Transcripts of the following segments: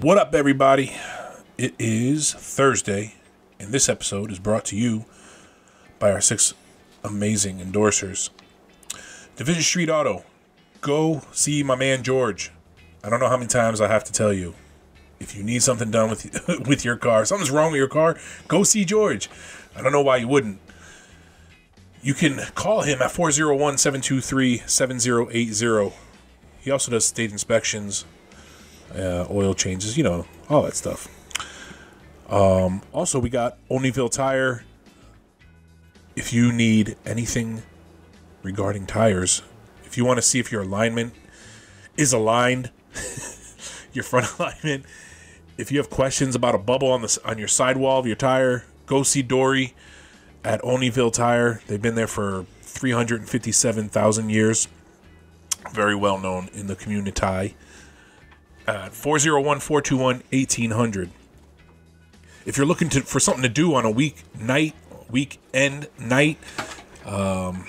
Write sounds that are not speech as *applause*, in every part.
What up, everybody? It is Thursday, and this episode is brought to you by our six amazing endorsers. Division Street Auto. Go see my man George. I don't know how many times I have to tell you. If you need something done with *laughs* with your car, something's wrong with your car, go see George. I don't know why you wouldn't. You can call him at 401 723 7080. He also does state inspections, uh, oil changes, you know, all that stuff. Um, also, we got Olneyville Tire. If you need anything regarding tires, if you want to see if your alignment is aligned, *laughs* your front *laughs* alignment, if you have questions about a bubble on the on your sidewall of your tire, go see Dory at Olneyville Tire. They've been there for 357,000 years. Very well known in the community. At 401 421 1800. If you're looking to, for something to do on a week night, weekend night, um,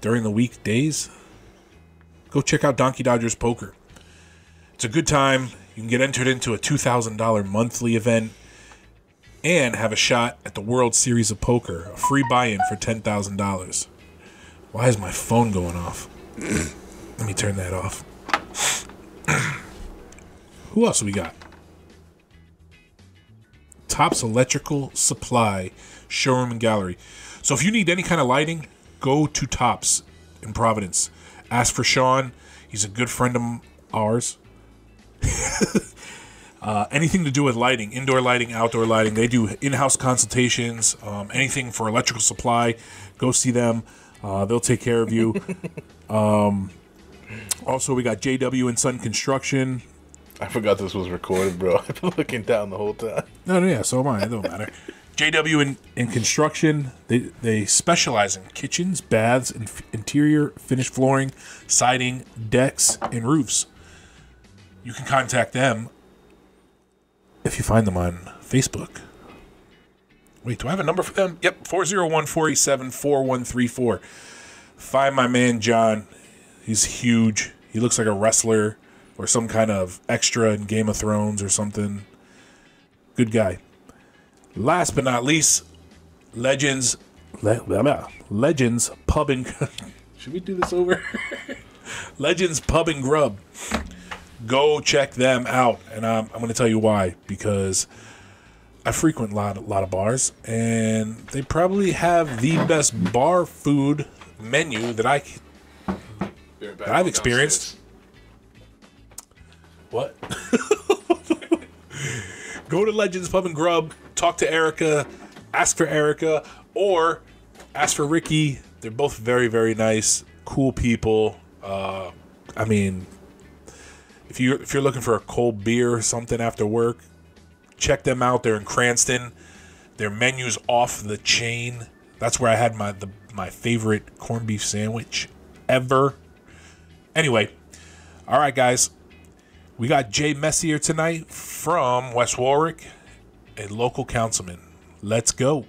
during the weekdays, go check out Donkey Dodgers Poker. It's a good time. You can get entered into a $2,000 monthly event and have a shot at the World Series of Poker, a free buy-in for ten thousand dollars. Why is my phone going off? *clears throat* Let me turn that off. *clears throat* Who else we got? Tops Electrical Supply showroom and gallery. So if you need any kind of lighting, go to Tops in Providence. Ask for Sean. He's a good friend of ours. *laughs* Uh, anything to do with lighting, indoor lighting, outdoor lighting. They do in-house consultations. Um, anything for electrical supply, go see them. Uh, they'll take care of you. *laughs* um, also, we got JW and Son Construction. I forgot this was recorded, bro. *laughs* I've been looking down the whole time. No, no, yeah, so am I. It don't matter. *laughs* JW in, in construction. They they specialize in kitchens, baths, and f- interior finished flooring, siding, decks, and roofs. You can contact them if you find them on Facebook. Wait, do I have a number for them? Yep, 401 487 4134. Find my man John. He's huge. He looks like a wrestler or some kind of extra in Game of Thrones or something. Good guy. Last but not least, Legends. Le- blah, blah. Legends Pub and. *laughs* Should we do this over? *laughs* Legends Pub and Grub go check them out. And um, I'm going to tell you why. Because I frequent a lot, a lot of bars, and they probably have the best bar food menu that I that I've experienced. What? *laughs* go to Legends Pub and Grub, talk to Erica, ask for Erica, or ask for Ricky. They're both very, very nice, cool people. Uh, I mean, if you if you're looking for a cold beer or something after work, check them out. They're in Cranston. Their menu's off the chain. That's where I had my the, my favorite corned beef sandwich ever. Anyway, all right, guys, we got Jay Messier tonight from West Warwick, a local councilman. Let's go.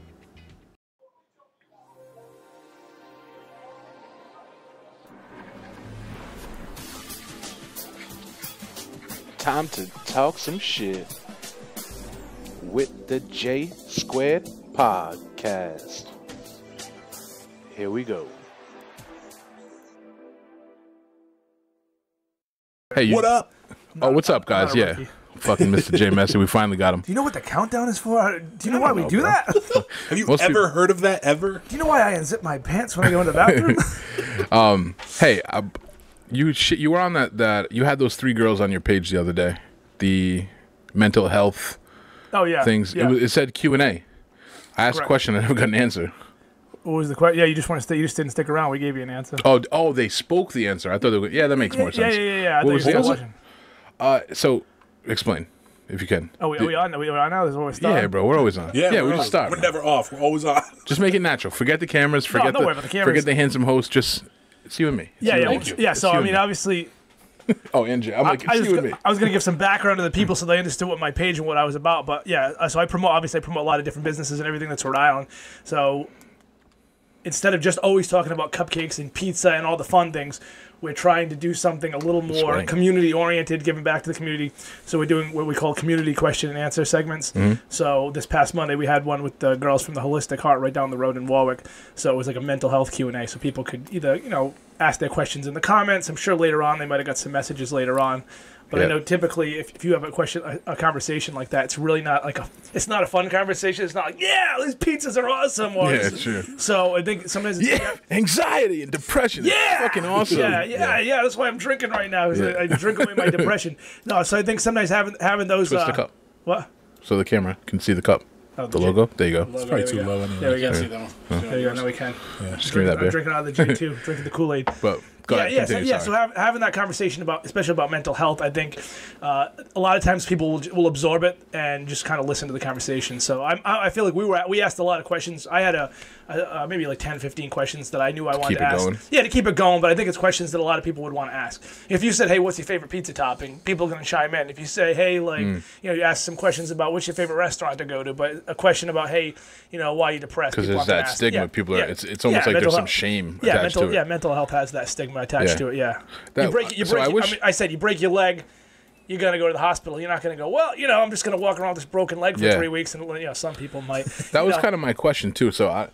Time to talk some shit with the J Squared Podcast. Here we go. Hey, you, What up? Oh, what's up, guys? Yeah, rookie. fucking Mr. J Messi. We finally got him. Do you know what the countdown is for? Do you know why we do bro. that? *laughs* Have you Most ever people- heard of that ever? do you know why I unzip my pants when I go into the bathroom? *laughs* *laughs* Hey, uh, you sh- you were on that that you had those three girls on your page the other day. The mental health oh yeah. things. Yeah. It, was, it said Q and A. I asked a question. I never got an answer. what was the question? Yeah, you just want to stay. You just didn't stick around. We gave you an answer. Oh, oh, they spoke the answer. I thought they were. Yeah, that makes more yeah, yeah, sense. yeah, yeah. I What was the were answer? Watching. Uh, so explain if you can. Oh, we, are we on? Are we on now? This is where we're. Yeah, bro, we're always on. Yeah, yeah we're just start. We're never off. We're always on. *laughs* Just make it natural. Forget the cameras. Forget don't the, the cameras. forget the handsome host. Just it's you and me. It's Yeah, you yeah, and yeah. So you I mean, me. obviously, *laughs* oh, Andrew, I'm like, I, it's was, me. I was gonna give some background to the people so they understood what my page and what I was about. But yeah, uh, so I promote. Obviously, I promote a lot of different businesses and everything that's Rhode Island. So instead of just always talking about cupcakes and pizza and all the fun things, we're trying to do something a little more right. community oriented, giving back to the community. So we're doing what we call community question and answer segments. Mm-hmm. So this past Monday we had one with the girls from the Holistic Heart right down the road in Warwick. So it was like a mental health Q and A, so people could either you know ask their questions in the comments. I'm sure later on they might have got some messages later on. But I know typically if, if you have a question, a, a conversation like that, it's really not like a, it's not a fun conversation. It's not like, yeah, these pizzas are awesome. Or, Yeah, sure. So I think sometimes it's, Yeah, anxiety and depression. yeah, it's fucking awesome. Yeah, yeah, yeah. That's why I'm drinking right now. is I, I drink away my *laughs* depression. No, so I think sometimes having having those. Twist uh, the cup What? so the camera can see the cup, Oh, the J- logo. There you go. It's probably too go. low anyway. There we go. Can't see that one. There you go. Now we can. Just give me that I'm beer. drinking out of the J2, *laughs* drinking the Kool Aid. But go yeah, ahead. yeah, so, yeah. So have, having that conversation about, especially about mental health, I think uh, a lot of times people will, will absorb it and just kind of listen to the conversation. So I'm, I I feel like we were at, we asked a lot of questions. I had a, a uh, maybe like 10, 15 questions that I knew I wanted keep to it ask. going. Yeah, to keep it going. But I think it's questions that a lot of people would want to ask. If you said, "Hey, what's your favorite pizza topping?" People are going to chime in. If you say, "Hey, like," Mm. you know, you ask some questions about what's your favorite restaurant to go to, but a question about, "Hey, you know, why are you depressed?" because there's that stigma. Yeah, People are. yeah. It's it's almost Yeah, like there's some shame yeah, attached mental to it. yeah, mental health has that stigma attached Yeah. to it. Yeah, That- you break you break. I I, wish- mean, I said you break your leg. You're gonna go to the hospital. You're not gonna go. Well, you know, I'm just gonna walk around with this broken leg for Yeah. three weeks, and you know, some people might. *laughs* That was kind of my question too. So I,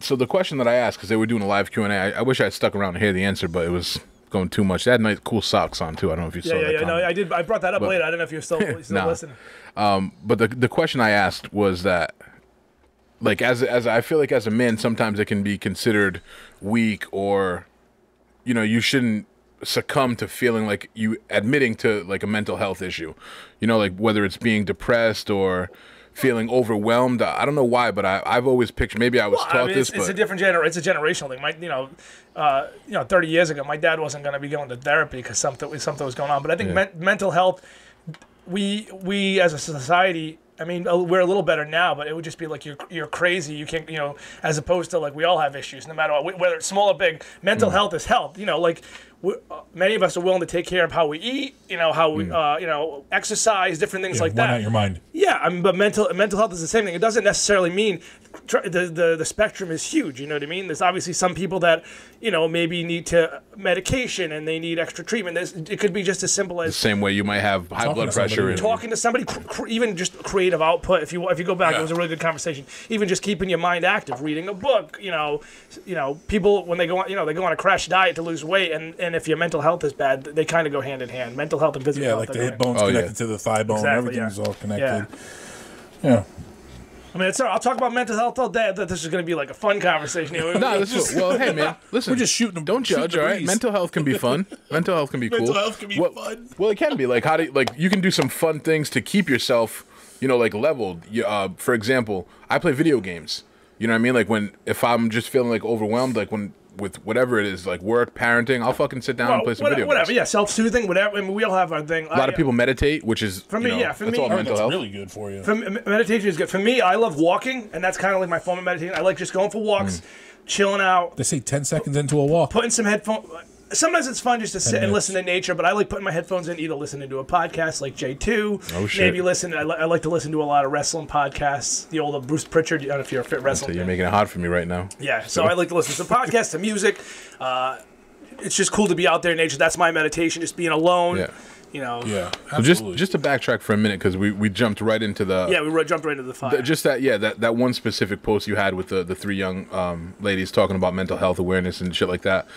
so the question that I asked because they were doing a live Q and A. I, I wish I had stuck around to hear the answer, but it was going too much. They had nice, cool socks on too. I don't know if you Yeah, saw yeah, that. yeah. No. I did. I brought that up later. I don't know if you're still, *laughs* still Nah. listening. Um, but the the question I asked was that, like, as as I feel like as a man, sometimes it can be considered weak or, you know, you shouldn't succumb to feeling like you admitting to like a mental health issue, you know, like whether it's being depressed or feeling overwhelmed. I don't know why, but I I've always pictured. Maybe I was Well, taught I mean, this, it's, it's but a different gener. It's a generational thing. My, you know, uh, you know, 30 years ago, my dad wasn't going to be going to therapy because something something was going on. But I think Yeah. men- mental health, we we as a society. I mean, we're a little better now, but it would just be like you're you're crazy. You can't, you know, as opposed to like we all have issues, no matter what, whether it's small or big. Mental Mm. health is health. You know, like we uh, many of us are willing to take care of how we eat. You know, how Mm. we, uh, you know, exercise, different things Yeah, like why that. not your mind? Yeah, I mean, but mental mental health is the same thing. It doesn't necessarily mean tr- the, the the spectrum is huge. You know what I mean? There's obviously some people that you know maybe need to medication and they need extra treatment. There's, it could be just as simple as the same way you might have high Talking blood to somebody, pressure. And, talking to somebody, cr- cr- even just creative output. If you if you go back, Yeah. it was a really good conversation. Even just keeping your mind active, reading a book. You know, you know, people when they go on, you know, they go on a crash diet to lose weight, and and if your mental health is bad, they kind of go hand in hand. Mental health and physical Yeah, health. like the hip hand- bone's Oh, yeah. connected to the thigh bone. Exactly, Everything's yeah. all connected. Yeah. Yeah. I mean, it's, I'll talk about mental health all day. I thought this is going to be like a fun conversation. here. *laughs* no, this is well. Hey, man, *laughs* listen. We're just shooting. Them, don't judge, the all right? Mental health can be fun. *laughs* Mental health can be cool. Mental health can be well, fun. Well, it can be. Like, how do you, like you can do some fun things to keep yourself, you know, like leveled. You, uh, for example, I play video games. You know what I mean? Like when if I'm just feeling like overwhelmed, like when with whatever it is, like work, parenting, I'll fucking sit down and play some whatever, video whatever, games. yeah, self-soothing, whatever. I mean, we all have our thing. A lot of people meditate, which is For you me, know, yeah, for that's me- all I I mental think health. really good for you. For me, meditation is good. For me, I love walking, and that's kind of like my form of meditation. I like just going for walks, Mm. chilling out, they say ten seconds into a walk. putting some headphones. Sometimes it's fun just to sit and minutes. listen to nature, but I like putting my headphones in, either listening to a podcast like J2. Oh, shit. Maybe listen. I, li- I like to listen to a lot of wrestling podcasts. The old uh, Bruce Prichard. I don't know if you're a fit So you're fan. making it hard for me right now. Yeah, so I like to listen to podcasts, to music. Uh, it's just cool to be out there in nature. That's my meditation, just being alone. Yeah. You know. Yeah, So just just to backtrack for a minute because we, we jumped right into the Yeah, we ro- jumped right into the fire. Th- just that yeah that, that one specific post you had with the, the three young um, ladies talking about mental health awareness and shit like that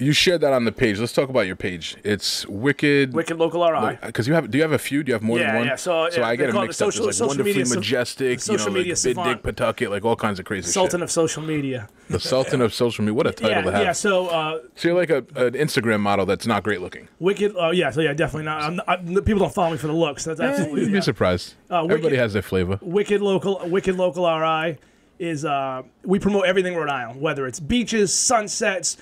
you shared that on the page let's talk about your page it's wicked Wicked local RI. because you have do you have a few do you have more Yeah, than one yeah, so, yeah, i get it mixed the up social- There's like social wonderfully media majestic social you know media like big dick pawtucket like all kinds of crazy Sultan shit of social media. the sultan of social media what a title Yeah, to have yeah. So uh, so you're like a, an instagram model that's not great looking wicked. Oh yeah. So yeah, definitely not. I'm, I, people don't follow me for the looks. That's absolutely. you'd be yeah. surprised Uh, Wicked- everybody has their flavor Wicked local. Wicked local RI is. Uh, we promote everything Rhode Island, whether it's beaches, sunsets,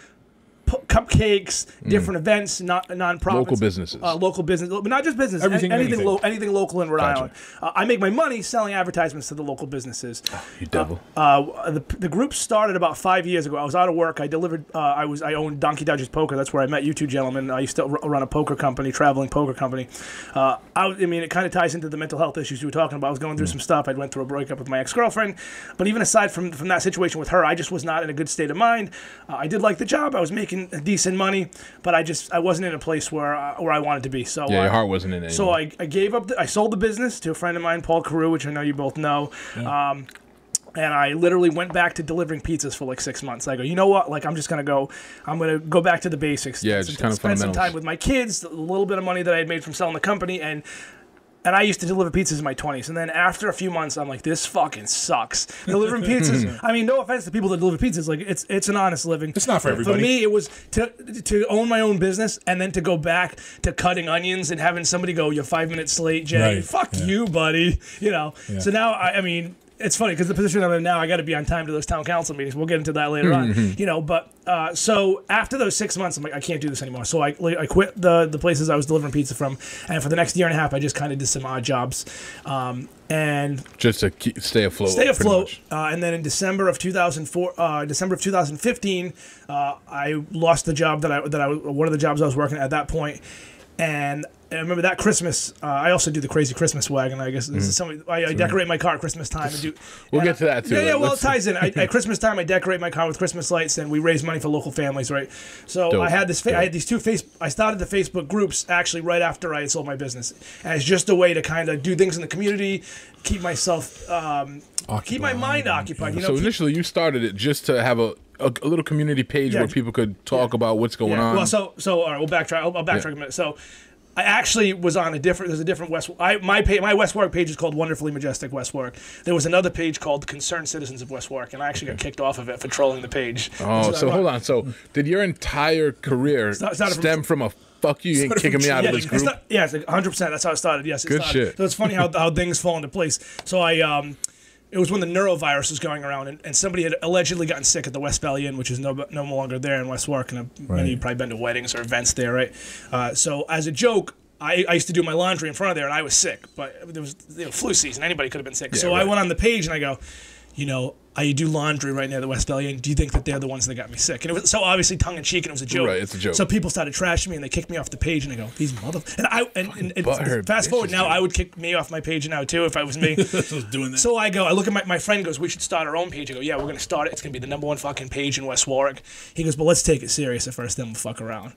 cupcakes, different events, not non-profits, Local businesses. uh, local business, but not just business, Everything, anything, anything. Lo- anything local in Rhode Gotcha. Island. Uh, I make my money selling advertisements to the local businesses. You devil. Uh, the, the group started about five years ago. I was out of work. I delivered. Uh, I was. I owned Donkey Dodgers Poker. That's where I met you two gentlemen. I used to r- run a poker company, traveling poker company. Uh, I, I mean, it kind of ties into the mental health issues you were talking about. I was going through some stuff. I went through a breakup with my ex girlfriend. But even aside from from that situation with her, I just was not in a good state of mind. Uh, I did like the job. I was making decent money, but I just I wasn't in a place where uh, where I wanted to be. So yeah, I, your heart wasn't in it. so. I, I gave up. The, I sold the business to a friend of mine, Paul Carew, which I know you both know. Um, and I literally went back to delivering pizzas for like six months. I go, you know what? Like, I'm just gonna go. I'm gonna go back to the basics. Yeah, just some- kind of spend some time with my kids. A little bit of money that I had made from selling the company, and and I used to deliver pizzas in my 20s. And then after a few months, I'm like, this fucking sucks. Delivering *laughs* pizzas. I mean, no offense to people that deliver pizzas. Like, it's it's an honest living. It's not for everybody. For me, it was to to own my own business and then to go back to cutting onions and having somebody go, "You're five minutes late, Jay. Right, Fuck yeah. you, buddy." You know. So now, I, I mean. It's funny because the position I'm in now, I got to be on time to those town council meetings. We'll get into that later Mm-hmm. on, you know. But uh, so after those six months, I'm like, I can't do this anymore. So I, I quit the the places I was delivering pizza from, and for the next year and a half, I just kind of did some odd jobs, um, and just to keep, stay afloat. stay afloat. Uh, and then in December of 2004, uh, December of 2015, uh, I lost the job that I that I one of the jobs I was working at that point, and. I remember that Christmas. Uh, I also do the crazy Christmas wagon. I guess this is something. I, I decorate my car at Christmas time and do. We'll and get to that, too. Yeah, yeah. Well, it ties in. I, at *laughs* Christmas time, I decorate my car with Christmas lights, and we raise money for local families. Right. So Dope. I had this. Fa- I had these two face. I started the Facebook groups actually right after I had sold my business, as just a way to kind of do things in the community, keep myself, um, keep my Occupied, mind yeah. occupied. You know, So keep- initially, you started it just to have a, a, a little community page Yeah. where people could talk about what's going Yeah. on. Well, so so all right, we'll backtrack. I'll, I'll backtrack Yeah. a minute. So. I actually was on a different. There's a different West. I my page, my West Warwick page is called Wonderfully Majestic West Warwick. There was another page called Concerned Citizens of West Warwick, and I actually got kicked off of it for trolling the page. oh, so hold on. So did your entire career not- started from- stem from a fuck you? You ain't kicking me out yeah, of this group. not- yeah, it's like 100. percent That's how it started. Yes, it Good started. shit. So it's funny how how things fall into place. So I um. It was when the norovirus was going around, and, and somebody had allegedly gotten sick at the West Valley Inn, which is no no longer there in West Warwick. And uh, many of you probably been to weddings or events there, right? Uh, so as a joke, I, I used to do my laundry in front of there, and I was sick. But there was you know, flu season; anybody could have been sick. so I went on the page and I go, you know, I do laundry right near the West Inn. Do you think that they're the ones that got me sick? And it was so obviously tongue in cheek, and it was a joke. Right, it's a joke. So people started trashing me, and they kicked me off the page, and I go, these mother. And I and, and, and butthurt fast forward bitches, now, dude. I would kick me off my page now too if I was me. *laughs* was doing that. So I go, I look at my, my friend goes, we should start our own page. I go, yeah, we're gonna start it. It's gonna be the number one fucking page in West Warwick. He goes, but let's take it serious at first, then we'll fuck around.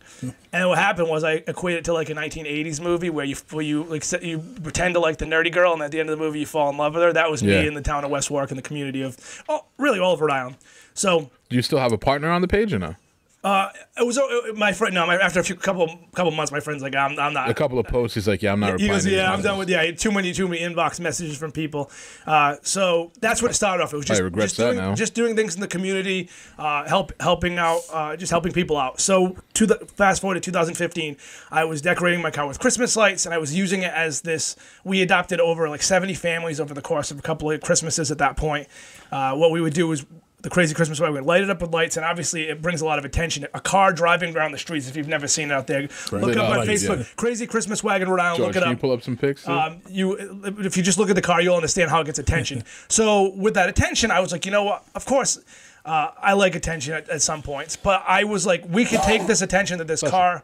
and what happened was I equated it to like a 1980s movie where you where you like set- you pretend to like the nerdy girl, and at the end of the movie you fall in love with her. That was Yeah. me in the town of West Warwick and the community of, oh, really all of Rhode Island. So Do you still have a partner on the page or no? It was uh, my friend. No, my, after a few couple couple months, my friend's like, I'm, I'm not. A couple of posts, he's like, "Yeah, I'm not He replying." goes, yeah, I'm messages." done with yeah. Too many, too many inbox messages from people. Uh, so that's what it started off. It was just, just that doing, now. just doing things in the community, uh, help helping out, uh, just helping people out. So to the fast forward to 2015, I was decorating my car with Christmas lights, and I was using it as this. We adopted over like 70 families over the course of a couple of Christmases. At that point, uh, what we would do is the crazy Christmas way. We light it up with lights, and obviously it brings a lot of attention. A car driving around the streets, if you've never seen it out there, look Yeah, up on like Facebook. yeah. Crazy Christmas wagon Rhode Island. George, look it can up. you pull up some pics? Um, you, if you just look at the car, you'll understand how it gets attention. *laughs* so with that attention, I was like, you know what? Of course, uh, I like attention at, at some points, but I was like, we could take this attention that this car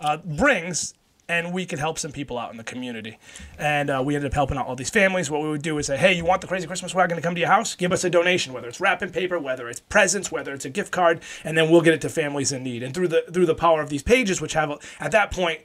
uh, brings. And we could help some people out in the community, and uh, we ended up helping out all these families. What we would do is say, "Hey, you want the Crazy Christmas Wagon to come to your house? Give us a donation, whether it's wrapping paper, whether it's presents, whether it's a gift card, and then we'll get it to families in need." And through the through the power of these pages, which have at that point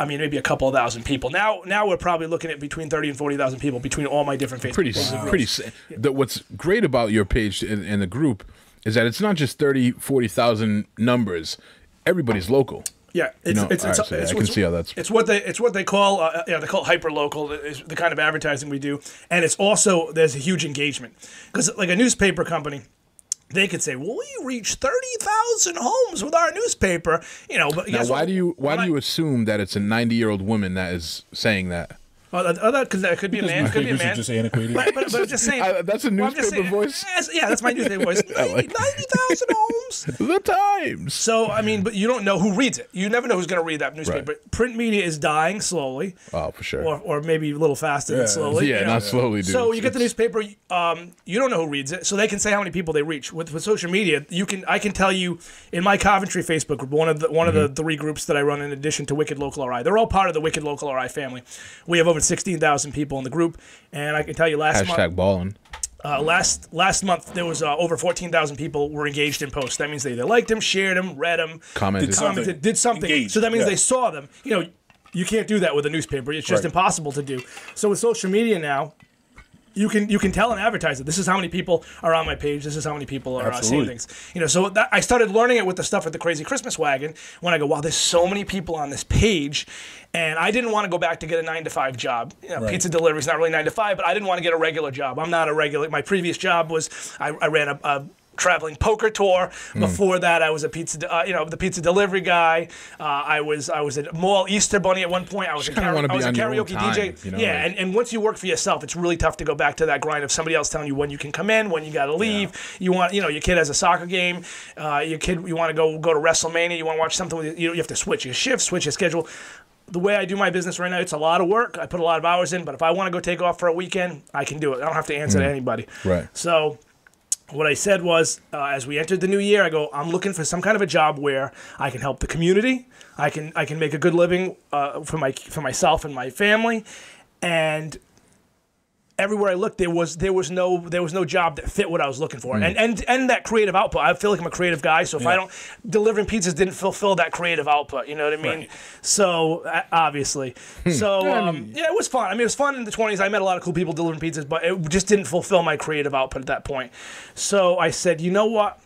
I mean, maybe a couple of thousand people. Now, now we're probably looking at between thirty and forty thousand people between all my different Facebook. pretty, pages. pretty. The, what's great about your page and, and the group is that it's not just 30, 40,000 numbers. Everybody's local. Yeah, it's know, it's, it's, so it's I can see how that's- it's what they it's what they call uh, yeah they call hyper local is the kind of advertising we do, and it's also there's a huge engagement because like a newspaper company. They could say, "Well, we reached thirty thousand homes with our newspaper," you know. But Now, why what? do you why When do I- you assume that it's a 90 year old woman that is saying that? Oh, that, oh, that, 'cause that could be a man. Could be a Newspapers man. just antiquated. But, but, but I'm just saying. *laughs* I- that's a well, I'm newspaper voice? Yes, yeah, that's my newspaper voice. *laughs* I like 90,000 homes. *laughs* The Times. So, I mean, but you don't know who reads it. You never know who's going to read that newspaper. Right. Print media is dying slowly, Oh, for sure. or, or maybe a little faster Yeah. than slowly. yeah, you know. not slowly, dude. So you get the newspaper. Um, you don't know who reads it, so they can say how many people they reach. With, with social media, you can. I can tell you in my Coventry Facebook group, one of the one Mm-hmm. of the three groups that I run in addition to Wicked Local RI. They're all part of the Wicked Local RI family. We have over sixteen thousand people in the group, and I can tell you last month. Balling. Uh, last last month there was uh, over fourteen thousand people were engaged in posts. That means they either liked them, shared them, read them, Commented. Did something. commented, did something. Engaged, So that means yeah. they saw them. You know, you can't do that with a newspaper. It's just Right. impossible to do. So with social media now, you can you can tell and advertise it. this is how many people are on my page. This is how many people are uh, seeing things. You know, so that, I started learning it with the stuff with the Crazy Christmas Wagon. When I go, wow, there's so many people on this page, and I didn't want to go back to get a nine to five job. You know, Right. pizza delivery is not really nine to five, but I didn't want to get a regular job. I'm not a regular. My previous job was I, I ran a. a traveling poker tour. Hmm. Before that, I was a pizza, uh, you know, the pizza delivery guy. Uh, I was, I was a mall Easter bunny at one point. I was a, wanna I was a on your own karaoke time, DJ. you know, yeah, like- and, and once you work for yourself, it's really tough to go back to that grind of somebody else telling you when you can come in, when you got to leave. You want, you know, your kid has a soccer game. Uh, your kid, you want to go go to WrestleMania. You want to watch something. With, you, you have to switch your shift, switch your schedule. The way I do my business right now, it's a lot of work. I put a lot of hours in, but if I want to go take off for a weekend, I can do it. I don't have to answer to anybody. Right. So what I said was, uh, as we entered the new year, I go, I'm looking for some kind of a job where I can help the community. I can I can make a good living uh, for my for myself and my family, and everywhere I looked, there was there was no there was no job that fit what I was looking for, and and and that creative output. I feel like I'm a creative guy, so if I don't delivering pizzas didn't fulfill that creative output, you know what I mean? Right. So uh, obviously, so um, yeah, it was fun. I mean, it was fun in the 20s. I met a lot of cool people delivering pizzas, but it just didn't fulfill my creative output at that point. So I said, you know what?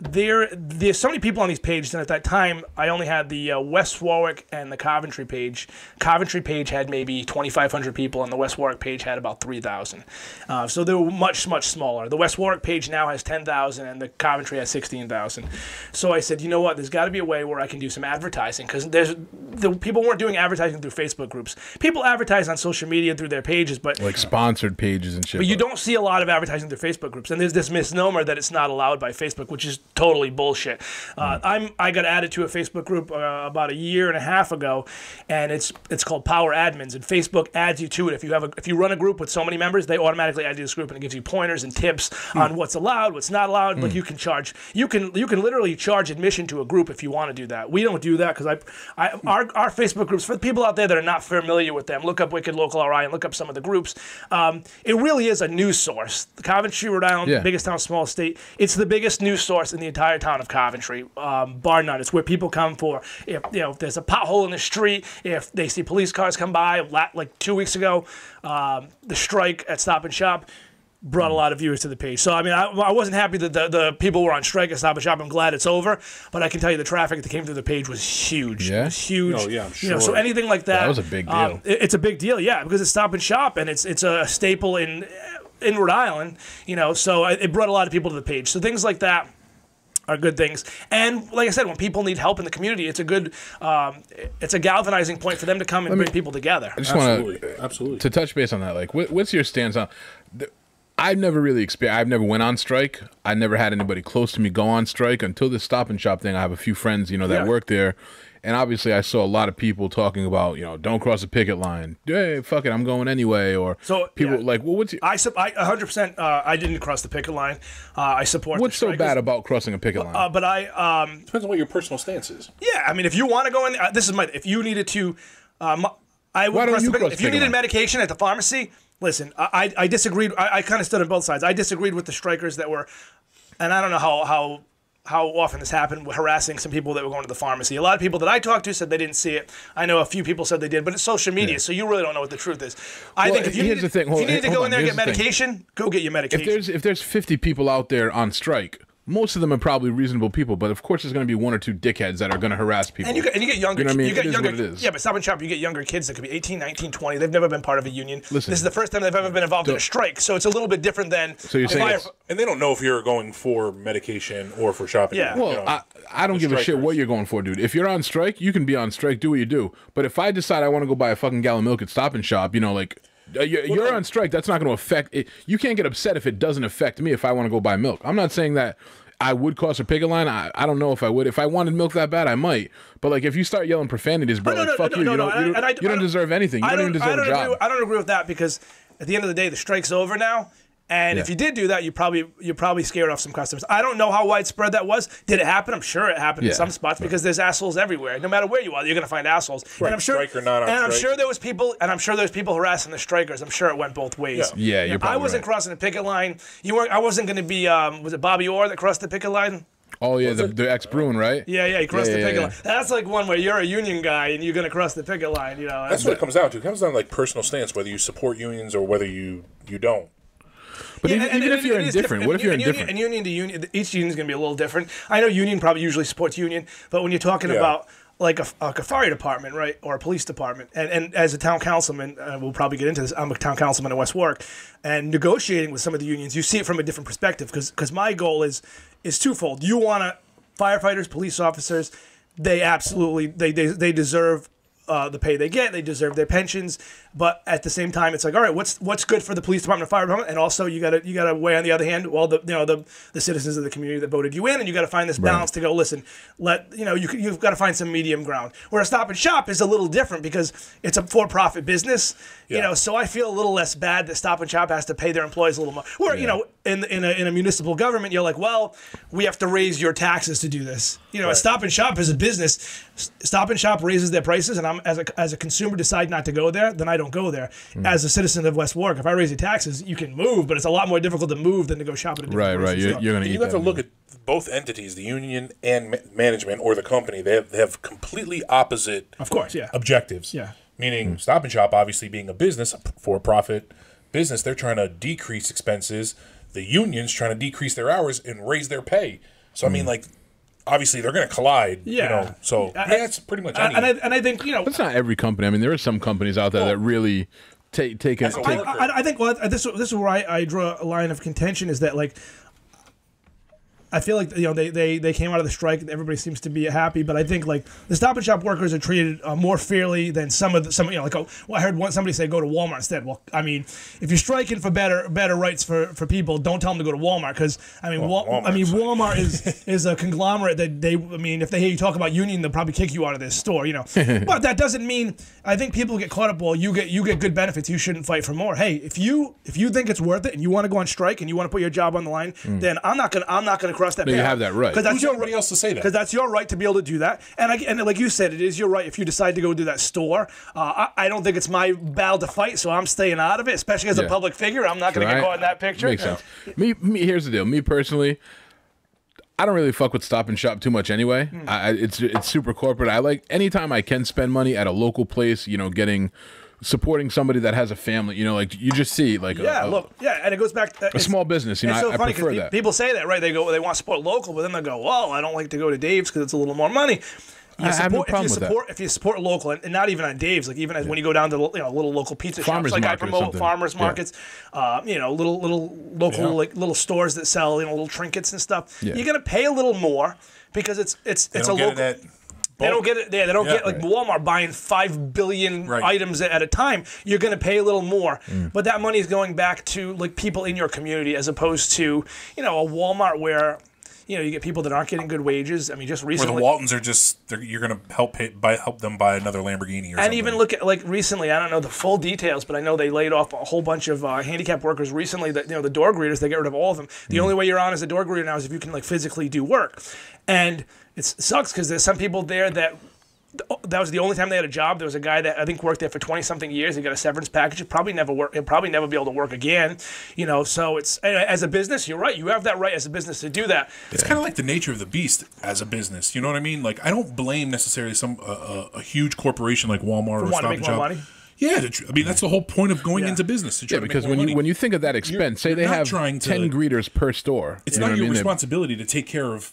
There there's so many people on these pages and at that time i only had the uh, west warwick and the coventry page. Coventry page had maybe 2500 people and the west warwick page had about 3000 uh, so they were much much smaller. The west warwick page now has 10000 and the coventry has 16000 so i said you know what? There's got to be a way where i can do some advertising because there's the people weren't doing advertising through facebook groups. People advertise on social media through their pages but Like sponsored pages and shit. but you don't see a lot of advertising through Facebook groups, and there's this misnomer that it's not allowed by Facebook, which is totally bullshit. Uh, I'm I got added to a Facebook group uh, about a year and a half ago, and it's it's called Power Admins, and Facebook adds you to it. If you have a if you run a group with so many members, they automatically add you to this group, and it gives you pointers and tips on what's allowed, what's not allowed. But you can charge you can you can literally charge admission to a group if you want to do that. We don't do that because I, I our our Facebook groups for the people out there that are not familiar with them, look up Wicked Local RI and look up some of the groups. Um, it really is a news source. The Coventry, Rhode Island, Yeah. biggest town, smallest state. It's the biggest news source in the entire town of Coventry, um, bar none. It's where people come for if you know if there's a pothole in the street, if they see police cars come by. Like two weeks ago, um, the strike at Stop and Shop brought a lot of viewers to the page. So I mean, I, I wasn't happy that the, the people were on strike at Stop and Shop. I'm glad it's over, but I can tell you the traffic that came through the page was huge. Yeah? was huge. Oh, yeah, I'm You know, so anything like that, That was a big um, deal. it- it's a big deal, yeah, because it's Stop and Shop and it's it's a staple in in Rhode Island. You know, so it it brought a lot of people to the page. So things like that are good things. And like I said, when people need help in the community, it's a good, um, it's a galvanizing point for them to come and bring people together. I just want Absolutely, to absolutely. to touch base on that. Like, what, what's your stance on? The, I've never really experienced. I've never went on strike. I never had anybody close to me go on strike until this Stop and Shop thing. I have a few friends, you know, that Yeah. work there, and obviously I saw a lot of people talking about, you know, don't cross the picket line. Hey, fuck it, I'm going anyway. Or So, people yeah. like, well, what's your, I, sup- I 100%, uh, I didn't cross the picket line. Uh, I support what's the so bad about crossing a picket line? Uh, but I, um, Depends on what your personal stance is. Yeah, I mean, if you want to go in, uh, this is my. If you needed to, um, I would Why don't cross you the picket- cross If you needed line? medication at the pharmacy, listen, I I, I disagreed. I, I kind of stood on both sides. I disagreed with the strikers that were, and I don't know how how. How often this happened, harassing some people that were going to the pharmacy. A lot of people that I talked to said they didn't see it. I know a few people said they did, but it's social media, so you really don't know what the truth is. I Well, think if you here's needed, the thing. if you to go on. in there and get the thing. medication, go get your medication. if there's if there's 50 people out there on strike, most of them are probably reasonable people, but of course there's going to be one or two dickheads that are going to harass people. And you get, and you get younger. You know what I mean? You get It is younger. what it is. Yeah, but Stop and Shop, you get younger kids that could be 18, 19, 20. They've never been part of a union. Listen. this is the first time they've ever been involved in a strike, so it's a little bit different than. So you're saying I- And they don't know if you're going for medication or for shopping. Yeah. you Well, know. I, I don't the give a shit what you're going for, dude. If you're on strike, you can be on strike, do what you do. But if I decide I want to go buy a fucking gallon of milk at Stop and Shop, you know, like uh, you're, you're on strike, that's not going to affect it. You can't get upset if it doesn't affect me if I want to go buy milk. I'm not saying that I would cross a picket line. I, I don't know if I would. If I wanted milk that bad, I might. But like if you start yelling profanities, bro, Oh, no, like no, fuck no, you. no, you don't, and you I- don't, I- you don't don't- deserve anything. You I don't, even don't, deserve I don't a job. Agree, I don't agree with that because at the end of the day, the strike's over now. And if you did do that, you probably you probably scared off some customers. I don't know how widespread that was. Did it happen? I'm sure it happened in some spots because there's assholes everywhere. No matter where you are, you're gonna find assholes. And I'm sure, strike or not and I'm sure there was people, and I'm sure there's people harassing the strikers. I'm sure it went both ways. Yeah, you're I wasn't right. crossing the picket line. You weren't. I wasn't gonna be. Um, was it Bobby Orr that crossed the picket line? Oh yeah, the, the ex Bruin, right? Yeah, yeah, he crossed Yeah, the picket yeah. line. That's like one where you're a union guy and you're gonna cross the picket line. You know, That's what it comes down to. It comes down to like personal stance, whether you support unions or whether you you don't. But Yeah, even, and- even and if you're indifferent, different. what if you're indifferent? And union to union, each union is going to be a little different. I know union probably usually supports union, but when you're talking Yeah. about like a, like a fire department, right, or a police department, and, and as a town councilman, uh, we'll probably get into this. I'm a town councilman in West Warwick, and negotiating with some of the unions, you see it from a different perspective Because because my goal is is twofold. You want to firefighters, police officers, they absolutely they they, they deserve uh, the pay they get. They deserve their pensions, but at the same time, it's like, all right, what's what's good for the police department, and fire department, and also you got to you got to weigh on the other hand, well, the you know the the citizens of the community that voted you in, and you gotta find this balance to go. Listen, let you know you you've got to find some medium ground. Where a Stop and Shop is a little different because it's a for-profit business, you know. So I feel a little less bad that Stop and Shop has to pay their employees a little more. Where you know in in a, in a municipal government, you're like, well, we have to raise your taxes to do this. You know, a Stop and Shop is a business. Stop and Shop raises their prices, and I'm as a as a consumer decide not to go there, then I don't go there. Hmm. As a citizen of West Warwick, if I raise your taxes, you can move, but it's a lot more difficult to move than to go shop at a different Right, right. You're, you're gonna you have that. to look at both entities, the union and ma- management or the company. They have, they have completely opposite Of course, yeah. objectives. Yeah. Meaning, Stop and Shop, obviously being a business, a for-profit business, they're trying to decrease expenses. The unions trying to decrease their hours and raise their pay. So I mean, like, obviously they're going to collide. Yeah. You know, so I- yeah, that's pretty much. And, any- and I, and I think you know, It's not every company. I mean, there are some companies out there that really take take, a, take. I, I, I think well, this this is where I, I draw a line of contention is that like I feel like you know they, they, they came out of the strike and everybody seems to be happy, but I think like the Stop and Shop workers are treated uh, more fairly than some of the, some you know like oh, well, I heard one somebody say go to Walmart instead. Well, I mean if you're striking for better better rights for, for people, don't tell them to go to Walmart because I mean Well, Wal- I mean Walmart is *laughs* is a conglomerate that they I mean if they hear you talk about union, they'll probably kick you out of this store, you know. *laughs* but that doesn't mean I think people get caught up. Well, you get you get good benefits, you shouldn't fight for more. Hey, if you if you think it's worth it and you want to go on strike and you want to put your job on the line, then I'm not gonna I'm not gonna cross that. No, you have that right. Because that's Who's your everybody else to say that? Because that's your right to be able to do that. And I, and like you said, it is your right if you decide to go do that store. Uh, I, I don't think it's my battle to fight, so I'm staying out of it. Especially as a public figure, I'm not going to get caught in that picture. Makes sense. Me, me, here's the deal. Me personally, I don't really fuck with Stop and Shop too much anyway. I, I- it's it's super corporate. I like anytime I can spend money at a local place. You know, getting supporting somebody that has a family. You know, like you just see like Yeah, a, look, yeah, and it goes back. Uh, a small business. You know, so I, I prefer that. people say that, right? They go, they want to support local, but then they go, "Well, I don't like to go to Dave's because it's a little more money." You I have no problem if with you that. support if you support local, and, and not even on Dave's, like even as when you go down to you know little local pizza Farmers shops, like I promote something. farmers Yeah. markets, uh, you know, little little local Yeah. like little stores that sell you know little trinkets and stuff. Yeah. You're gonna pay a little more because it's it's They it's don't a get local. it at They don't get it. Yeah, they don't Yeah. get like Walmart buying five billion Right. items at a time. You're going to pay a little more, Mm. but that money is going back to like people in your community as opposed to you know a Walmart where you know you get people that aren't getting good wages. I mean, just Where the recently. Waltons are just they're, you're going to help pay, buy help them buy another Lamborghini or and something. even look at like recently, I don't know the full details, but I know they laid off a whole bunch of uh, handicapped workers recently. That you know the door greeters, they get rid of all of them. The Mm. only way you're on as a door greeter now is if you can like physically do work, and it sucks because there's some people there that that was the only time they had a job. There was a guy that I think worked there for twenty something years. He got a severance package. He'll probably never work. He'll probably never be able to work again. You know, so it's as a business, you're right. You have that right as a business to do that. It's kind of like the nature of the beast as a business. You know what I mean? Like I don't blame necessarily some uh, a, a huge corporation like Walmart or Stop and Shop. money? Yeah, to tr- I mean that's the whole point of going Yeah. into business. To try Yeah, to make because when money. you when you think of that expense, say you're they have trying to- ten greeters per store. it's you know not what I your mean? Responsibility to take care of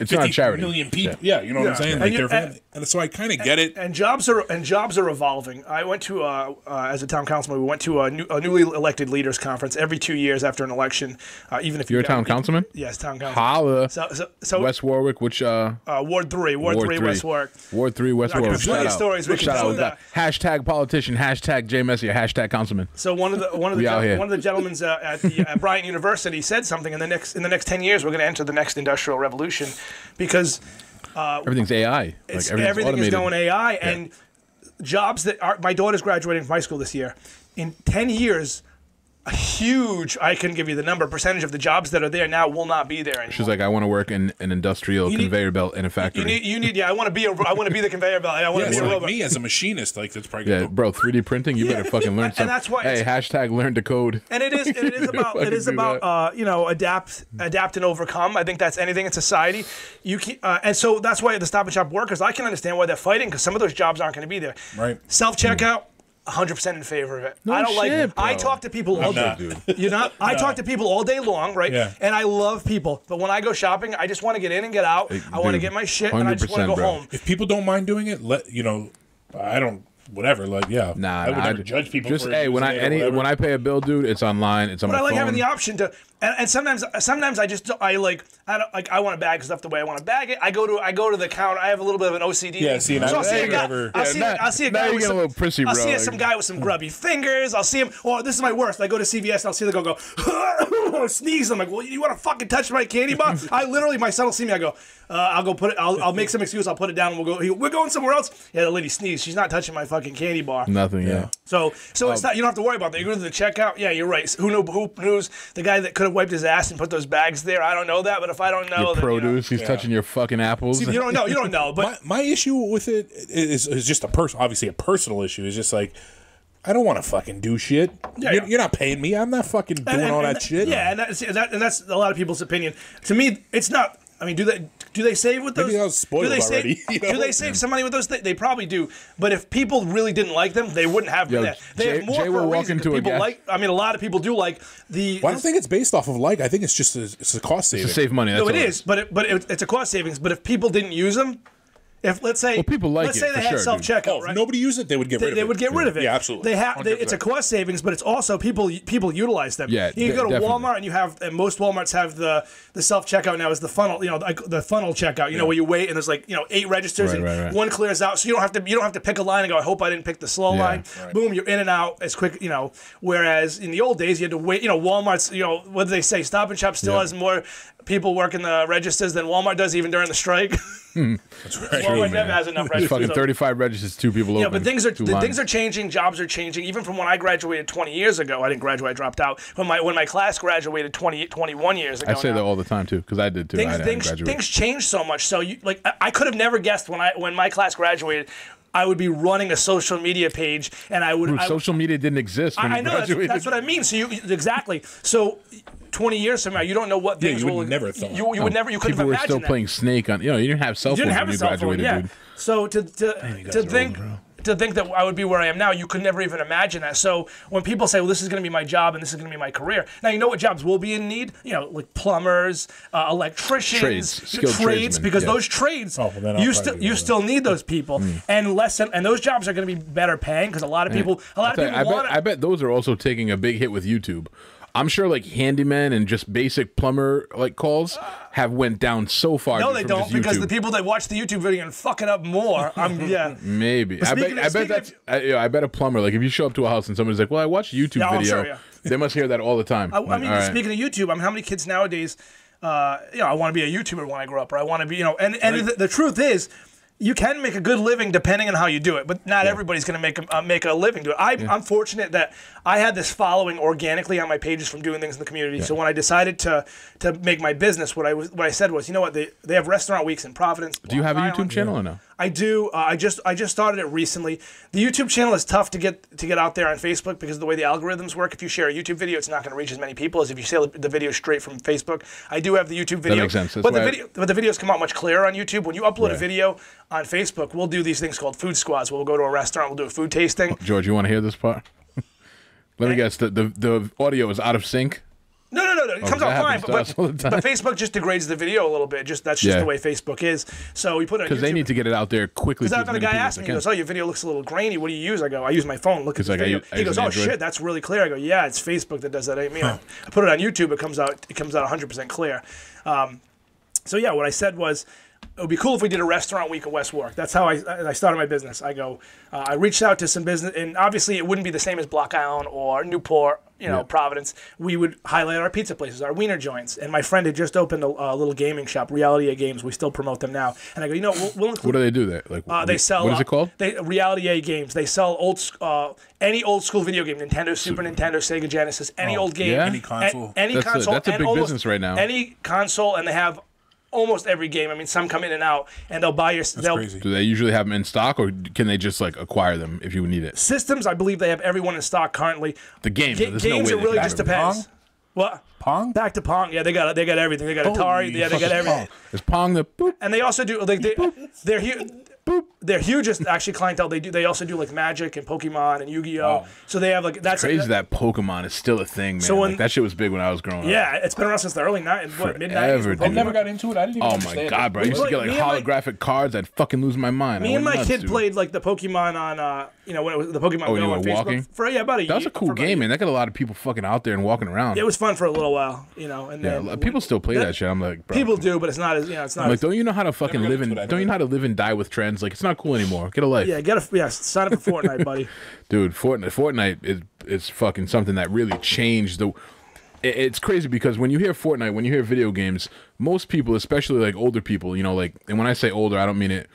It's 50 not a charity. million people. Yeah, you know what I'm saying. And Like you- they're and- family. And so I kind of get it. and jobs are and jobs are evolving. I went to uh, uh, as a town councilman. We went to a, new, a newly elected leaders conference every two years after an election. Uh, even if You're a town don't- councilman. Yes, town councilman. Holla. So, so, so West Warwick, which uh, uh, Ward three, Ward, Ward three, three. West Warwick. Ward three, West I Warwick. plenty Shout of out. stories we can Shout tell out. that. Hashtag politician. Hashtag Jay Messier. Hashtag councilman. So one of the one of the gen- one of the gentlemen uh, at the at Bryant University said something in the next in the next ten years we're going to enter the next industrial revolution because Uh, everything's AI. Like everything's everything automated. is going AI and jobs that are my daughter's graduating from high school this year in 10 years a huge I couldn't give you the number percentage of the jobs that are there now will not be there anymore. She's like, I want to work in an industrial need- conveyor belt in a factory. you need, you need, yeah. I want to be a, I want to be the conveyor belt. I want Yeah, to so be a like robot. me as a machinist, like that's probably yeah, bro, 3D printing. You better fucking learn And something. that's why Hey, hashtag learn to code. And it is, it is *laughs* about, it fucking is do about, that. uh, you know, adapt, adapt and overcome. I think that's anything in society. You can, uh, and so that's why the Stop and Shop workers, I can understand why they're fighting because some of those jobs aren't going to be there. Right. Self checkout. 100% in favor of it. I don't like shit, I talk to people all not. day. You know, I talk to people all day long, right? Yeah. And I love people. But when I go shopping, I just want to get in and get out. I want to get my shit and I just want to go bro. home. If people don't mind doing it, let you know. I don't. Whatever. Like yeah. Nah, I would nah, never judge people. Just for hey, when I using it or any whatever. when I pay a bill, dude, it's online. It's on But my I like phone. having the option to, and, and sometimes, sometimes I just, I like, I don't, like, I want to bag stuff the way I want to bag it. I go to, I go to the counter. I have a little bit of an OCD. Yeah, see, so I- I'll see a guy, whatever. I'll Yeah, see, now- I'll see a now guy you're with some, a little prissy, I'll bro, see like- some guy with some grubby fingers. I'll see him. Oh, this is my worst. I go to CVS. and I'll see the guy go, *laughs* sneeze. I'm like, well, you want to fucking touch my candy bar? *laughs* I literally, my son will see me. I go, uh, I'll go put it. I'll, I'll make some excuse. I'll put it down. and We'll go. he- We're going somewhere else. Yeah, the lady sneezed. She's not touching my fucking candy bar. Nothing. Yeah. So, so it's not you don't have to worry about that. You go to the checkout. Yeah, you're right. Who knew? Who knows the guy that could have wiped his ass and put those bags there? I don't know that, but if I don't know, Your then, you know. produce. He's touching your fucking apples. you don't know. You don't know. But *laughs* my, my issue with it is, is just a person, obviously a personal issue. Is just like I don't want to fucking do shit. Yeah, you're, yeah. you're not paying me. I'm not fucking doing and- all and- that shit. Yeah, and that's, and that, and that's a lot of people's opinion. To me, it's not. I mean, do they do they save with those? Maybe I spoiled do they already, Save, *laughs* you know? Do they save some money with those? They, they probably do. But if people really didn't like them, they wouldn't have Yo, them. They Jay- have more Jay for a walk reason, 'cause a people gas- like. I mean, a lot of people do like the. Well, I don't think it's based off of like. I think it's just a, it's a cost saving. to save money. That's No, it but it, but it, it's a cost savings. But if people didn't use them, if let's say Well, people like let's it, say they had sure, self checkout, Oh, right? nobody used it, they would get they, rid of they it. They would get rid of it. Yeah, absolutely. They have they, it's a cost savings, but it's also people people utilize them. Yeah, you de- go to definitely. Walmart and you have and most WalMarts have the the self checkout now is the funnel. You know, like the funnel checkout. You know, where you wait and there's like you know eight registers Right, and right, right. one clears out, so you don't have to you don't have to pick a line and go. I hope I didn't pick the slow Yeah. line. Boom, you're in and out as quick. You know, whereas in the old days you had to wait. You know, Walmart's. You know, what do they say? Stop and Shop still Yeah. has more people working the registers than Walmart does even during the strike. Hmm. That's *laughs* right. Walmart never has enough *laughs* There's registers. fucking so- 35 registers, two people yeah, open. but things are two the lines. things are changing. Jobs are changing. Even from when I graduated 20 years ago, I didn't graduate. I dropped out. When my when my class graduated 20 21 years ago. I say now, that all the time too, because I did too. Things I things graduate. things change so much. So you like I, I could have never guessed when I when my class graduated. I would be running a social media page, and I would. Dude, I, social media didn't exist when I you know that's, graduated. that's what I mean. So you exactly. So, 20 years from now, you don't know what things Yeah, you would will. never thought. You, you would never. You couldn't People were still that. playing Snake on. You know, you didn't have cell You didn't have when a you cell phone, yeah. dude. So to to, guys to think old, to think that I would be where I am now, you could never even imagine that. So when people say, "Well, this is going to be my job and this is going to be my career," now you know what jobs will be in need. You know, like plumbers, uh, electricians, Trades, trades, tradesmen, because yeah. those trades Oh, well, you still you that. still need those people, Mm. and less and those jobs are going to be better paying because a lot of people a lot of people I want bet, I bet those are also taking a big hit with YouTube. I'm sure like handyman and just basic plumber like calls have went down so far. No, they don't because the people that watch the YouTube video and fuck it up more. I'm *laughs* yeah. Maybe. I bet. of- I bet that's. I, yeah, I bet a plumber. Like if you show up to a house and somebody's like, "Well, I watched a YouTube Yeah, I'm video," sure, yeah. they must hear that all the time. I, I mean, right. speaking of YouTube, I mean, how many kids nowadays, uh, you know, I want to be a YouTuber when I grow up, or I want to be, you know, and and the, the truth is. You can make a good living depending on how you do it, but not everybody's going to make a, uh, make a living do it. I, I'm fortunate that I had this following organically on my pages from doing things in the community. So when I decided to to make my business, what I was what I said was, you know what, they they have restaurant weeks in Providence. Do you have a YouTube Island. channel or no? I do. Uh, I just I just started it recently. The YouTube channel is tough to get to get out there on Facebook because of the way the algorithms work. If you share a YouTube video, it's not going to reach as many people as if you share the video straight from Facebook. I do have the YouTube video, makes sense. That's but the why I- video but the videos come out much clearer on YouTube. When you upload a video on Facebook, we'll do these things called food squads. We'll go to a restaurant, we'll do a food tasting. George, you want to hear this part? *laughs* Let me guess. The, the the audio is out of sync. No, no, no, no. It comes out fine, but, the but, but Facebook just degrades the video a little bit. Just that's just Yeah. the way Facebook is. So we put it Because they need to get it out there quickly. Because I've had a guy people ask me, he goes, "Oh, your video looks a little grainy. What do you use?" I go, "I use my phone. Look at this like video." use- I he goes, "Oh Android." shit, that's really clear." I go, "Yeah, it's Facebook that does that. Ain't me." I put it on YouTube. It comes out. It comes out 100 percent clear. Um, so yeah, what I said was. It would be cool if we did a restaurant week at West Warwick. That's how I, I started my business. I go, uh, I reached out to some business, and obviously it wouldn't be the same as Block Island or Newport, you know, Yeah. Providence. We would highlight our pizza places, our wiener joints. And my friend had just opened a, a little gaming shop, Reality A Games. We still promote them now. And I go, you know, we'll, we'll include What do they do there? Like uh, they sell. What is uh, it called? They Reality A games. They sell old, uh, any old school video game, Nintendo, Super Nintendo, Sega Genesis, any old game, yeah? Any a- console. any That's a- console. that's a big almost business right now. Any console, and they have almost every game. I mean, some come in and out, and they'll buy your. they'll, crazy. Do they usually have them in stock, or can they just like acquire them if you need it? Systems, I believe they have everyone in stock currently. The games. Ga- there's no games, way it really can just have Pong? depends. What? Pong? Back to Pong. Yeah, they got they got everything. They got Atari. Holy Yeah, they got everything. Pong. Is Pong the boop? and they also do like they they're huge. They're hugest actually clientele. They do. They also do like Magic and Pokemon and Yu Gi Oh. Wow. So they have like that's Crazy that Pokemon is still a thing, man. So when- like, that shit was big when I was growing up. Yeah, it's been around since the early nineties, what mid Forever, nineties. I never got into it. I didn't even Oh my god, it. bro! I used to get like me and my- holographic cards. I'd fucking lose my mind. Me and my nuts, kid dude. played like the Pokemon on, uh, you know, when it was the Pokemon Oh, Go you on were Facebook walking? for yeah about a That was year- a cool game, man. That got a lot of people fucking out there and walking around. It was fun for a little while, you know, and yeah, then people still play that, shit. I'm like, people do, but it's not as you know, it's not. I'm like, don't you know how to fucking live and don't you know how to live and die with trends? Like, it's not cool anymore. Get a life, yeah, get a yeah, sign up for Fortnite, buddy. *laughs* dude. Fortnite, Fortnite is is fucking something that really changed the. It's crazy because when you hear Fortnite, when you hear video games, most people, especially like older people, you know, like, and when I say older, I don't mean it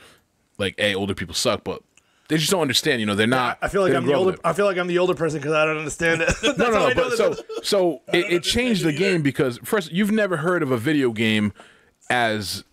like, hey, older people suck, but they just don't understand. You know, they're not. I feel like I'm the older. I feel like I'm the older person because I don't understand it. *laughs* No, no, no. But so, *laughs* so it, it changed the game because first, you've never heard of a video game as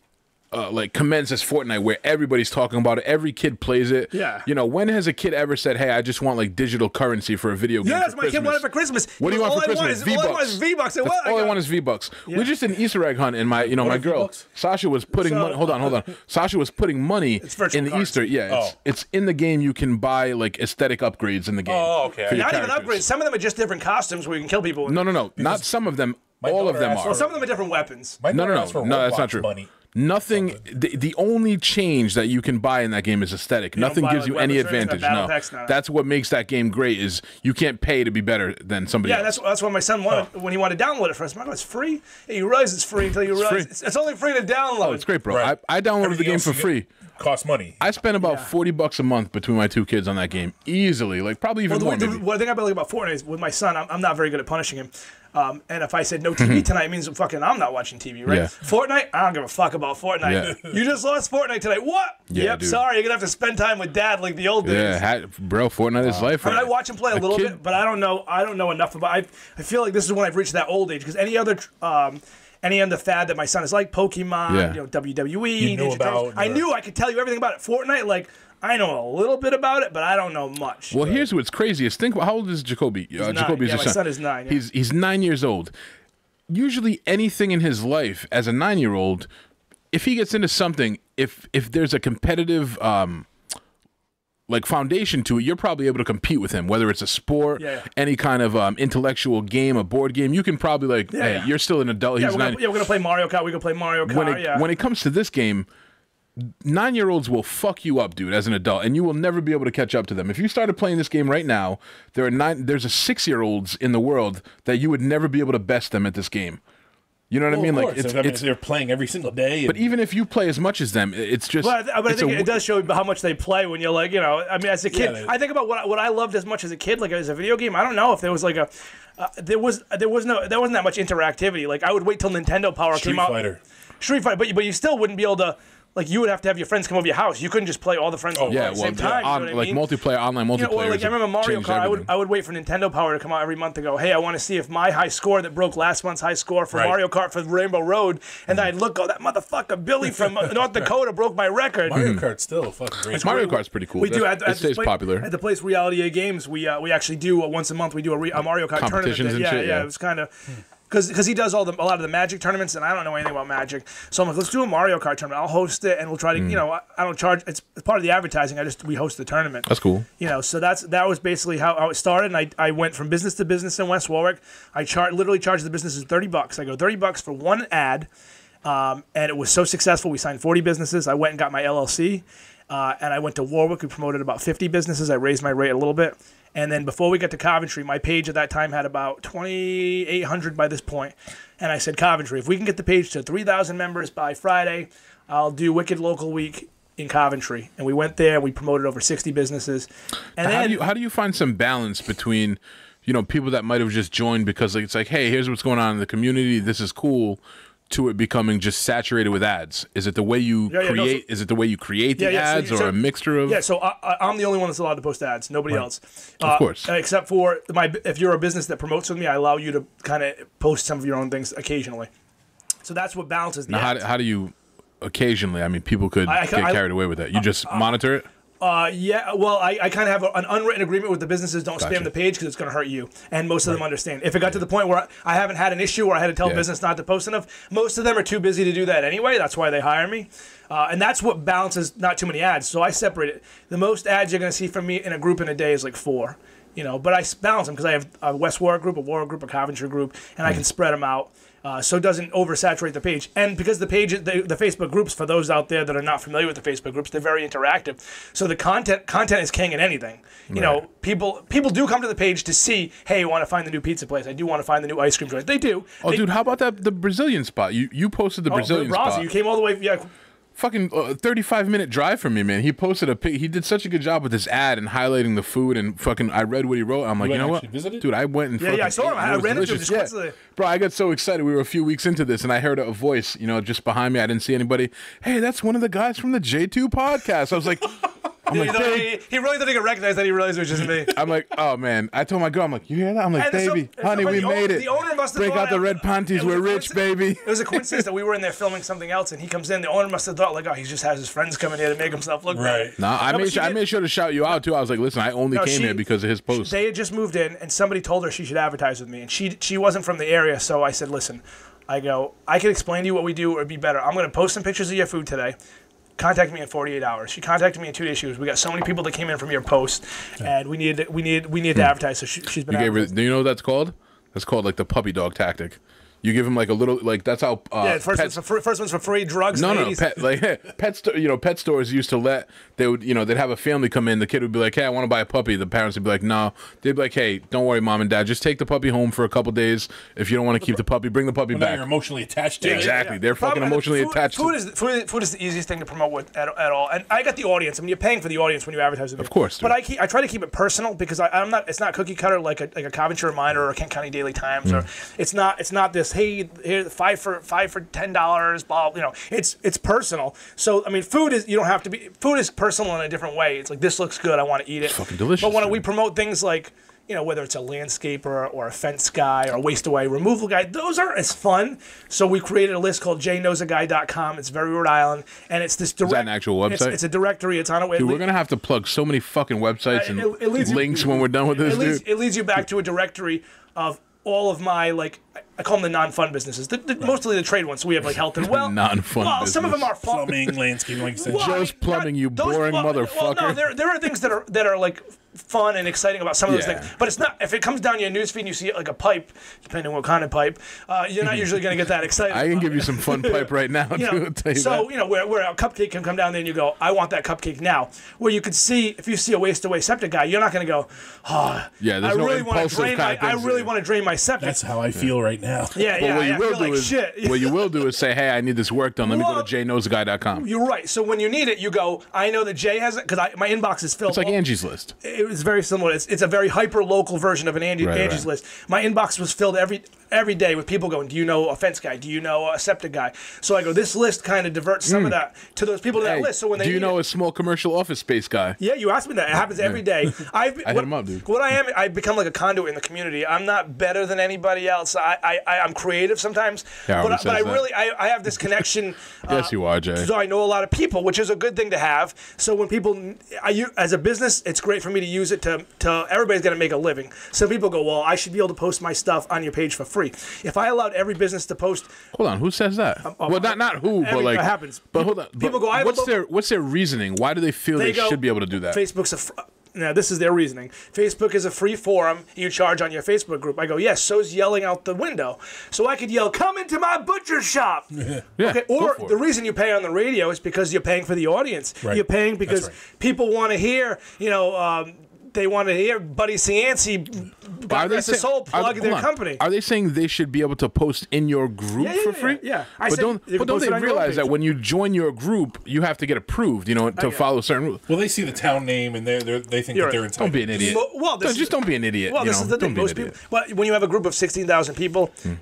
uh, like commence as Fortnite, where everybody's talking about it. Every kid plays it. Yeah. You know, when has a kid ever said, "Hey, I just want like digital currency for a video game"? Yes, for my kid wanted for Christmas. What do you want goes, for I Christmas? Want is, V all I want is V bucks. That's all I want is V bucks. We just did an Easter egg hunt, and my, you know, my girl V-Bucks? Sasha was putting So- money. Hold on, hold on. *laughs* Sasha was putting money in the cards. Easter. Yeah, it's, Oh. it's in the game. You can buy like aesthetic upgrades in the game. Oh, okay. for your Not even upgrades. Some of them are just different costumes where you can kill people. No, no, no. Not some of them. my All of them are. Well, some of them are different weapons. My No, no, no, no. That's not true. Money. Nothing. The, the only change that you can buy in that game is aesthetic. Nothing buy, gives like, you any weapons or anything, advantage. No, packs, no, no. that's what makes that game great. Is you can't pay to be better than somebody Yeah, else. that's that's what my son wanted when he wanted to download it first. I'm like, it's free. And you realize it's free until you realize it's, it's only free to download. oh, it's great, bro. Right. I, I downloaded the game for free. Costs money. I spent about forty bucks a month between my two kids on that game, easily. Like probably even Well, the, more. way- the, maybe. one thing I like about Fortnite is with my son, I'm, I'm not very good at punishing him. Um, and if I said no TV *laughs* tonight, it means fucking I'm not watching TV, right? Yeah. Fortnite, I don't give a fuck about Fortnite. *laughs* you just lost Fortnite tonight. What? Yeah, yep, dude. sorry, you're gonna have to spend time with dad like the old days. yeah, ha- bro. Fortnite is life. I mean, I watch him play a, little kid- bit, but I don't know. I don't know enough about. I I feel like this is when I've reached that old age because any other. Um, any other fad that my son is like, Pokemon, Yeah. you know, WWE, You knew about, I uh, knew I could tell you everything about it. Fortnite, like I know a little bit about it, but I don't know much. Well, here's what's craziest. think about how old is Jacoby? Uh, nine. Jacoby is Yeah, your my son. son is nine, yeah. He's he's nine years old. Usually, anything in his life as a nine year old, if he gets into something, if if there's a competitive um like foundation to it, you're probably able to compete with him. Whether it's a sport, Yeah, yeah. any kind of um, intellectual game, a board game, you can probably like, hey, yeah. you're still an adult. yeah, He's we're nine. gonna, yeah, we're gonna play Mario Kart. We can play Mario Kart. when it yeah. when it comes to this game, nine year olds will fuck you up, dude, as an adult, and you will never be able to catch up to them. If you started playing this game right now, there are nine. There's a six year olds in the world that you would never be able to best them at this game. You know what I mean? Like it's, I mean, it's they're playing every single day. but even if you play as much as them, it's just. But, I- but I it's a it does show how much they play when you're like, you know, I mean, as a kid, they- I think about what I, what I loved as much as a kid, like as a video game. I don't know if there was like a, uh, there was there was no there wasn't that much interactivity. Like I would wait till Nintendo Power Street came out. Street Fighter. Street Fighter, but you, but you still wouldn't be able to like you would have to have your friends come over your house. You couldn't just play all the friends Oh, at Yeah, the well, same time. on, you know what I like mean? multiplayer, online multiplayer. You know, like I remember Mario Kart. I would I would wait for Nintendo Power to come out every month and go, hey, I want to see if my high score that broke last month's high score for Right. Mario Kart for Rainbow Road, and then I'd look, oh that motherfucker Billy from uh, North *laughs* Dakota broke my record. Mario Kart's still a fucking great. Mario Kart's pretty cool. We do That's- at, at it stays place, popular. at the place Reality A Games. We uh, we actually do uh, once a month. We do a, re- a Mario Kart tournament. Competitions that- and yeah, shit, yeah, yeah. It was kind of because he does all the a lot of the Magic tournaments, and I don't know anything about Magic. So I'm like, let's do a Mario Kart tournament. I'll host it, and we'll try to Mm. you know I, I don't charge. It's, it's part of the advertising. I just we host the tournament. That's cool. You know, so that's that was basically how, how it started. And I, I went from business to business in West Warwick. I char- literally charged the businesses thirty bucks. I go thirty bucks for one ad, um, and it was so successful. We signed forty businesses. I went and got my LLC, uh, and I went to Warwick. We promoted about fifty businesses. I raised my rate a little bit, and then before we got to Coventry, my page at that time had about twenty eight hundred by this point. And I said, Coventry, if we can get the page to three thousand members by Friday, I'll do Wicked Local Week in Coventry. And we went there. And we promoted over sixty businesses. And how then do you how do you find some balance between you know people that might have just joined because it's like hey here's what's going on in the community this is cool to it becoming just saturated with ads is it the way you Yeah, yeah, no, create so- is it the way you create the Yeah, yeah, so ads or a mixture of Yeah, so I, I'm the only one that's allowed to post ads. Nobody else. Of Uh, course. Except for my, if you're a business that promotes with me, I allow you to kind of post some of your own things occasionally. So that's what balances the now how, ads. how do you occasionally i mean people could I- I- get carried away with that you just monitor it Uh, yeah, well, I, I kind of have an unwritten agreement with the businesses. Don't Gotcha. spam the page because it's going to hurt you, and most of them understand. If it got to the point where I, haven't had an issue where I had to tell Yeah. business not to post enough, most of them are too busy to do that anyway. That's why they hire me, uh, and that's what balances not too many ads. So I separate it. The most ads you're going to see from me in a group in a day is like four, you know. But I balance them because I have a West Warwick group, a Warwick group, a Coventry group, and I can spread them out. Uh, so it doesn't oversaturate the page. And because the page, the, the Facebook groups, for those out there that are not familiar with the Facebook groups, they're very interactive. So the content content is king in anything. You know, people people do come to the page to see, hey, I want to find the new pizza place. I do want to find the new ice cream joint. They do. oh They- dude how about that the brazilian spot you you posted the oh, brazilian Brazzi, spot you came all the way. Yeah, fucking uh, 35 minute drive from me man. He posted a pic he did such a good job with this ad and highlighting the food and fucking i read what he wrote. I'm like You you, know what? visited? dude i went and Yeah, yeah, I saw him. I ran into him yeah. bro i got so excited. We were a few weeks into this and i heard a voice you know just behind me. I didn't see anybody. Hey that's one of the guys from the j2 podcast. I was like *laughs* i'm he, like thought- "Babe." he, he really didn't get recognized that he realized it was just me. *laughs* I'm like, oh man! I told my girl, I'm like, you hear that? I'm like, And baby, so honey, we the owner- made it. the owner must have Break thought out the red panties. We're rich, baby. It was a *laughs* coincidence that we were in there filming something else, and he comes in. The owner must have thought like, oh, he just has his friends coming here to make himself look Right. bad. Nah, I No, made she sure, I made sure to shout you out too. I was like, listen, I only No, came she- here because of his post. They had just moved in, and somebody told her she should advertise with me, and she she wasn't from the area, so I said, listen, I go, I can explain to you what we do, or it'd be better. I'm going to post some pictures of your food today. Contact me in 48 hours. She contacted me in two days. She was, we got so many people that came in from your post, and we needed we need we needed to advertise. So she, she's been. Hmm. you gave her. Do you know what that's called? That's called like the puppy dog tactic. You give him like a little like that's how. Uh, yeah, first pets- one's for free, first one's for free. Drugs. No, no, 80s. pet like *laughs* pet store. You know, pet stores used to let they would you know they'd have a family come in. The kid would be like, "Hey, I want to buy a puppy." The parents would be like, "No." They'd be like, "Hey, don't worry, mom and dad. Just take the puppy home for a couple days. If you don't want to keep the puppy, bring the puppy Now back." you're emotionally attached to it. Exactly. They're fucking emotionally food, attached Food is food, food is the easiest thing to promote with at, at all, and I got the audience. I mean, you're paying for the audience when you advertise with. Of course, but. I keep, I try to keep it personal because I, I'm not. It's not cookie cutter like a like a Coventry Reminder or a Kent County Daily Times or Mm. it's not it's not this. Hey, here five for five for ten dollars. Blah. You know, it's it's personal. So I mean, food is you don't have to be. Food is personal in a different way. It's like this looks good. I want to eat it. fucking delicious, But when dude. we promote things like you know, whether it's a landscaper or a fence guy or a waste away removal guy, those aren't as fun. So we created a list called jknowsaguy.com. It's very Rhode Island, and it's this direct. that an actual website? it's a directory. It's on a way. Dude, we're gonna have to plug so many fucking websites and it- it leads you- links when we're done with this, it leads, dude. it leads you back to a directory of all of my like I call them the non-fun businesses, the, the, mostly the trade ones. So we have like health and *laughs* well, Non-fun Well, some of them are fun. Plumbing, landscaping, like you. Well, I Joe's mean, Plumbing, you those boring Well, no, there, there are things that are that are like fun and exciting about some of those Yeah. things, but it's not. If it comes down your newsfeed and you see like a pipe, depending on what kind of pipe, uh, you're not *laughs* usually going to get that excited. I can about give it. you some fun pipe right now, *laughs* You know, tell you so that. you know where, where a cupcake can come down there and you go, I want that cupcake now. Where you could see if you see a waste away septic guy, you're not going to go, oh, Yeah, there's I no really want to drain my, I really want to drain my septic. That's how I feel feel right now. Yeah, But yeah. what you I will feel do like is shit. what you will do is say, "Hey, I need this work done. Let me go to jknowsguy.com." You're right. So when you need it, you go. I know that Jay has it because my inbox is filled. It's like Angie's List. it was very similar. It's, it's a very hyper local version of an Andy, Right, Angie's right. list. My inbox was filled every every day with people going, "Do you know a fence guy? Do you know a septic guy?" So I go, this list kind of diverts some of mm. that to those people in that. List. So when they do you know it- a small commercial office space guy? yeah, you asked me that. It happens every day. *laughs* I've, I hit what, him up, dude. What I am, I become like a conduit in the community. I'm not better than anybody else. I, I, I I'm creative sometimes, Yeah, but, I, but I that. really, I, I have this connection. *laughs* Yes, uh, you are, Jay. So I know a lot of people, which is a good thing to have. So when people, I, as a business, it's great for me to use it to, to everybody's going to make a living. Some people go, well, I should be able to post my stuff on your page for free. If I allowed every business to post, Hold on, who says that? Um, um, well, not not who, but like happens. But hold on, People but go, what's their what's their reasoning? Why do they feel they, They go- should be able to do that? Facebook's a. Fr- now this is their reasoning. Facebook is a free forum. You charge on your Facebook group. I go, yes. So's yelling out the window. So I could yell, "Come into my butcher shop." *laughs* yeah, Okay, or the reason you pay on the radio is because you're paying for the audience. Right. You're paying because right. people want to hear, you know, um, they want to hear Buddy Cianci, Are God they rest his saying- soul, plug hold their on. company. Are they saying they should be able to post in your group Yeah, yeah, for yeah, free? yeah. I but said don't but don't they on your own realize that when you join your group, you have to get approved, you know, to yeah. follow certain rules? Well, they see the town name and they're, they're they think You're that they're right. entitled. Don't be an idiot. Well, well, this Don't- is- just don't be an idiot. Well, you this know? is the don't thing. Most people, but when you have a group of sixteen thousand people. Hmm.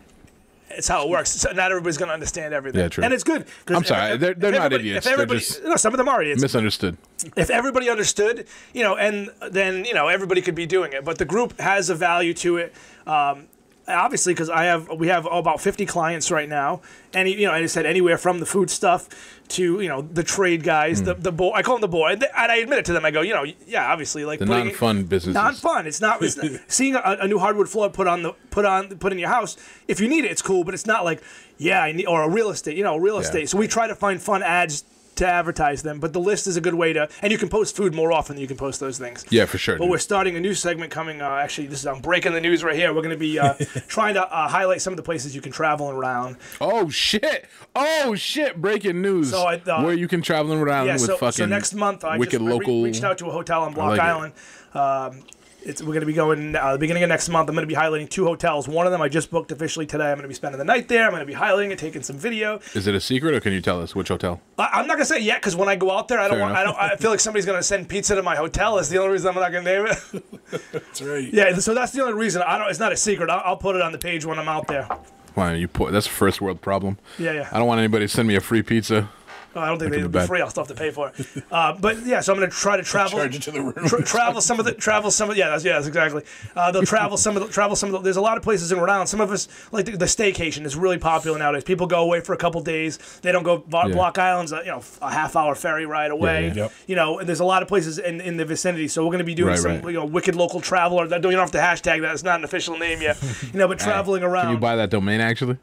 It's how it works. So not everybody's going to understand everything. Yeah, true. And it's good. I'm sorry, if- they're- they're not idiots. If everybody, no, some of them are idiots. Misunderstood. if everybody understood, you know, and then you know everybody could be doing it. But the group has a value to it. Um, obviously, because I have we have about fifty clients right now, and you know, I said anywhere from the food stuff to you know the trade guys, Hmm. the the boy. I call them the boy, and I admit it to them. I go, you know, yeah, obviously, like The non-fun business not fun. It's not. It's not *laughs* seeing a, a new hardwood floor put on the put on put in your house. If you need it, it's cool. But it's not like yeah, I need or a real estate. You know, real estate. So we try to find fun ads to advertise them. But the list is a good way to, and you can post food more often than you can post those things. Yeah, for sure. But dude. we're starting a new segment coming. Uh, actually, this is I'm breaking the news right here. We're going to be uh, *laughs* trying to uh, highlight some of the places you can travel around. Oh shit! Oh shit! Breaking news. So I thought- where you can travel around Yeah, with so, fucking so next month I wicked just I re- local. reached out to a hotel on Block like. Island. Um, it's, we're going to be going uh, the beginning of next month. I'm going to be highlighting two hotels. One of them I just booked officially today. I'm going to be spending the night there. I'm going to be highlighting it, taking some video. Is it a secret or can you tell us which hotel? I, I'm not going to say it yet because when I go out there, I don't Fair want. I don't. I feel like somebody's going to send pizza to my hotel. That's the only reason I'm not going to name it. *laughs* That's right. yeah, so that's the only reason. I don't. It's not a secret. I'll, I'll put it on the page when I'm out there. Why you put? That's a first world problem. Yeah, yeah. I don't want anybody to send me a free pizza. Oh, I don't think That they'd be be bad. free. I'll still have to pay for it. Uh, but yeah, so I'm going to try to *laughs* travel. Charge it to the room. tra- travel some of the travel some of yeah that's yeah that's exactly uh, they'll travel some of the travel some of the, there's a lot of places in Rhode Island some of us like the, the staycation is really popular nowadays people go away for a couple days they don't go Bo- Yeah. Block Island's a, you know a half hour ferry ride away yeah. Yep. you know and there's a lot of places in, in the vicinity so we're going to be doing Right, some right. you know wicked local travel or that you don't have to hashtag that it's not an official name yet you know but *laughs* traveling around Can you buy that domain actually?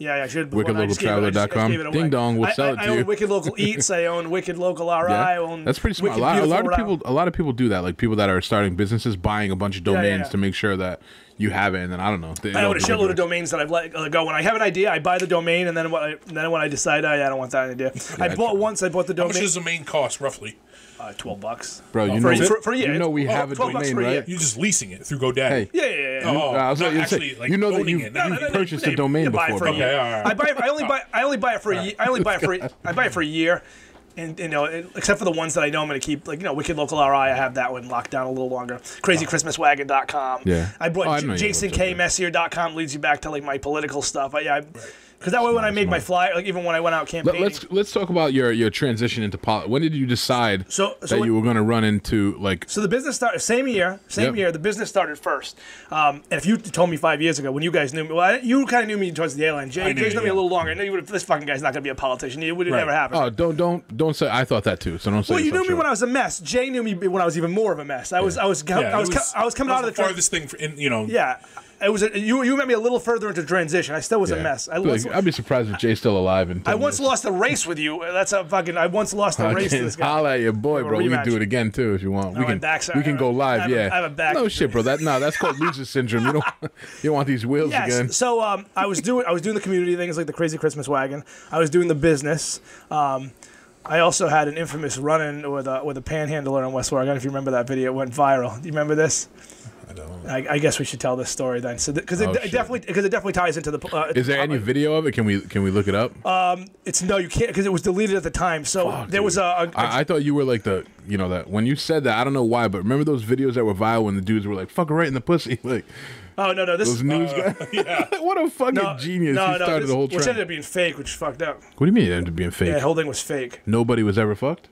Yeah, yeah, I should. before, I just gave it- I just- I just wickedlocaltraveler.com. away. Ding dong, we'll I, sell I, it to I own you. Wicked Local Eats. I own Wicked Local RI. I own That's pretty smart. A lot, a lot of people, a lot of people do that. Like people that are starting businesses, buying a bunch of yeah, domains yeah. to make sure that you have it. And then I don't know. they- I own a shitload of domains that I've let uh, go. When I have an idea, I buy the domain, and then when I, then when I decide, oh, yeah, I don't want that idea. I bought true. once. I bought the domain. How much domain. does the main cost roughly? uh, Twelve bucks. Bro, you for, know, for, for a year. you know we Oh, have a 12 bucks domain, a right? You're just leasing it through GoDaddy. Hey, Yeah, yeah, yeah. yeah. Oh, Uh, I was not say, actually, like, you know that you, it. you No, no, no, no, purchased a domain you buy it before, for a bro. year. Okay, all right. I buy. It, I only buy. I only buy *laughs* it for a year. I only buy it for. a- I buy it for a year. And you know, it- except for the ones that I know I'm going to keep, like you know, Wicked Local RI, I have that one locked down a little longer. CrazyChristmasWagon.com. Yeah. I brought Oh, I know you have JasonKMessier.com leads you back to like my political stuff. I, yeah, because that way when I made my flyer, like even when I went out Let, campaigning, let's let's talk about your your transition into politics. When did you decide So- so that when- you were going to run into like? So the business started same year, same Yep. year. The business started first. Um, and if you told me five years ago, when you guys knew me, well, I, you kind of knew me towards the airline. Jay, knew Jay's you, known me a little longer. I know you would. Have this fucking guy's not going to be a politician. It would Right. never happened. Oh, don't don't don't say. I thought that too. So don't say. well, you knew me when. I was a mess. Jay knew me when I was even more of a mess. I was, I was, Yeah, I was, it co- I was coming that out of the. the farthest thing, for, in, you know. yeah, it was. A, you, you met me a little further into transition. I still was a mess. I Like, I'd be surprised if Jay's still alive. In I once lost a race with you. That's a fucking. I once lost a I race to this guy. holla at your boy, bro. We can do it again too if you want. we can. back's- we can go live. yeah. I have a back- No shit, bro. That no, that's called loser syndrome. You don't. *laughs* You don't want these wheels Yes. again. So um, I was doing I was doing the community things like the crazy Christmas wagon. I was doing the business. Um, I also had an infamous run-in with a with a panhandler in West Warwick. I don't know if you remember that video. It went viral. Do you remember this? I don't. I, I guess we should tell this story then. So because Oh, it, it definitely because it definitely ties into the. Uh, Is there any uh, video of it? Can we can we look it up? Um, it's no, you can't because it was deleted at the time. So Fuck, there was dude. a. a- I, I thought you were like the, you know, that when you said that, I don't know why, but remember those videos that were viral when the dudes were like, "Fuck her right in the pussy," *laughs* like oh no no this those news uh, guys. *laughs* *laughs* what a fucking no, genius! No, he no, started this, the whole which ended up being fake, which fucked up. What do you mean it ended up being fake? Yeah, the whole thing was fake. Nobody was ever fucked.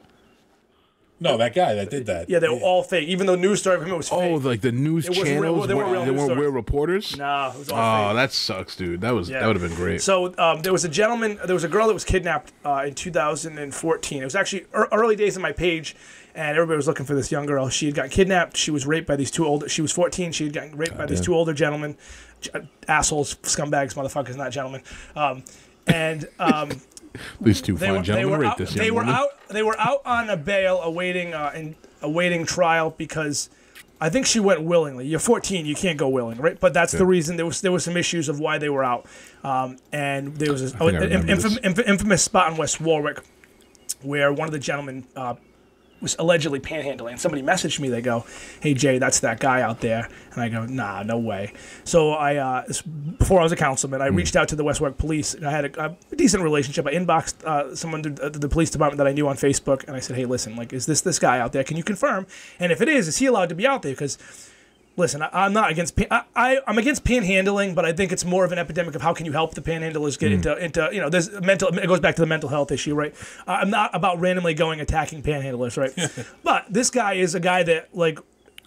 No, that guy that did that. Yeah, they were all fake. Even though the news story of him was fake. Oh, like the news It wasn't real- channels. they weren't real they news weren't stories. real reporters. no, it was all Oh, fake. that sucks, dude. That was Yeah. that would have been great. So um, there was a gentleman, there was a girl that was kidnapped uh, in 2014. It was actually ear- early days of my page, and everybody was looking for this young girl. She had got kidnapped. She was raped by these two older. She was 14. She had gotten raped by these two older gentlemen, J- assholes, scumbags, motherfuckers, not gentlemen. Um, and um, These two they fine were, they gentlemen were out, this they were woman. out they were out on a bail awaiting uh, in, awaiting trial because I think she went willingly. You're 14, you can't go willing, right? But that's the reason there was there was some issues of why they were out. Um, and there was a, think I an infam- infamous spot in West Warwick where one of the gentlemen uh, was allegedly panhandling. And somebody messaged me. They go, "Hey Jay, that's that guy out there." And I go, "Nah, no way." So I, uh, before I was a councilman, I reached out to the West Warwick Police. I had a, a decent relationship. I inboxed uh, someone to uh, the police department that I knew on Facebook, and I said, "Hey, listen, like, is this this guy out there? Can you confirm? And if it is, is he allowed to be out there? Because Listen, I, I'm not against. pan- I, I'm against panhandling, but I think it's more of an epidemic of how can you help the panhandlers get into into you know this mental. It goes back to the mental health issue, right? Uh, I'm not about randomly going attacking panhandlers, right? *laughs* but this guy is a guy that like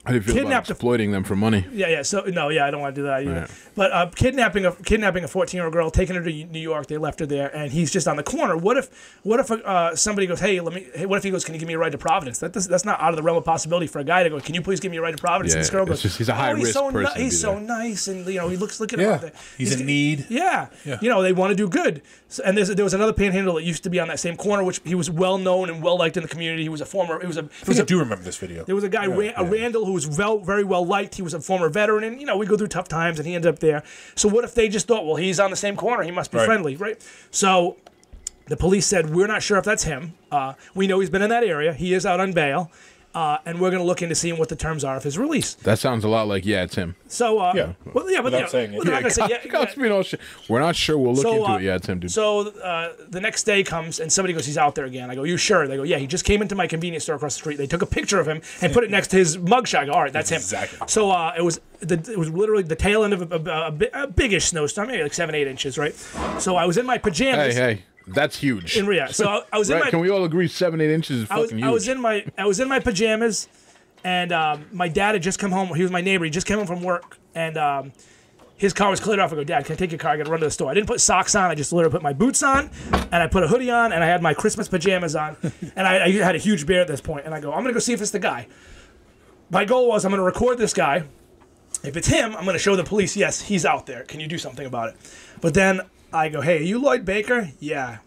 How do you feel about kidnapped a- exploiting them for money? yeah, yeah. So no, yeah, I don't want to do that either. Right. But uh, kidnapping a kidnapping a 14 year old girl, taking her to New York, they left her there, and he's just on the corner. What if what if uh, somebody goes, hey, let me. Hey, what if he goes, can you give me a ride to Providence? That does, that's not out of the realm of possibility for a guy to go, can you please give me a ride to Providence? Yeah, and this girl goes, just- he's a "Oh, high-risk so person be he's so nice, and you know he looks look at Yeah, there. he's in need. Yeah. Yeah. You know, they want to do good. So, and there was another panhandle that used to be on that same corner, which he was well known and well liked in the community. He was a former. He was a. He I was I a do remember this video. there was a guy, Ra- a Randall, who was well, very well liked. He was a former veteran, and you know we go through tough times, and he ended up there. So what if they just thought, well, he's on the same corner, he must be Right. friendly, right? So the police said we're not sure if that's him. Uh, we know he's been in that area. He is out on bail, uh, and we're going to look into seeing what the terms are of his release. That sounds a lot like yeah, it's him. So uh, Yeah. well, yeah, but Without you know, saying it. well, Yeah, gonna say, yeah, cops being all shit. We're not sure. We'll look So, into uh, it. Yeah, it's him, dude. So uh, the next day comes and somebody goes, he's out there again. I go, you sure? They go, yeah. He just came into my convenience store across the street. They took a picture of him and put it next to his mugshot. I go, all right, that's Exactly. him. So uh, it was the, it was literally the tail end of a, a, a, a biggish snowstorm, maybe like seven eight inches, right? So I was in my pajamas. hey, hey, that's huge. In Riyadh. So I, I was in my Can we all agree seven, eight inches is I was, fucking I was in my I was in my pajamas, and um, my dad had just come home. He was my neighbor. He just came home from work, and um, his car was cleared off. I go, Dad, can I take your car? I got to run to the store. I didn't put socks on. I just literally put my boots on, and I put a hoodie on, and I had my Christmas pajamas on, *laughs* and I, I had a huge beard at this point. And I go, I'm gonna go see if it's the guy. My goal was I'm gonna record this guy. If it's him, I'm gonna show the police. Yes, he's out there. Can you do something about it? But then I go, Hey, are you Lloyd Baker? Yeah.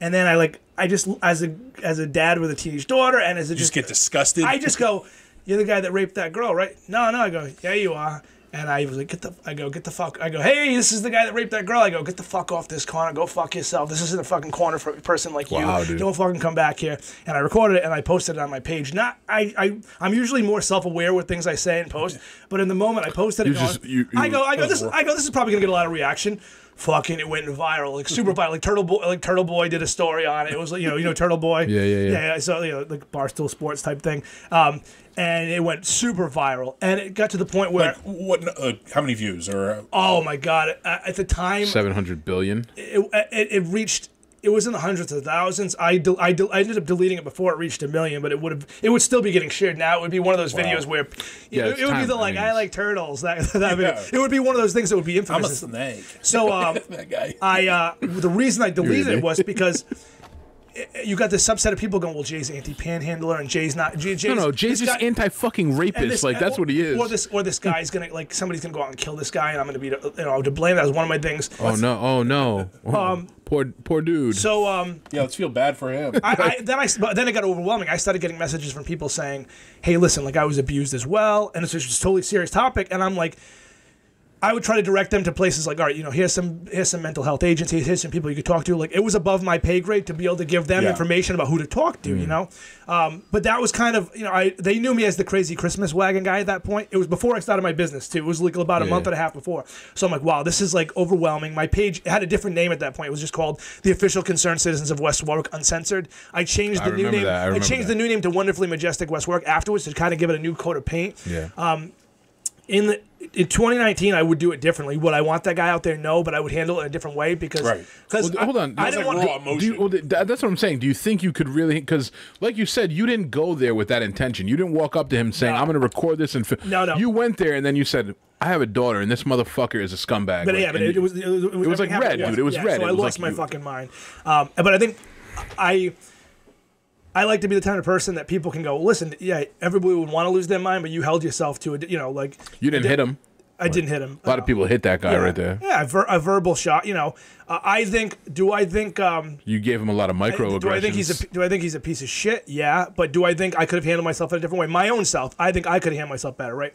And then I like I just as a as a dad with a teenage daughter and as a You just get disgusted. I just go, You're the guy that raped that girl, right? No, no, I go, Yeah, you are. And I was like, get the, I go, get the fuck. I go, hey, this is the guy that raped that girl. I go, get the fuck off this corner. Go fuck yourself. This isn't a fucking corner for a person like Wow, you. dude. Don't fucking come back here. And I recorded it and I posted it on my page. Not, I, I, I'm usually more self-aware with things I say and post, but in the moment I posted it, going, just- you- I go, I go, this, I go, this is probably gonna get a lot of reaction. Fucking, it went viral, like super *laughs* viral. Like Turtle Boy, like Turtle Boy did a story on it. It was like, you know, you know Turtle Boy. Yeah, yeah, yeah. Yeah, so you know, like Barstool Sports type thing. Um, and it went super viral, and it got to the point where, like what? Uh, how many views or? Uh, oh my god! uh, At the time, Seven hundred billion. it, it, it reached it was in the hundreds of thousands I, del- I, del- I ended up deleting it before it reached a million but it would have it would still be getting shared now it would be one of those videos where Yeah, it's it would be the I like mean, I, like turtles that, *laughs* that video. Yeah. it would be one of those things that would be infamous. I'm a snake. so *laughs* um. I uh, the reason I deleted it was because *laughs* you got this subset of people going well Jay's anti-panhandler and Jay's not Jay, Jay's, No, no, Jay's just guy- anti fucking rapist. this- Like that's or- what he is. Or this, or this guy's gonna like somebody's gonna go out and kill this guy, and I'm gonna be, you know, to blame. That was one of my things. oh no! Oh no! Um, *laughs* poor poor dude. So um, Yeah, let's feel bad for him. I, I then I but then it got overwhelming. I started getting messages from people saying, "Hey, listen, like I was abused as well," and it's just a totally serious topic, and I'm like. I would try to direct them to places like, all right, you know, here's some here's some mental health agencies, here's some people you could talk to. Like it was above my pay grade to be able to give them Yeah. information about who to talk to, you know. Um, but that was kind of, you know, I they knew me as the crazy Christmas wagon guy at that point. It was before I started my business too. It was like about a Yeah. month and a half before. So I'm like, wow, this is like overwhelming. My page had a different name at that point. It was just called the Official Concerned Citizens of West Warwick Uncensored. I changed I the new name. that. I I, changed that. the new name to Wonderfully Majestic West Warwick afterwards to kind of give it a new coat of paint Yeah. In the in 2019 I would do it differently. Would I want that guy out there? No, but I would handle it in a different way because Right. because Well, hold on. I, I That's didn't like want raw emotion. You, well, that's what I'm saying. Do you think you could really? Because, like you said, you didn't go there with that intention. You didn't walk up to him saying, No. "I'm going to record this." And. No, no. You went there and then you said, "I have a daughter, and this motherfucker is a scumbag." But Like, yeah, but it, it was it was, it was, was like everything red, happened dude. It was yeah, red. So I was lost like my you- fucking mind. Um, but I think I. I like to be the kind of person that people can go, listen, yeah, everybody would want to lose their mind, but you held yourself to it. You know, like you didn't hit him. I didn't hit him. A lot of people hit that guy yeah, right there. Yeah, a, ver- a verbal shot. You know, uh, I think. Do I think? Um, You gave him a lot of microaggressions. do I think he's a Do I think he's a piece of shit? Yeah, but do I think I could have handled myself in a different way? My own self, I think I could have handled myself better, right?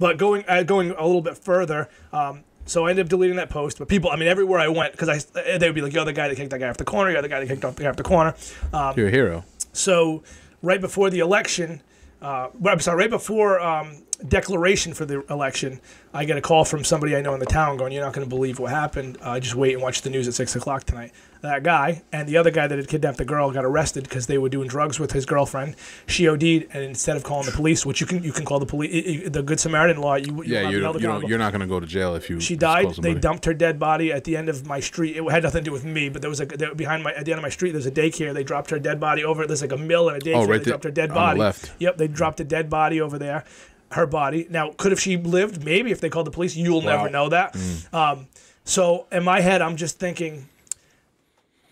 But going uh, going a little bit further, um, so I ended up deleting that post. But people, I mean, everywhere I went, because I they would be like, "You're the guy that kicked that guy off the corner. You're the guy that kicked off the guy off the corner." Um, You're a hero. So right before the election, uh, I'm sorry, right before um, declaration for the election, I get a call from somebody I know in the town going, "You're not going to believe what happened. Uh, just wait and watch the news at six o'clock tonight." That guy and the other guy that had kidnapped the girl got arrested because they were doing drugs with his girlfriend. She OD'd, and instead of calling the police, which you can you can call the police, the Good Samaritan law, you, Yeah, to you be held don't, you don't, accountable. you're not going to go to jail if you. She died. They dumped her dead body at the end of my street. It had nothing to do with me, but there was a there, behind my at the end of my street. There's a daycare. They dropped her dead body over. There's like a mill and a daycare. Oh, right they dropped her dead body. left. Yep, they dropped a dead body over there. Her body. Now, could have she lived? Maybe if they called the police, you'll Wow. never know that. Mm. Um, so in my head, I'm just thinking.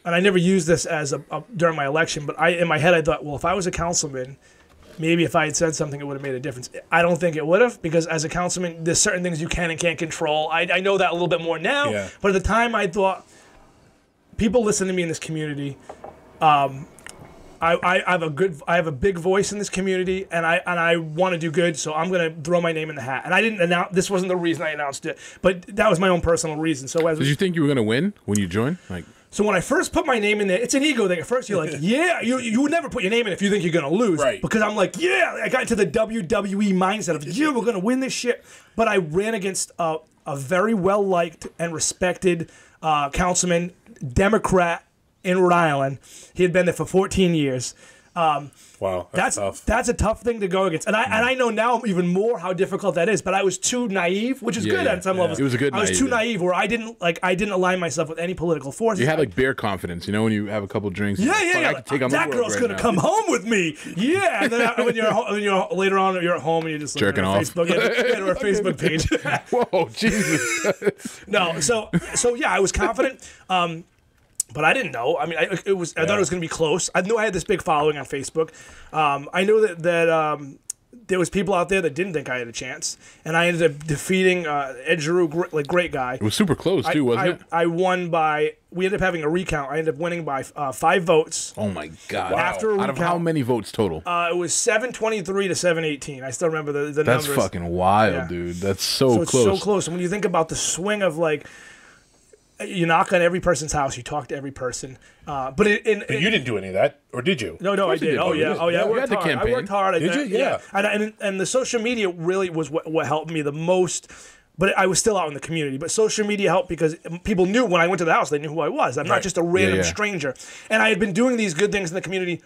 And I never used this as a, a during my election, but I in my head I thought, well, if I was a councilman, maybe if I had said something, it would have made a difference. I don't think it would have because as a councilman, there's certain things you can and can't control. I, I know that a little bit more now, Yeah. but at the time, I thought people listen to me in this community. Um, I, I, I have a good, I have a big voice in this community, and I and I want to do good, so I'm gonna throw my name in the hat. And I didn't announce. This wasn't the reason I announced it, but that was my own personal reason. So as Did you think you were going to win when you joined? Like, so when I first put my name in there, it's an ego thing. At first, you're like, *laughs* yeah, you you would never put your name in if you think you're gonna lose, Right. Because I'm like, yeah, I got into the WWE mindset of, yeah, we're gonna win this shit. But I ran against a, a very well liked and respected uh, councilman, Democrat in Rhode Island. He had been there for 14 years. Um, Wow, that's that's, tough. that's a tough thing to go against, and I and I know now even more how difficult that is. But I was too naive, which is Yeah, good yeah, at some yeah. levels. It was a good I was too naive. naive, where I didn't like I didn't align myself with any political forces. you had like bear confidence, you know, when you have a couple drinks. Yeah, yeah, I yeah. can take on the that girl's right gonna now. come home with me. Yeah, and then I- when you're when you're later on you're at home and you're just Jerking off. Facebook, yeah, to *laughs* Facebook page. *laughs* Whoa, Jesus! *laughs* no, so so yeah, I was confident. Um, but I didn't know. I mean, I, it was. I thought it was going to be close. I knew I had this big following on Facebook. Um, I knew that that um, there was people out there that didn't think I had a chance, and I ended up defeating uh, Ed Giroux, gr- like great guy. it was super close too, wasn't I, it? I won by. We ended up having a recount. I ended up winning by uh, five votes. Oh my god! After a out of how many votes total? Uh, it was seven twenty three to seven eighteen. I still remember the, the That's numbers. fucking wild, Yeah. dude. That's so, so close. so close. And when you think about the swing of like, you knock on every person's house, you talk to every person. Uh, but in, in, But you didn't do any of that, or did you? no, no, I did. did. Oh Oh, yeah, did. oh yeah. I Yeah, you worked had the hard. I campaign. worked hard. I Did did- you? Yeah. And, and and the social media really was what what helped me the most. But I was still out in the community. But social media helped because people knew when I went to the house, they knew who I was. I'm not just a random yeah. stranger. And I had been doing these good things in the community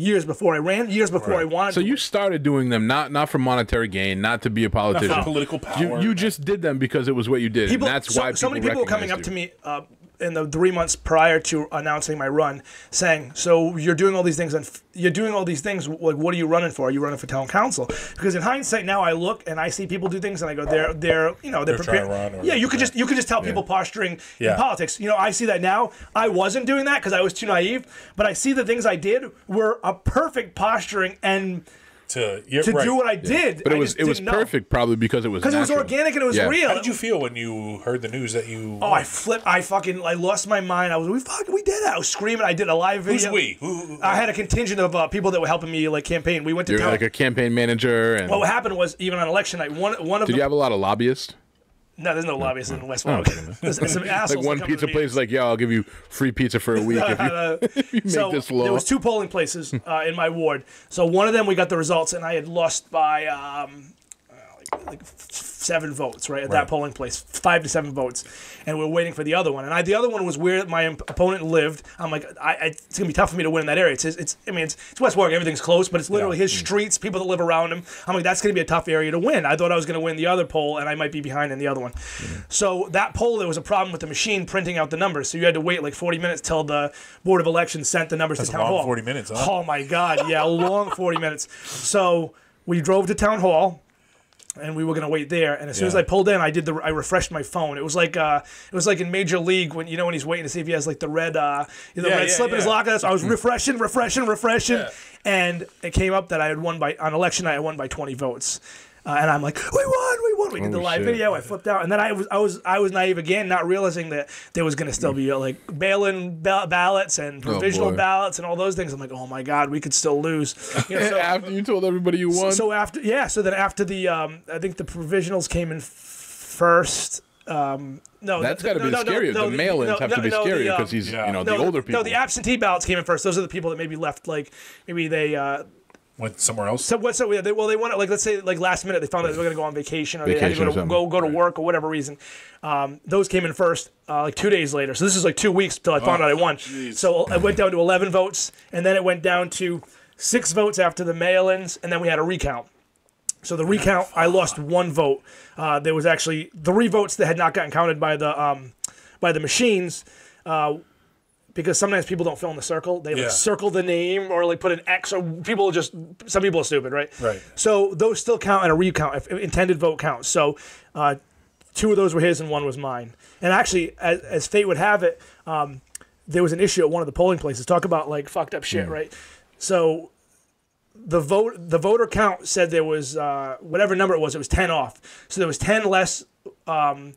years before I ran, years before I wanted. So to you started doing them not not for monetary gain, not to be a politician. political power. You, you just did them because it was what you did. people, and that's so, why so many people were coming up recognized to me uh, in the three months prior to announcing my run, saying, "So you're doing all these things, and f- you're doing all these things. Like, what are you running for? Are you running for town council?" Because in hindsight, now I look and I see people do things, and I go, "They're, they're, you know, they're, They're prepared." trying to run or- yeah, you could just, you could just tell people posturing Yeah. in politics. You know, I see that now. I wasn't doing that because I was too naive, but I see the things I did were a perfect posturing and to you're to right. do what I did. But it I was it was didn't know. perfect probably because it was because it was organic and it was Yeah. real. How did you feel when you heard the news that you? Oh, I flipped. I fucking. I lost my mind. I was. We fucking. We did it. I was screaming. I did a live video. who's video. we? Who, who- I had a contingent of uh, people that were helping me like campaign. We went to You're town. like a campaign manager, and what happened was even on election night, one one of did the you have a lot of lobbyists? No, there's no lobbyists in West Warwick. There's, there's some *laughs* assholes Like one that come to pizza place, is like, yeah, I'll give you free pizza for a week if *laughs* you, Uh, *laughs* if you make so this law. there was two polling places uh, in my ward. So one of them we got the results, and I had lost by um, uh, like, like seven votes, right at that polling place, five to seven votes, and we are waiting for the other one. And I, the other one was where my opponent lived. I'm like, I, I, it's gonna be tough for me to win in that area. It's, his- it's I mean, it's, it's West Warwick, everything's close, but it's literally his mm. streets, people that live around him. I'm like, that's gonna be a tough area to win. I thought I was gonna win the other poll, and I might be behind in the other one. Mm. So that poll, there was a problem with the machine printing out the numbers, so you had to wait like 40 minutes till the board of elections sent the numbers That's to a town long hall. 40 minutes, huh? Oh my god, yeah, long 40 minutes. So we drove to town hall and we were gonna wait there. And as soon as I pulled in, I did the I refreshed my phone. It was like uh, it was like in Major League when you know when he's waiting to see if he has like the red uh, the Yeah, red yeah, slip in his yeah. locker. So I was refreshing, refreshing, refreshing, Yeah. and it came up that I had won by on election night. I won by 20 votes. Uh, and I'm like, we won, we won. We did the Oh, live shit. video. I flipped out, and then I was, I was, I was naive again, not realizing that there was going to still be uh, like mail-in ba- ballots and provisional Oh, ballots and all those things. I'm like, oh my god, we could still lose. You know, *laughs* so- After you told everybody you won, so after yeah, so then after the um, I think the provisionals came in f- first. Um, no, that's got to be the scarier. the mail-ins have to be scarier because he's, yeah. you know, um, no, the older people. No, the absentee ballots came in first. Those are the people that maybe left, like maybe they. Uh, Went somewhere else. so what? So yeah, they, well, they wanted like let's say like last minute they found out they were going to go on vacation or they had to go to, go, go to work or whatever reason. Um, those came in first, uh, like two days later. So this is like two weeks till I found Oh, out I won. jeez. So I went down to 11 votes, and then it went down to six votes after the mail-ins, and then we had a recount. So the recount, I lost one vote. Uh, there was actually three votes that had not gotten counted by the um, by the machines. Uh, because sometimes people don't fill in the circle. They like Yeah. circle the name or like put an X or people just some people are stupid, right? Right. So those still count in a recount if intended vote counts. So uh, two of those were his and one was mine. And actually, as, as fate would have it, um, there was an issue at one of the polling places. Talk about like fucked up shit, right? So the vote the voter count said there was uh, whatever number it was. It was ten off. So there was ten less um,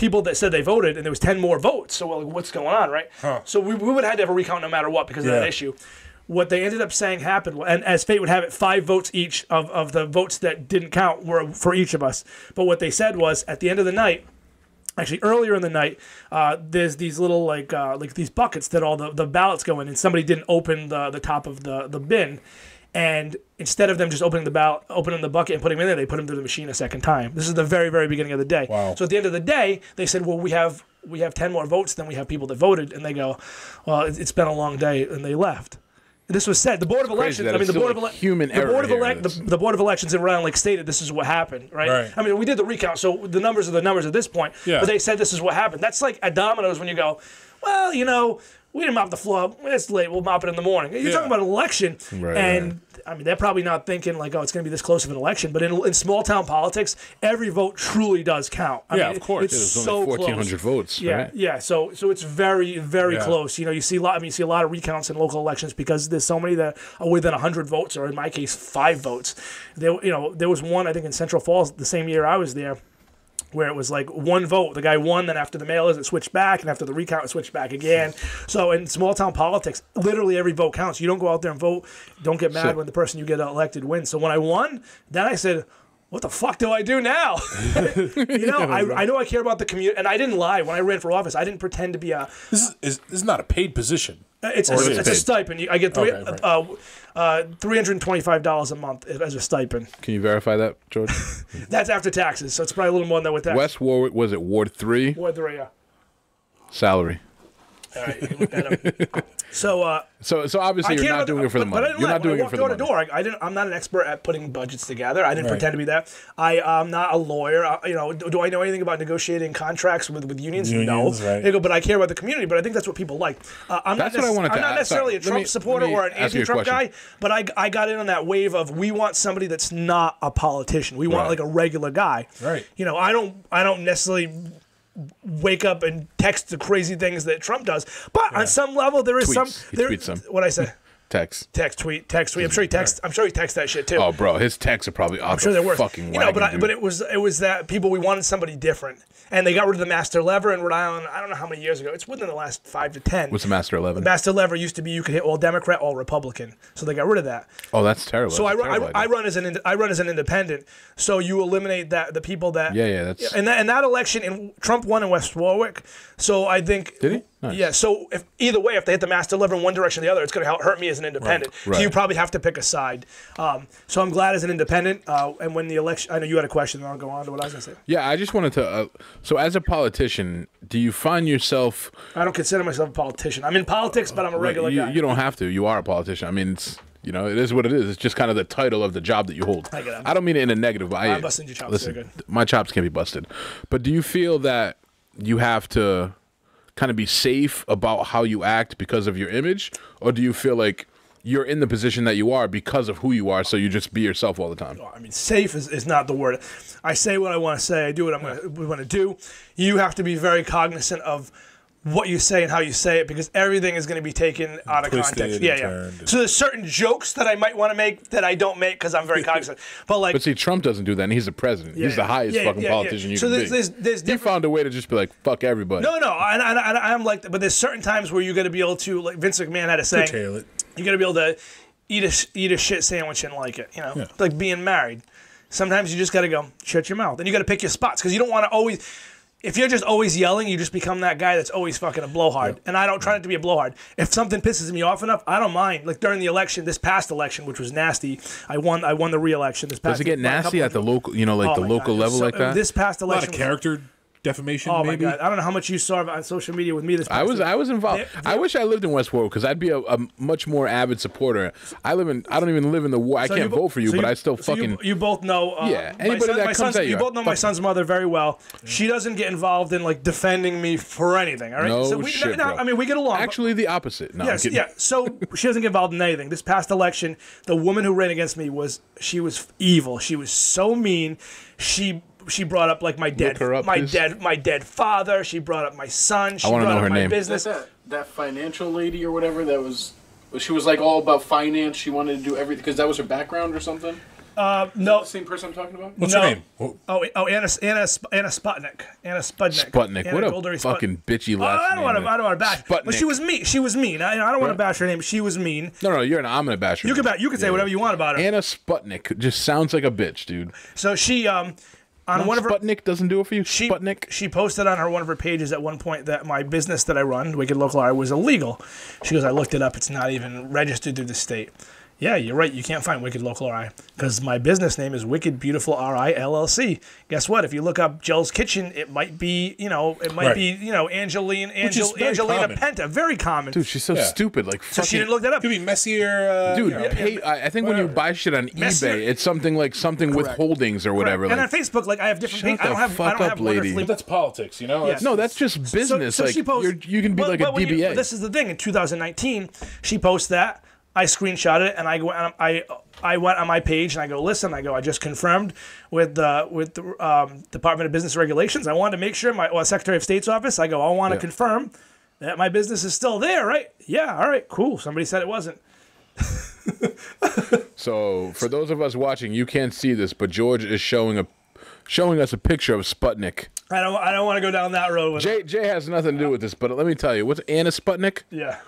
people that said they voted, and there was ten more votes. So well, like, what's going on, right? So we, we would have had to have a recount no matter what because of Yeah. that issue. What they ended up saying happened, and as fate would have it, five votes each of, of the votes that didn't count were for each of us. But what they said was at the end of the night, actually earlier in the night uh, there's these little like uh, like these buckets that all the, the ballots go in and somebody didn't open the, the top of the, the bin and instead of them just opening the ballot opening the bucket and putting them in there they put them through the machine a second time this is the very very beginning of the day Wow. so at the end of the day they said well we have we have 10 more votes than we have people that voted and they go well it- it's been a long day and they left this was said. The board of elections. I mean, the board of like, ele- the board of here in elect this. the, the board of elections in Rhode Island Lake stated this is what happened, right? Right. I mean, we did the recount, so the numbers are the numbers at this point. Yeah. But they said this is what happened. That's like at Domino's when you go, well, you know, we didn't mop the floor. It's late. We'll mop it in the morning. You're Yeah. talking about an election, Right, and I mean, they're probably not thinking like, oh, it's going to be this close of an election. But in, in small town politics, every vote truly does count. I Yeah, mean, of course. It's There's so only close. 1,400 votes, Yeah, right? yeah. So so it's very very Yeah. close. You know, you see a lot. I mean, you see a lot of recounts in local elections because there's so many that are within hundred votes, or in my case, five votes. There, you know, there was one I think in Central Falls the same year I was there. Where it was like one vote, the guy won. Then after the mail is it switched back, and after the recount, it switched back again. So in small town politics, literally every vote counts. You don't go out there and vote. Don't get mad So- when the person you get elected wins. So when I won, then I said, "What the fuck do I do now?" *laughs* you know, *laughs* I, I know I care about the community, and I didn't lie when I ran for office. I didn't pretend to be a. This is, is this is not a paid position. It's a, it it's a stipend. I get three, Okay, right. uh, uh, three hundred and twenty-five dollars a month as a stipend. Can you verify that, George? *laughs* That's after taxes, so it's probably a little more than that with taxes. West Warwick was it Ward Three Ward three, yeah. salary? All right, you can look that up. *laughs* So, uh, So so obviously you're can't doing it for the money. You're not doing it for the door money. to door. I, I didn't. I'm not an expert at putting budgets together. I didn't Right. pretend to be that. I, I'm not a lawyer. I, you know, do, do I know anything about negotiating contracts with, with unions? Unions, no. right. Go, but I care about the community. But I think that's what people like. Uh, I'm That's not what I wanted to I'm not ask. necessarily a Trump me- supporter or an ask you a anti-Trump guy. But I, I got in on that wave of we want somebody that's not a politician. We want Right. like a regular guy. Right. You know, I don't. I don't necessarily wake up and text the crazy things that Trump does. But on some level, there is Tweets. some. There, some. What I say. Text. text, tweet, text, tweet. I'm sure he text. I'm sure he texts that shit too. Oh, bro, his texts are probably I'm sure they're worse. fucking you know, but I, but it was it was that people we wanted somebody different, and they got rid of the master lever in Rhode Island. I don't know how many years ago. It's within the last five to ten. What's the master lever? master lever used to be you could hit all Democrat, all Republican. So they got rid of that. oh, that's terrible. So I That's run, I, terrible I idea. run as an ind- I run as an independent. So you eliminate that the people that Yeah, yeah, that's- and that, and that election in Trump won in West Warwick. So I think Did he? Nice. Yeah. So if either way, if they hit the master lever in one direction or the other, it's going to hurt me as an independent. Right. So you probably have to pick a side. Um, so I'm glad as an independent. Uh, and when the election, I know you had a question. Then I'll go on to what I was going to say. Yeah, I just wanted to. Uh, so, as a politician, do you find yourself? I don't consider myself a politician. I'm in politics, but I'm a regular you, guy. you don't have to. You are a politician. I mean, it's you know, it is what it is. It's just kind of the title of the job that you hold. I get it. I don't mean it in a negative. I, I'm busting your chops. Listen, my chops can be busted. But do you feel that you have to kind of be safe about how you act because of your image, or do you feel like you're in the position that you are because of who you are, so you just be yourself all the time? Oh, I mean, safe is, is not the word. I say what I want to say. I do what I'm going want to do. You have to be very cognizant of what you say and how you say it because everything is going to be taken out of Twisted context. Yeah, yeah. So there's certain jokes that I might want to make that I don't make because I'm very *laughs* cognizant. But like, But see, Trump doesn't do that, and he's the president. he's the highest Yeah, fucking yeah, yeah. politician you So can there's- be. there's- there's he found a way to just be like, fuck everybody. no, no, and, and, and I'm like, but there's certain times where you got to be able to, like Vince McMahon had a saying, Curtail it. you got to be able to eat a eat a shit sandwich and like it. You know, like being married. Sometimes you just got to go shut your mouth, and you got to pick your spots because you don't want to always. If you're just always yelling, you just become that guy that's always fucking a blowhard. And I don't try not to be a blowhard. If something pisses me off enough, I don't mind. Like during the election, this past election, which was nasty, I won. I won the re-election. This past. Does it get nasty at the local, you know, like Oh the local God. level So, like uh, that? This past election, A lot election. of was- character defamation, Oh maybe. my god! I don't know how much you saw on social media with me this. I was week. I was involved. There- I wish I lived in West Warwick because I'd be a, a much more avid supporter. I live in. I don't even live in the war. I can't bo- vote for you, so but I still so fucking. You, you both know. Uh, Yeah, anybody son- that comes son's- at you, you both know my son's mother very well. She doesn't get involved in like defending me for anything. All right. No so we, shit, no, bro. I mean, we get along. but- Actually, the opposite. No, Yes, yeah. So *laughs* she doesn't get involved in anything. This past election, the woman who ran against me was she was evil. She was so mean. She she brought up like my dead up, my please. dead my dead father. She brought up my son. She wanna brought know up her my name. business. That that financial lady or whatever that was. She was like all about finance. She wanted to do everything because that was her background or something. No, same person I'm talking about. What's no. her name? Oh, Oh, oh, Anna, Anna, Anna Sputnik. Anna Sputnik. Sputnik. Anna What a Goldery Sput- fucking bitchy Oh, last I don't name. want to. I don't want to bash. But she was mean. She was mean. I, I don't want to bash her name. She was mean. No, no, you're an. I'm gonna bash her. You can ba- you can say whatever you want about her. Anna Sputnik just sounds like a bitch, dude. so she um on one of her Sputnik doesn't do it for you. she Sputnik. she posted on her one of her pages at one point that my business that I run, Wicked Local R, was illegal. She goes, I looked it up. It's not even registered through the state. Yeah, you're right. You can't find Wicked Local RI because my business name is Wicked Beautiful RI LLC. Guess what? If you look up Jell's Kitchen, it might be, you know, it might Right. be, you know, Angeline, Which is Angel, very Angelina common. Penta. Very common. Dude, she's so Yeah. stupid. Like, so she didn't look that up. could be messier. Uh, Dude, you know. pay, I, I think when you buy shit on Messier- eBay, it's something like something with holdings or whatever. and on Facebook, like I have different. Shut pages. I don't the have. I fuck don't up, have lady. But that's politics, you know. Yeah. No, that's just business. like you're, you can be Well, like well, a when you- DBA. this is the thing. In 2019, she posts that. I screenshot it and I go. and I I went on my page and I go. Listen, I go. I just confirmed with the with the um, Department of Business Regulations. I wanted to make sure my well, Secretary of State's office. I go. I want to Yeah. confirm that my business is still there, right? Yeah. All right. Cool. Somebody said it wasn't. *laughs* So for those of us watching, you can't see this, but George is showing a showing us a picture of Sputnik. I don't. I don't want to go down that road with. Jay Jay has nothing to do with this, but let me tell you, what's Anna Sputnik? Yeah.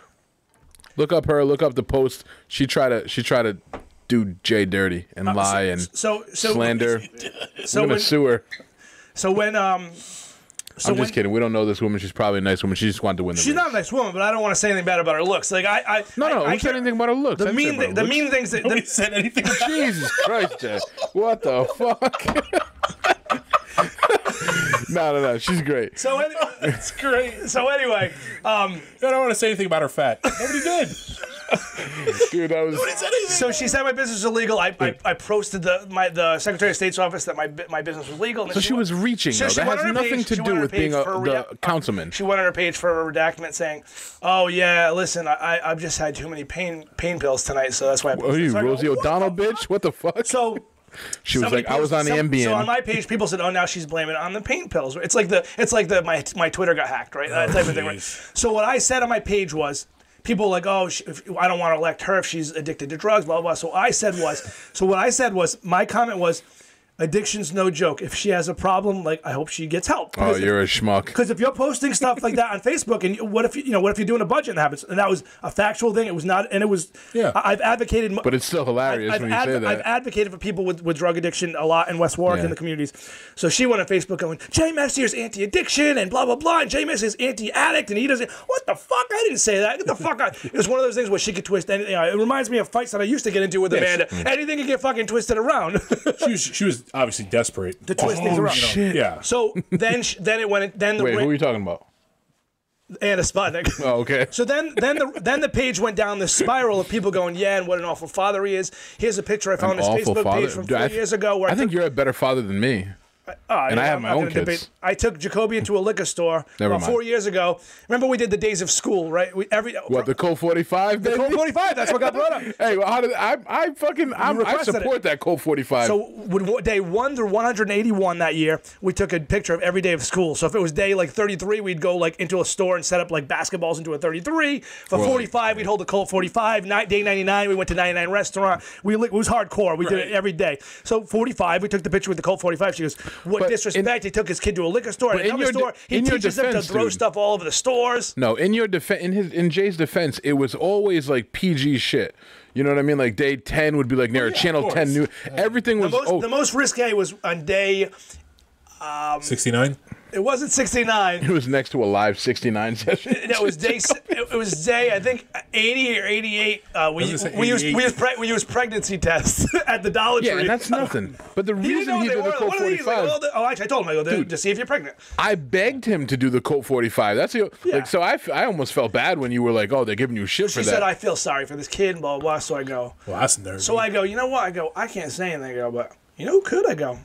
Look up her, look up the post. She tried to she tried to do Jay dirty and lie and Uh, So so slander. *laughs* So I'm gonna when, sue her. so when um. So I'm when, just kidding. We don't know this woman. She's probably a nice woman. She just wanted to win the She's race. not a nice woman, but I don't want to say anything bad about her looks. Like I, I No, no. I, I Who said care- anything about her looks? The didn't mean, about thi- the looks. mean things that Nobody the, said anything. *laughs* Jesus Christ, Jay. What the fuck? *laughs* no, no, no. She's great. So any, *laughs* it's great. So anyway, um, I don't want to say anything about her fat. Nobody did. Dude, that was. so she said my business is illegal. I, I, I posted the my the Secretary of State's office that my my business was legal. and So then she was reaching, So though. she That has nothing page- to do went on her with being a, for the rea- councilman. She went on her page for a redactment saying, "Oh yeah, listen, I, I I've just had too many pain pain pills tonight, so that's why." I Are you So I go, Rosie "What O'Donnell, bitch? What the fuck? So *laughs* she was somebody like, I was on the some- Ambien. So on my page, people said, "Oh, now she's blaming it on the pain pills." It's like the it's like the my my Twitter got hacked, right? That type of thing. Right? So what I said on my page was, people like, oh, she, if, I don't want to elect her if she's addicted to drugs, blah, blah, blah. So I said was, so what I said was, my comment was, addiction's no joke. If she has a problem, like, I hope she gets help. Oh, you're a schmuck. because if you're posting stuff like that on Facebook, and you- what if you, you know, what if you're doing a budget and that happens? And that was a factual thing. It was not, and it was. Yeah. I, I've advocated. But it's still hilarious I've, when you adv- say that. I've advocated for people with, with drug addiction a lot in West Warwick Yeah. in the communities. So she went on Facebook going, Jay Messier's anti-addiction and blah blah blah, and Jay Messier's anti-addict, and he doesn't. What the fuck? I didn't say that. Get the fuck out. It was one of those things where she could twist anything. It reminds me of fights that I used to get into with Amanda. Mm. Anything could get fucking twisted around She was, she was obviously desperate. to twist things oh, around. Yeah. So then, sh- then it went. Then the Wait, ra- who are you talking about? Anna Sputnik. Oh, okay. *laughs* So then, then the then the page went down the spiral of people going, yeah, and what an awful father he is. Here's a picture I found on his Awful Facebook father. page from Dude, three I th- years ago. Where I, I think took, you're a better father than me. Oh, and I yeah, have I'm my own gonna debate- kids. I took Jacoby into a liquor store *laughs* Never about mind. four years ago. Remember we did the days of school, right? We every What the Colt 45? the Colt 45. That's what got brought up. *laughs* Hey, well, how did I? I fucking I support it. that Colt 45. So when day one through 181 that year, we took a picture of every day of school. So if it was day like 33, we'd go like into a store and set up like basketballs into a 33. For Well, 45, we'd hold the Colt 45. Night, day 99, we went to 99 restaurant. We it was hardcore. We did it every day. So 45, we took the picture with the Colt 45. She goes, "What But in- disrespect?" he took his kid to a liquor store, and But in another your de- store. He in teaches defense, them to throw dude. stuff all over the stores. no, in your defense, in his in Jay's defense, it was always like PG shit. You know what I mean? Like day 10 would be like near oh, Channel 10 new. Everything The was most, oh, the most risque was on day. Um, 69? It wasn't 69. it was next to a live 69 session. That was *laughs* day. It it was day. I think eighty or eighty-eight. Uh, we I was gonna say we used we used pre- we used pregnancy tests *laughs* at the Dollar Tree. Yeah, and that's nothing. But the *laughs* reason know he did the were. Colt What are these? Like, 45, oh, the- oh, actually, I told him I go to, to see if you're pregnant. I begged him to do the Colt 45. That's the, Yeah. like so I, f- I almost felt bad when you were like, "Oh, they're giving you shit She for said, "I feel sorry for this kid." Blah blah. blah. So I go. Well, that's nervous. So I go. You know what? I go. I can't say anything. I go, but you know who could? I go.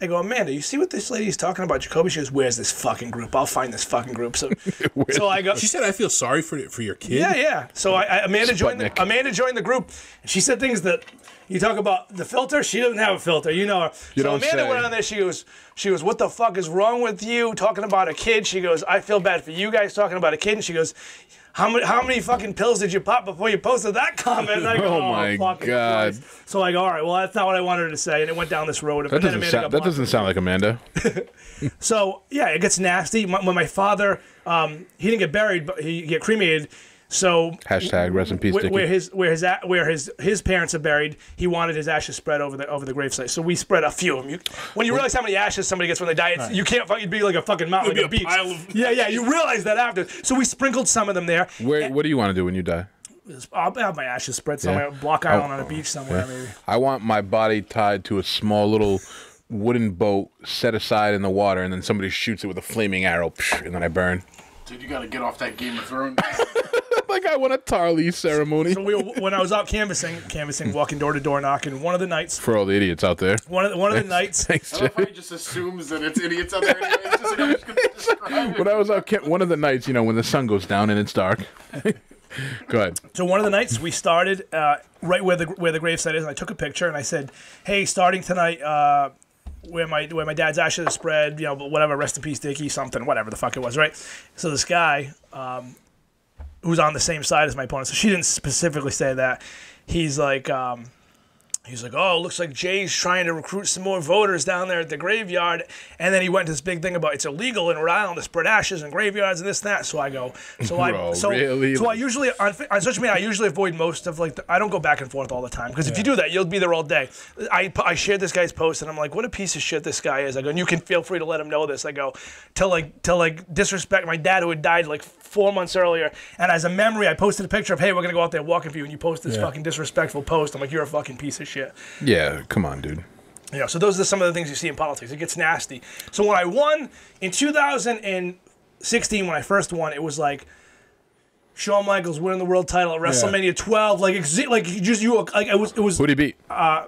I go, Amanda, you see what this lady's talking about? Jacoby, she goes, where's this fucking group? I'll find this fucking group. So, *laughs* so I go, She said, I feel sorry for for your kid. Yeah, yeah. So I, I Amanda joined the. Amanda joined the group. And she said things that you talk about the filter. She doesn't have a filter. You know her. You so don't Amanda say. went on there. She goes, she goes, what the fuck is wrong with you talking about a kid? She goes, I feel bad for you guys talking about a kid. And she goes. How many, how many fucking pills did you pop before you posted that *laughs* comment? And I go, Oh my God. Christ." So I go, all right, well, that's not what I wanted her to say. And it went down this road. that doesn't sound, that doesn't sound like Amanda. *laughs* So yeah, it gets nasty. My, when my father, um, he didn't get buried, but he get cremated. So Hashtag rest in peace, where, where his where his where his his parents are buried, he wanted his ashes spread over the over the gravesite. So we spread a few of them. You, when you realize how many ashes somebody gets when they die, it's, you can't fucking be like a fucking mountain, It'd like be a a beach. pile of yeah, yeah. You realize that after. So we sprinkled some of them there. Where what do you want to do when you die? I'll have my ashes spread somewhere, Block Island oh. on a beach somewhere, maybe. I want my body tied to a small little wooden boat set aside in the water, and then somebody shoots it with a flaming arrow, and then I burn. Dude, you gotta get off that Game of Thrones. *laughs* like I want a Tarly ceremony So we, when I was out canvassing, canvassing, walking door to door, knocking. One of the nights, for all the idiots out there. one of the, one of the nights, Thanks, I Jay. love how he just assumes that it's idiots out there anyway. Just like, I'm just gonna *laughs* describe When. I was out, one of the nights, you know, when the sun goes down and it's dark. *laughs* Go ahead. So one of the nights we started uh, right where the where the gravesite is, and I took a picture and I said, "Hey, starting tonight, uh, where my where my dad's ashes are spread, you know, whatever, rest in peace, Dickie, something, whatever the fuck it was, right?" So this guy, um, who's on the same side as my opponent, so she didn't specifically say that. He's like, um, he's like, "Oh, looks like Jay's trying to recruit some more voters down there at the graveyard," and then he went to this big thing about it's illegal in Rhode Island to spread ashes in graveyards and this and that. So I go, *laughs* so I Bro, so really? so I usually on, on social media I usually avoid most of like the, I don't go back and forth all the time because if you do that you'll be there all day. I I shared this guy's post and I'm like what a piece of shit this guy is. I go and you can feel free to let him know this. I go to like to like disrespect my dad who had died like four months earlier and as a memory I posted a picture of hey we're gonna go out there walking for you and you post this Yeah. fucking disrespectful post. I'm like you're a fucking piece of shit. Yeah, come on, dude. Yeah, so those are some of the things you see in politics. It gets nasty. So when I won in 2016, when I first won, it was like Shawn Michaels winning the world title at WrestleMania 12, like exa- like you just you like it was it was Who'd he beat? uh,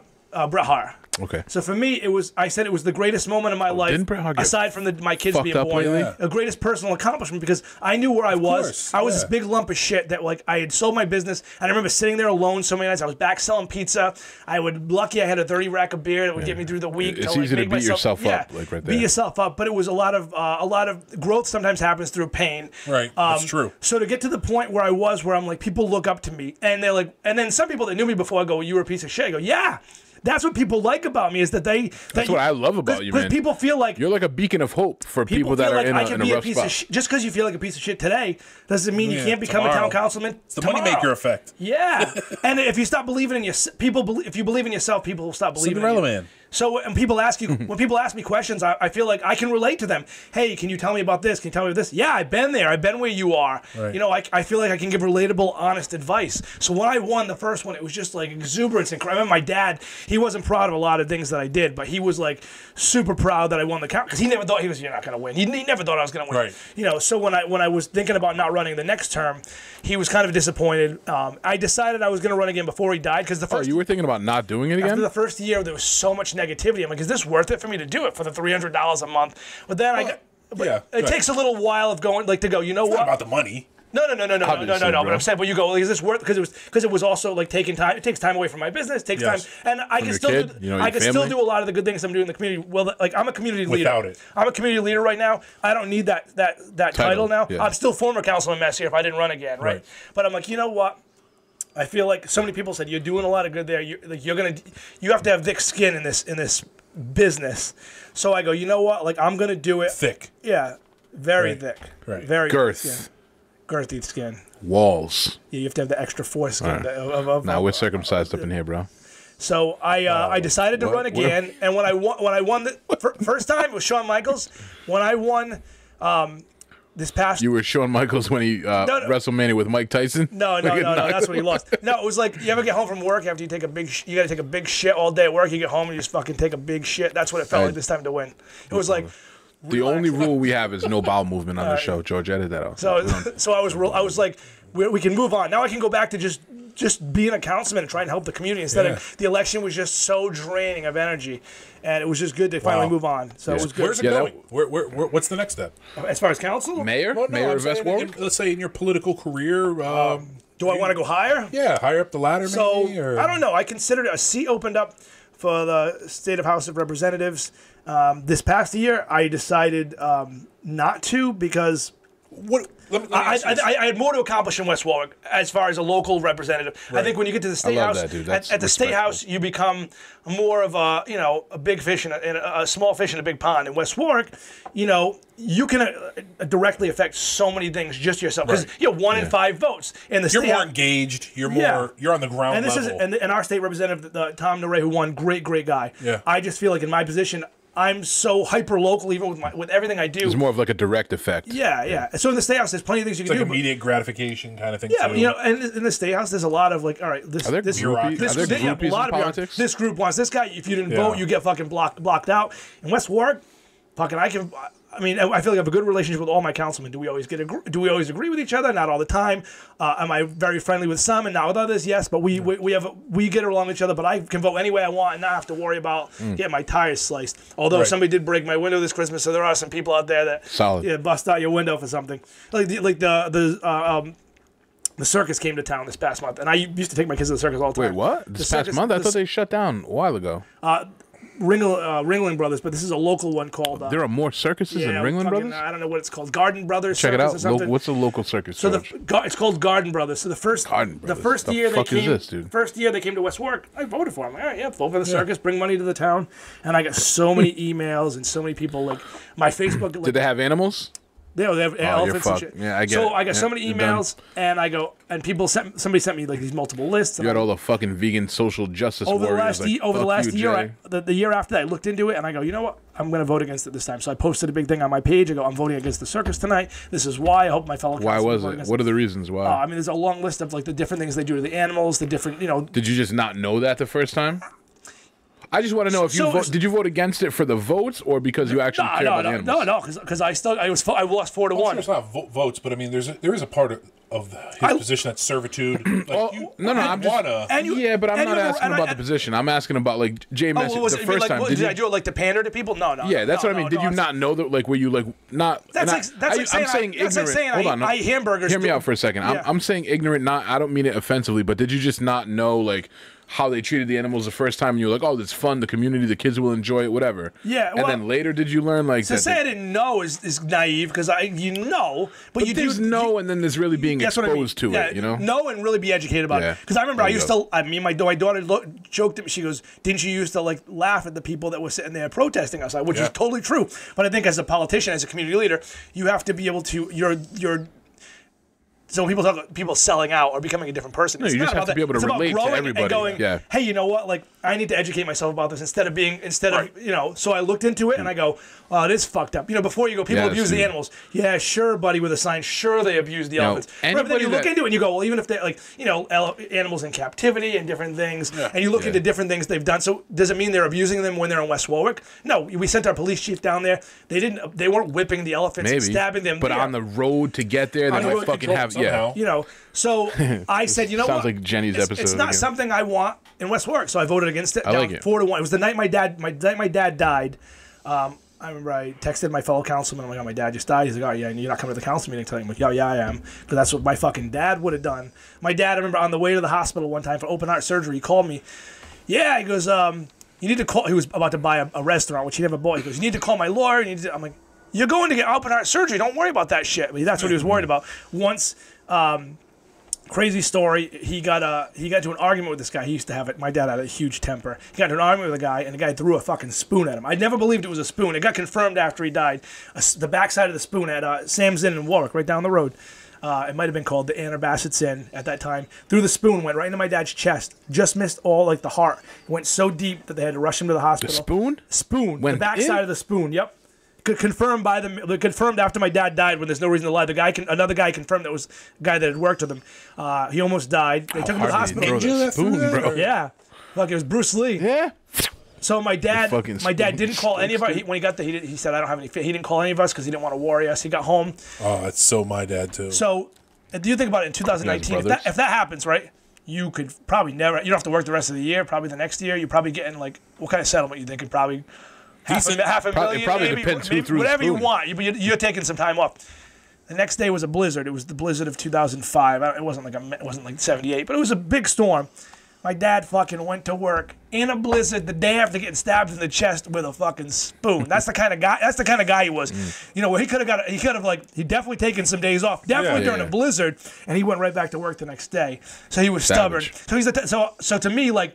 Bret Hart. Okay. So for me, it was. I said it was the greatest moment of my life, Hart get aside from the, my kids being born. Yeah. The greatest personal accomplishment because I knew where I was. course, I was yeah. this big lump of shit that like I had sold my business, and I remember sitting there alone so many nights. I was back selling pizza. I would lucky I had a thirty rack of beer that would get me through the week. It's to, like, easy to beat myself- yourself up, yeah, like, right there. Beat yourself up, but it was a lot of uh, a lot of growth. Sometimes happens through pain. Right, that's true. So to get to the point where I was, where I'm like, people look up to me, and they're like, and then some people that knew me before, I go, well, "You were a piece of shit." I go, "Yeah." That's what people like about me is that they. That's what I love about you, man. Because people feel like You're like a beacon of hope for people, people that are like in I a, can in a be a rough piece spot. of shit. Just because you feel like a piece of shit today doesn't mean you can't become a town councilman. It's the tomorrow. moneymaker effect. Yeah, *laughs* and if you stop believing in your people, belie- if you believe in yourself, people will stop believing. Cinderella in you. Man. So when people ask you, when people ask me questions, I, I feel like I can relate to them. Hey, can you tell me about this? Can you tell me about this? Yeah, I've been there. I've been where you are. Right. You know, I, I feel like I can give relatable, honest advice. So when I won the first one, it was just like exuberance and. I remember my dad. He wasn't proud of a lot of things that I did, but he was like super proud that I won the count because he never thought he was. You're not going to win. He, he never thought I was going to win. Right. You know. So when I when I was thinking about not running the next term, he was kind of disappointed. Um, I decided I was going to run again before he died because the Oh, first you were thinking about not doing it after again? the first year, there was so much negativity. I'm like, is this worth it for me to do it for the three hundred dollars a month? But then I got. But yeah, it takes a little while of going, like, to go. You know Not what? about the money. No, no, no, no, no, no, no, no. But. I'm saying, but you go, like, is this worth? Because it was because it was also like taking time. It takes time away from my business. It takes Yes. time, and I can still kid, do. you know, I can still do a lot of the good things I'm doing in the community. Well, like I'm a community leader. Without it. I'm a community leader right now. I don't need that that that title, Title, now. yeah. I'm still former councilman Messier if I didn't run again, right? Right. But I'm like, you know what? I feel like so many people said you're doing a lot of good there. You're, like you're gonna you have to have thick skin in this in this business. So I go, you know what? Like I'm gonna do it. Thick. Yeah, very Right. thick. Right. Very Girth, yeah, girthy skin. walls. Yeah, you have to have the extra foreskin. Alright. Of, of, of, Now we're circumcised up in here, bro. so I uh, I decided to What? run again, and when I won when I won the fir- first time it was Shawn Michaels. When I won um, this past You were Shawn Michaels when he uh, No, no. WrestleMania with Mike Tyson. No, no, *laughs* no, no. That's when he lost. *laughs* No, it was like you ever get home from work after you take a big, sh- you got to take a big shit all day at work. You get home and you just fucking take a big shit. That's what it felt Right. like this time to win. It was like The only rule we have is no bowel movement on the show. George, edit that out. So, *laughs* so I was, I was like, we, we can move on now. I can go back to just, just being a councilman and trying to help the community instead Yeah. of the election was just so draining of energy, and it was just good to finally Wow. move on. So it was good. Where's it Yeah, that- going? Where, where, where, what's the next step? as far as council, Mayor, Well, no, Mayor I'm of saying West Warwick. let's say in your political career. Um, do I want to go higher? yeah, higher up the ladder. So maybe, or? I don't know. I considered a seat opened up for the state of House of Representatives um, this past year. I decided um, not to because What? Let me, let me I, I. I, I had more to accomplish in West Warwick as far as a local representative. I think when you get to the state house, that, at, at the state house, you become more of a you know a big fish in a, in a, a small fish in a big pond. In West Warwick, you know you can uh, directly affect so many things just yourself because Right. you have one in five votes in the you're state more house. engaged. You're more. Yeah. You're on the ground And this level. is and, and our state representative, the, Tom Noret, who won, great, great guy. Yeah. I just feel like in my position, I'm so hyper local, even with my with everything I do. It's more of like a direct effect. yeah, yeah. So in the state house, there's plenty of things you it's can like do. but- immediate gratification kind of thing. yeah, too. but, you know, and in the state house, there's a lot of like, all right, this Are there this bureaucracy- this, are there yeah, a lot of politics? This group wants this guy. If you didn't Yeah. vote, you get fucking blocked blocked out. In West Warwick, fucking, I can. I mean, I feel like I have a good relationship with all my councilmen. Do we always get agree, do we always agree with each other? Not all the time. Uh, am I very friendly with some and not with others? Yes, but we, we, we have we get along with each other. But I can vote any way I want and not have to worry about getting my tires sliced. Although Right. somebody did break my window this Christmas, so there are some people out there that Solid. yeah bust out your window for something like the, like the the uh, um, the circus came to town this past month, and I used to take my kids to the circus all the time. Wait, what? The This past circus- month? I thought they shut down a while ago. Ringling, uh, Ringling Brothers, but this is a local one called. Uh, There are more circuses yeah, in Ringling fucking, Brothers? I don't know what it's called. Garden Brothers. Check it out. Or Lo- what's a local circus, So the gar- it's called Garden Brothers. So the first Garden the first The year they is came this, dude? first year they came to West Warwick, I voted for them. All right, yeah, vote for the circus, bring money to the town, and I got so many *laughs* emails and so many people like my Facebook. Like, Did they have animals? They, they have elephants and shit. Yeah, I get so it. I got so many emails, and I go, and people sent somebody sent me like these multiple lists. You got all the fucking vegan social justice over the last like, over the last you, year, I, the, the year after that, I looked into it and I go, you know what? I'm going to vote against it this time. So I posted a big thing on my page. I go, I'm voting against the circus tonight. This is why. I hope my fellow. Why was it? What are the reasons why? Uh, I mean, there's a long list of like the different things they do to the animals, the different, you know. Did you just not know that the first time? I just want to know if you So- vote, did you vote against it for the votes or because you actually No, care no, about no, animals? no, no, because I still I was I lost four to I'm one. it's not vo- votes, but I mean, there's a, there is a part of, of the, his I- position that's servitude. *clears throat* Like, Oh, you, no, no, I'm just- wanna, And you- yeah, but I'm not you- asking and I- about the position. I'm asking about like Jay Oh, mentioned the it? You mean first like, time. what- Did did you, I do it like to pander to people? No, no. yeah, that's no, what I mean. no, Did no, you I'm- not know that? Like, were you like not? That's like that's I, like saying I'm saying I, that's like ignorant. saying Hold I, on, no. I eat hamburgers. Hear me out for a second. I'm, I'm saying ignorant. Not I don't mean it offensively, but did you just not know like how they treated the animals the first time? And you were like, oh, it's fun. The community, the kids will enjoy it. Whatever. Yeah, And well- then later, did you learn like To that? say I didn't know is, is naive because I you know, but, you do there's no, and then there's really being That's what I mean. exposed to Yeah, it. You know. know and really be educated about Yeah. it. Because I remember I There you used go. to. I mean, my, my daughter lo- joked at me. She goes, "Didn't you used to like laugh at the people that were sitting there protesting outside?" Which Yeah. is totally true. But I think as a politician, as a community leader, you have to be able to. You're you're. So when people talk about people selling out or becoming a different person, No, it's you not just have about to be able to It's about relate to growing everybody. And going, Yeah. hey, you know what? Like, I need to educate myself about this instead of being instead Right. of you know. So I looked into it and I go, oh, it is fucked up. You know, before you go, people Yes, abuse the animals. Yeah, sure, buddy, with a sign. Sure, they abuse the elephants. Right, but then you look that- into it and you go, well, even if they're like, you know, ele- animals in captivity and different things, and you look Yeah. into different things they've done. So does it mean they're abusing them when they're in West Warwick? No, we sent our police chief down there. They didn't. They weren't whipping the elephants, and Maybe stabbing them. but Yeah. on the road to get there, they might fucking have somehow. yeah. you know. So *laughs* I said, you know Sounds what? like Jenny's it's, episode It's not again. something I want in West Warwick, so I voted against it. I like it. Four to one. It was the night my dad, my night my dad died. Um, I remember I texted my fellow councilman. I'm like, oh, my dad just died. He's like, oh yeah, you're not coming to the council meeting tonight. I'm like, yeah, yeah, I am, because that's what my fucking dad would have done. My dad, I remember on the way to the hospital one time for open heart surgery, he called me. Yeah, he goes, um, you need to call. He was about to buy a, a restaurant, which he never bought. He goes, you need to call my lawyer. You need to, I'm like, you're going to get open heart surgery. Don't worry about that shit. But that's what he was worried about. Once crazy story. He got a he got to an argument with this guy. He used to have it. My dad had a huge temper. He got into an argument with a guy, and the guy threw a fucking spoon at him. I never believed it was a spoon. It got confirmed after he died. A the backside of the spoon at uh, Sam's Inn in Warwick, right down the road. Uh, it might have been called the Anna Bassett's Inn at that time. Threw the spoon, went right into my dad's chest. Just missed all like the heart. It went so deep that they had to rush him to the The hospital. spoon? Spoon. Went the backside in? of the spoon. Yep. Con- Confirmed by the confirmed after my dad died when there's no reason to lie. The guy, can, another guy confirmed that was a guy that had worked with him. Uh, he almost died. They took him to the Hard did he hospital. throw that spoon, bro. Yeah, look, it was Bruce Lee. Yeah. So my dad, my dad didn't call any of us. He, when he got there, he, he said, "I don't have any." He didn't call any of us because he didn't want to worry us. He got home. Oh, that's so my dad too. So, uh, do you think about it in 2019? If that, if that happens, right? You could probably never. You don't have to work the rest of the year. Probably the next year, you're probably getting like what kind of settlement you think thinking? Probably half a, half a Probably- million. probably maybe, depends who threw whatever you want. You, you're, taking some time off. The next day was a blizzard. It was the blizzard of 2005. I It wasn't like a, it wasn't like 78, but it was a big storm. My dad fucking went to work in a blizzard the day after getting stabbed in the chest with a fucking spoon. That's the *laughs* kind of guy. That's the kind of guy he was. Mm. You know, where he could have got. He could have like he definitely taken some days off. Definitely Yeah, during yeah. a blizzard, and he went right back to work the next day. So he was Savage. stubborn. So he's a t- so so to me like.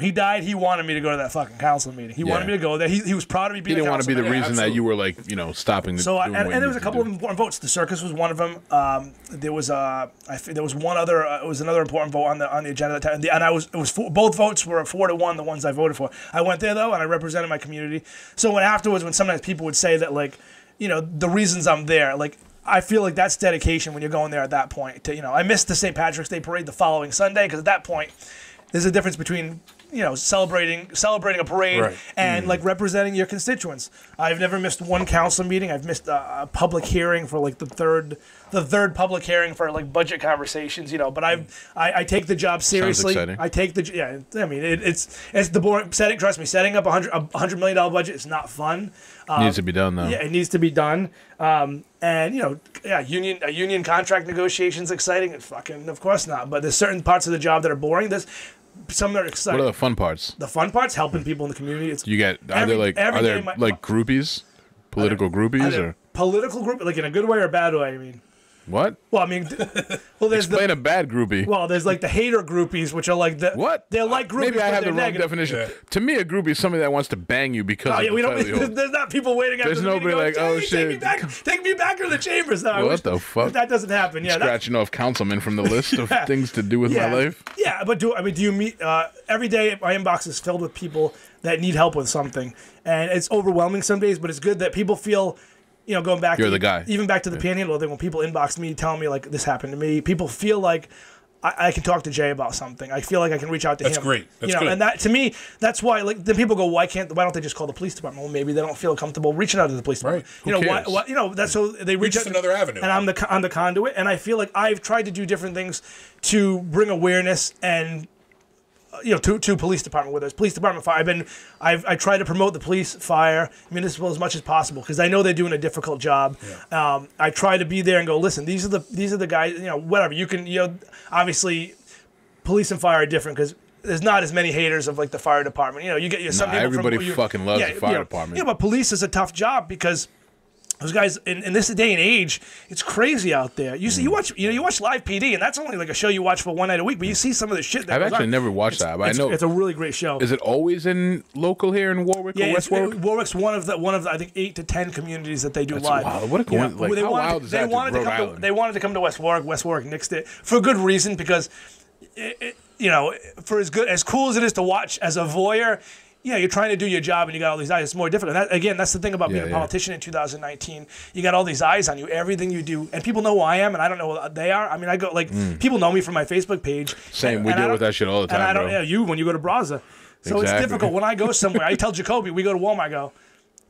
He died. He wanted me to go to that fucking council meeting. He wanted Yeah. me to go there. He, he was proud of me He being. didn't a want to be the reason that you were like, you know, stopping the So I, doing and, what and you there was a couple of important votes. The circus was one of them. Um, there was a I, thi- there was one other. Uh, it was another important vote on the on the agenda. At the time. And, the, and I was it was four, both votes were four to one. The ones I voted for. I went there though, and I represented my community. So when afterwards, when sometimes people would say that like, you know, the reasons I'm there, like. I feel like that's dedication when you're going there at that point. To you know, I missed the St. Patrick's Day parade the following Sunday because at that point, there's a difference between you know celebrating celebrating a parade Right. and mm. like representing your constituents. I've never missed one council meeting. I've missed a, a public hearing for like the third the third public hearing for like budget conversations. You know, but I've I, I take the job seriously. I take the yeah. I mean, it, it's it's the boring setting. Trust me, setting up a hundred a hundred million dollar budget is not fun. Uh, needs to be done though. Yeah, it needs to be done. Um, and you know, yeah, union a union contract negotiations exciting. It's fucking, of course not. But there's certain parts of the job that are boring. There's some that are What are the fun parts? the fun parts helping people in the community. It's You get are Every- there like are there my- like groupies, political groupies, or political group, like in a good way or a bad way. I mean, what? well, I mean, *laughs* well, there's Explain the a bad groupie. well, there's like the hater groupies, which are like the what? they're like groupies. Maybe I but have the wrong negative. definition. Yeah. To me, a groupie is somebody that wants to bang you because Oh, of yeah, we the don't. title There's, *laughs* there's not people waiting after There's the nobody going, like, oh, shit." Take me back, take me back to the chambers. No, What wish- the fuck? That doesn't happen. Yeah, that, Scratching off councilmen from the *laughs* list of things to do with yeah, my life. Yeah, but do I mean do you meet uh, every day? My inbox is filled with people that need help with something, and it's overwhelming some days. But it's good that people feel, you know, going back. You're to, the guy. Even back to the panhandle thing, when people inbox me, telling me like this happened to me, people feel like I, I can talk to Jay about something. I feel like I can reach out to That's him. great. That's you know, good. and that to me, that's why like then people go, why can't why don't they just call the police department? Well, maybe they don't feel comfortable reaching out to the police department. Right. You Who know why, cares? why? You know that's so they reach just out another avenue. And I'm the con- I'm the conduit, and I feel like I've tried to do different things to bring awareness and you know, to, to police department, whether it's police department, fire. I've been, I've, I try to promote the police, fire, municipal as much as possible because I know they're doing a difficult job. Um, I try to be there and go, listen, these are the, these are the guys, you know, whatever you can, you know, obviously, police and fire are different because. There's not as many haters of like the fire department. You know, you get your some Nah, people everybody from, fucking loves the fire department. Yeah, but police is a tough job because those guys in, in this day and age, it's crazy out there. You see, you Mm. watch, you know, you watch live PD, and that's only like a show you watch for one night a week. But you see some of the shit. That I've actually on. never watched that, but I know. it's a really great show. Is it always in local here in Warwick yeah, or West Warwick? it- Warwick's one of the one of the, I think eight to ten communities that they do That's live. wild. What a You know, like, they how wanted, wild is they that to wanted to come to, they wanted to come to West Warwick. West Warwick nixed it for good reason because, it, it, you know, for as good as cool as it is to watch as a voyeur. You know, you're trying to do your job and you got all these eyes. It's more difficult. And that, again, that's the thing about being Yeah, a yeah. politician in 2019. You got all these eyes on you. Everything you do, and people know who I am, and I don't know who they are. I mean, I go like people know me from my Facebook page. Mm. Same, and- we and deal with that shit all the time. And I don't. bro. Yeah, you when you go to Braza. So it's difficult when I go somewhere. I *laughs* tell Jacoby, we go to Walmart. I go,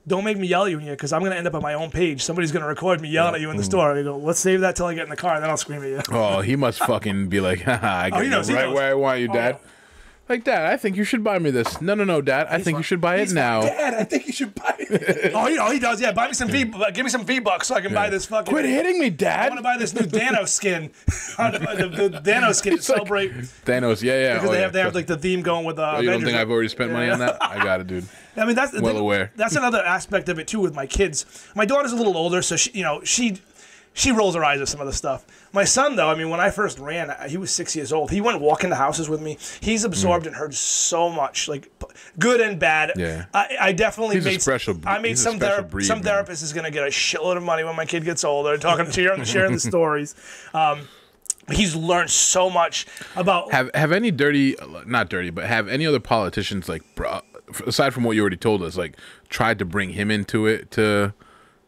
don't make me yell at you in here because I'm gonna end up on my own page. Somebody's gonna record me yelling at you in Mm. the store. I go, let's save that till I get in the car, and then I'll scream at you. Oh, he must fucking be like, *laughs* Haha, I got he you right knows. where I want you, Oh, Dad. yeah. Like, Dad, I think you should buy me this. No, no, no, Dad. I think you should buy it now. Dad, I think you should buy it. oh, *laughs* he, oh, he does. Yeah, buy me some V. Give me some V bucks so I can buy this fucking. Quit hitting me, Dad. I Dad. want to buy this new Thanos *laughs* skin. *laughs* the, the Thanos skin to celebrate Thanos, yeah, yeah. because oh, they yeah. have they have like the theme going with uh, Oh, you don't Avengers. think I've already spent money on that? I got it, dude. I mean, that's the Well thing- aware. That's another aspect of it too with my kids. My daughter's a little older, so she, you know, she she rolls her eyes at some of the stuff. My son, though, I mean, when I first ran, he was six years old. He went walking the houses with me. He's absorbed and heard so much, like p- good and bad. Mm. Yeah. I, I definitely He's made. special I made some thera- breed, some man. therapist is going to get a shitload of money when my kid gets older. Talking to you, sharing the *laughs* stories. Um, he's learned so much about Have have any dirty, not dirty, but have any other politicians like, aside from what you already told us, like tried to bring him into it to,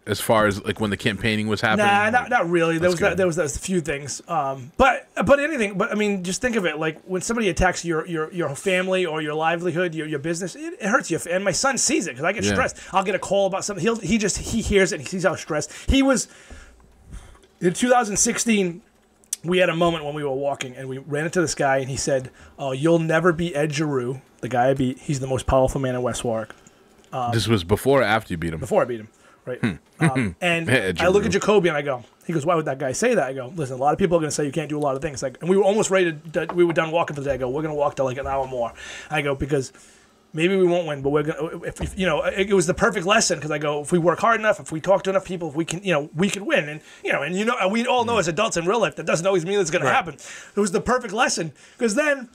as far as like when the campaigning was happening? Nah, not, not really. There was that, there was those few things, um, but but anything. But I mean, just think of it like when somebody attacks your your, your family or your livelihood, your, your business, it, it hurts you. And my son sees it because I get Yeah. stressed. I'll get a call about something. He'll he just he hears it. and He sees how stressed he was. In 2016, we had a moment when we were walking and we ran into this guy and he said, "Oh, you'll never be Ed Giroux, the guy I beat. He's the most powerful man in West Warwick." this was before or after you beat him. before I beat him, right? Hmm. Um, hmm. and *laughs* I look at Jacoby and I go, he goes, why would that guy say that? I go, listen, a lot of people are going to say you can't do a lot of things. Like, and we were almost ready to, we were done walking for the day. I go, we're going to walk to like an hour more. I go because maybe we won't win, but we're going to, if, if you know, it, it was the perfect lesson because I go, if we work hard enough, if we talk to enough people, if we can, you know, we can win. And, you know, and you know, and we all know hmm. as adults in real life, that doesn't always mean it's going to happen. It was the perfect lesson because then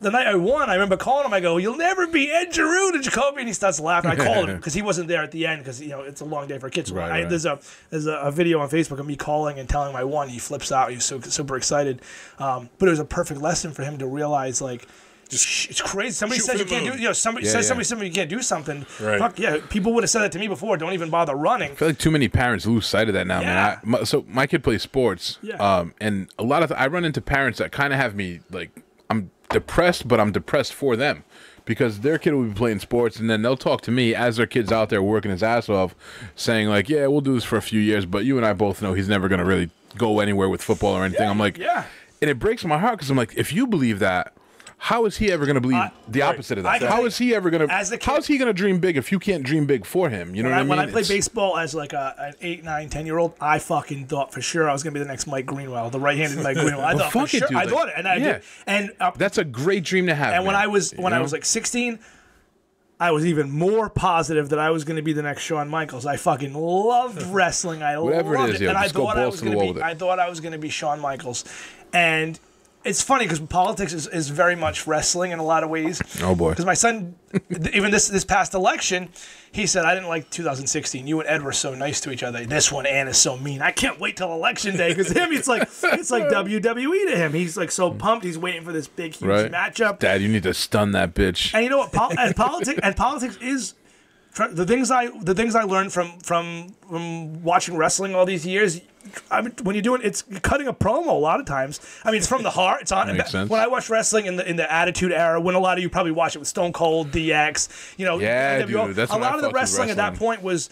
the night I won, I remember calling him. I go, "You'll never be Ed Giroux to Jacoby," and he starts laughing. I called him *laughs* because he wasn't there at the end because you know it's a long day for kids. Right, I, right. There's a there's a, video on Facebook of me calling and telling him I won. He flips out. He's so super excited. Um, but it was a perfect lesson for him to realize like. Just, it's crazy. Somebody says you can't moon. do. You know, somebody Yeah, says yeah. somebody somebody you can't do something. Right. Fuck yeah! People would have said that to me before. Don't even bother running. I feel like too many parents lose sight of that now, Yeah. man. I, my, so my kid plays sports, Yeah. um, and a lot of th- I run into parents that kind of have me like I'm depressed, but I'm depressed for them because their kid will be playing sports, and then they'll talk to me as their kid's out there working his ass off, saying like, "Yeah, we'll do this for a few years, but you and I both know he's never gonna really go anywhere with football or anything." I'm like, yeah. and it breaks my heart because I'm like, if you believe that. How is he ever going to believe the opposite of that? How is he ever going to? as a to? kid- How is he going to dream big if you can't dream big for him? You know When I, what I mean? when I played baseball as like a, an eight, nine, ten year old, I fucking thought for sure I was gonna be the next Mike Greenwell, the right-handed Mike *laughs* Greenwell. I Well, thought for it, sure. dude, I thought it, and I yeah. did. And uh, That's a great dream to have. and when. I was You when I know? was like 16, I was even more positive that I was going to be the next Shawn Michaels. I fucking loved *laughs* wrestling. I Whatever loved is, it, yeah, and I thought I was going to be. it. I thought I was going to be Shawn Michaels, and. It's funny because politics is, is very much wrestling in a lot of ways. Oh, boy. Because my son, even this this past election, he said I didn't like 2016. You and Ed were so nice to each other. This one, Ann is so mean. I can't wait till election day because him, it's like it's like *laughs* WWE to him. He's like so pumped. He's waiting for this big huge Right. matchup. Dad, you need to stun that bitch. And you know what? Pol- and politics and politics is the things I the things I learned from from from watching wrestling all these years. I mean, when you're doing it's cutting a promo a lot of times. I mean, it's from the *laughs* heart. It's on. When I watched wrestling in the in the Attitude Era, when a lot of you probably watched it with Stone Cold, DX, you know, Yeah, NWO, dude, that's a when I lot of the with wrestling at that point was.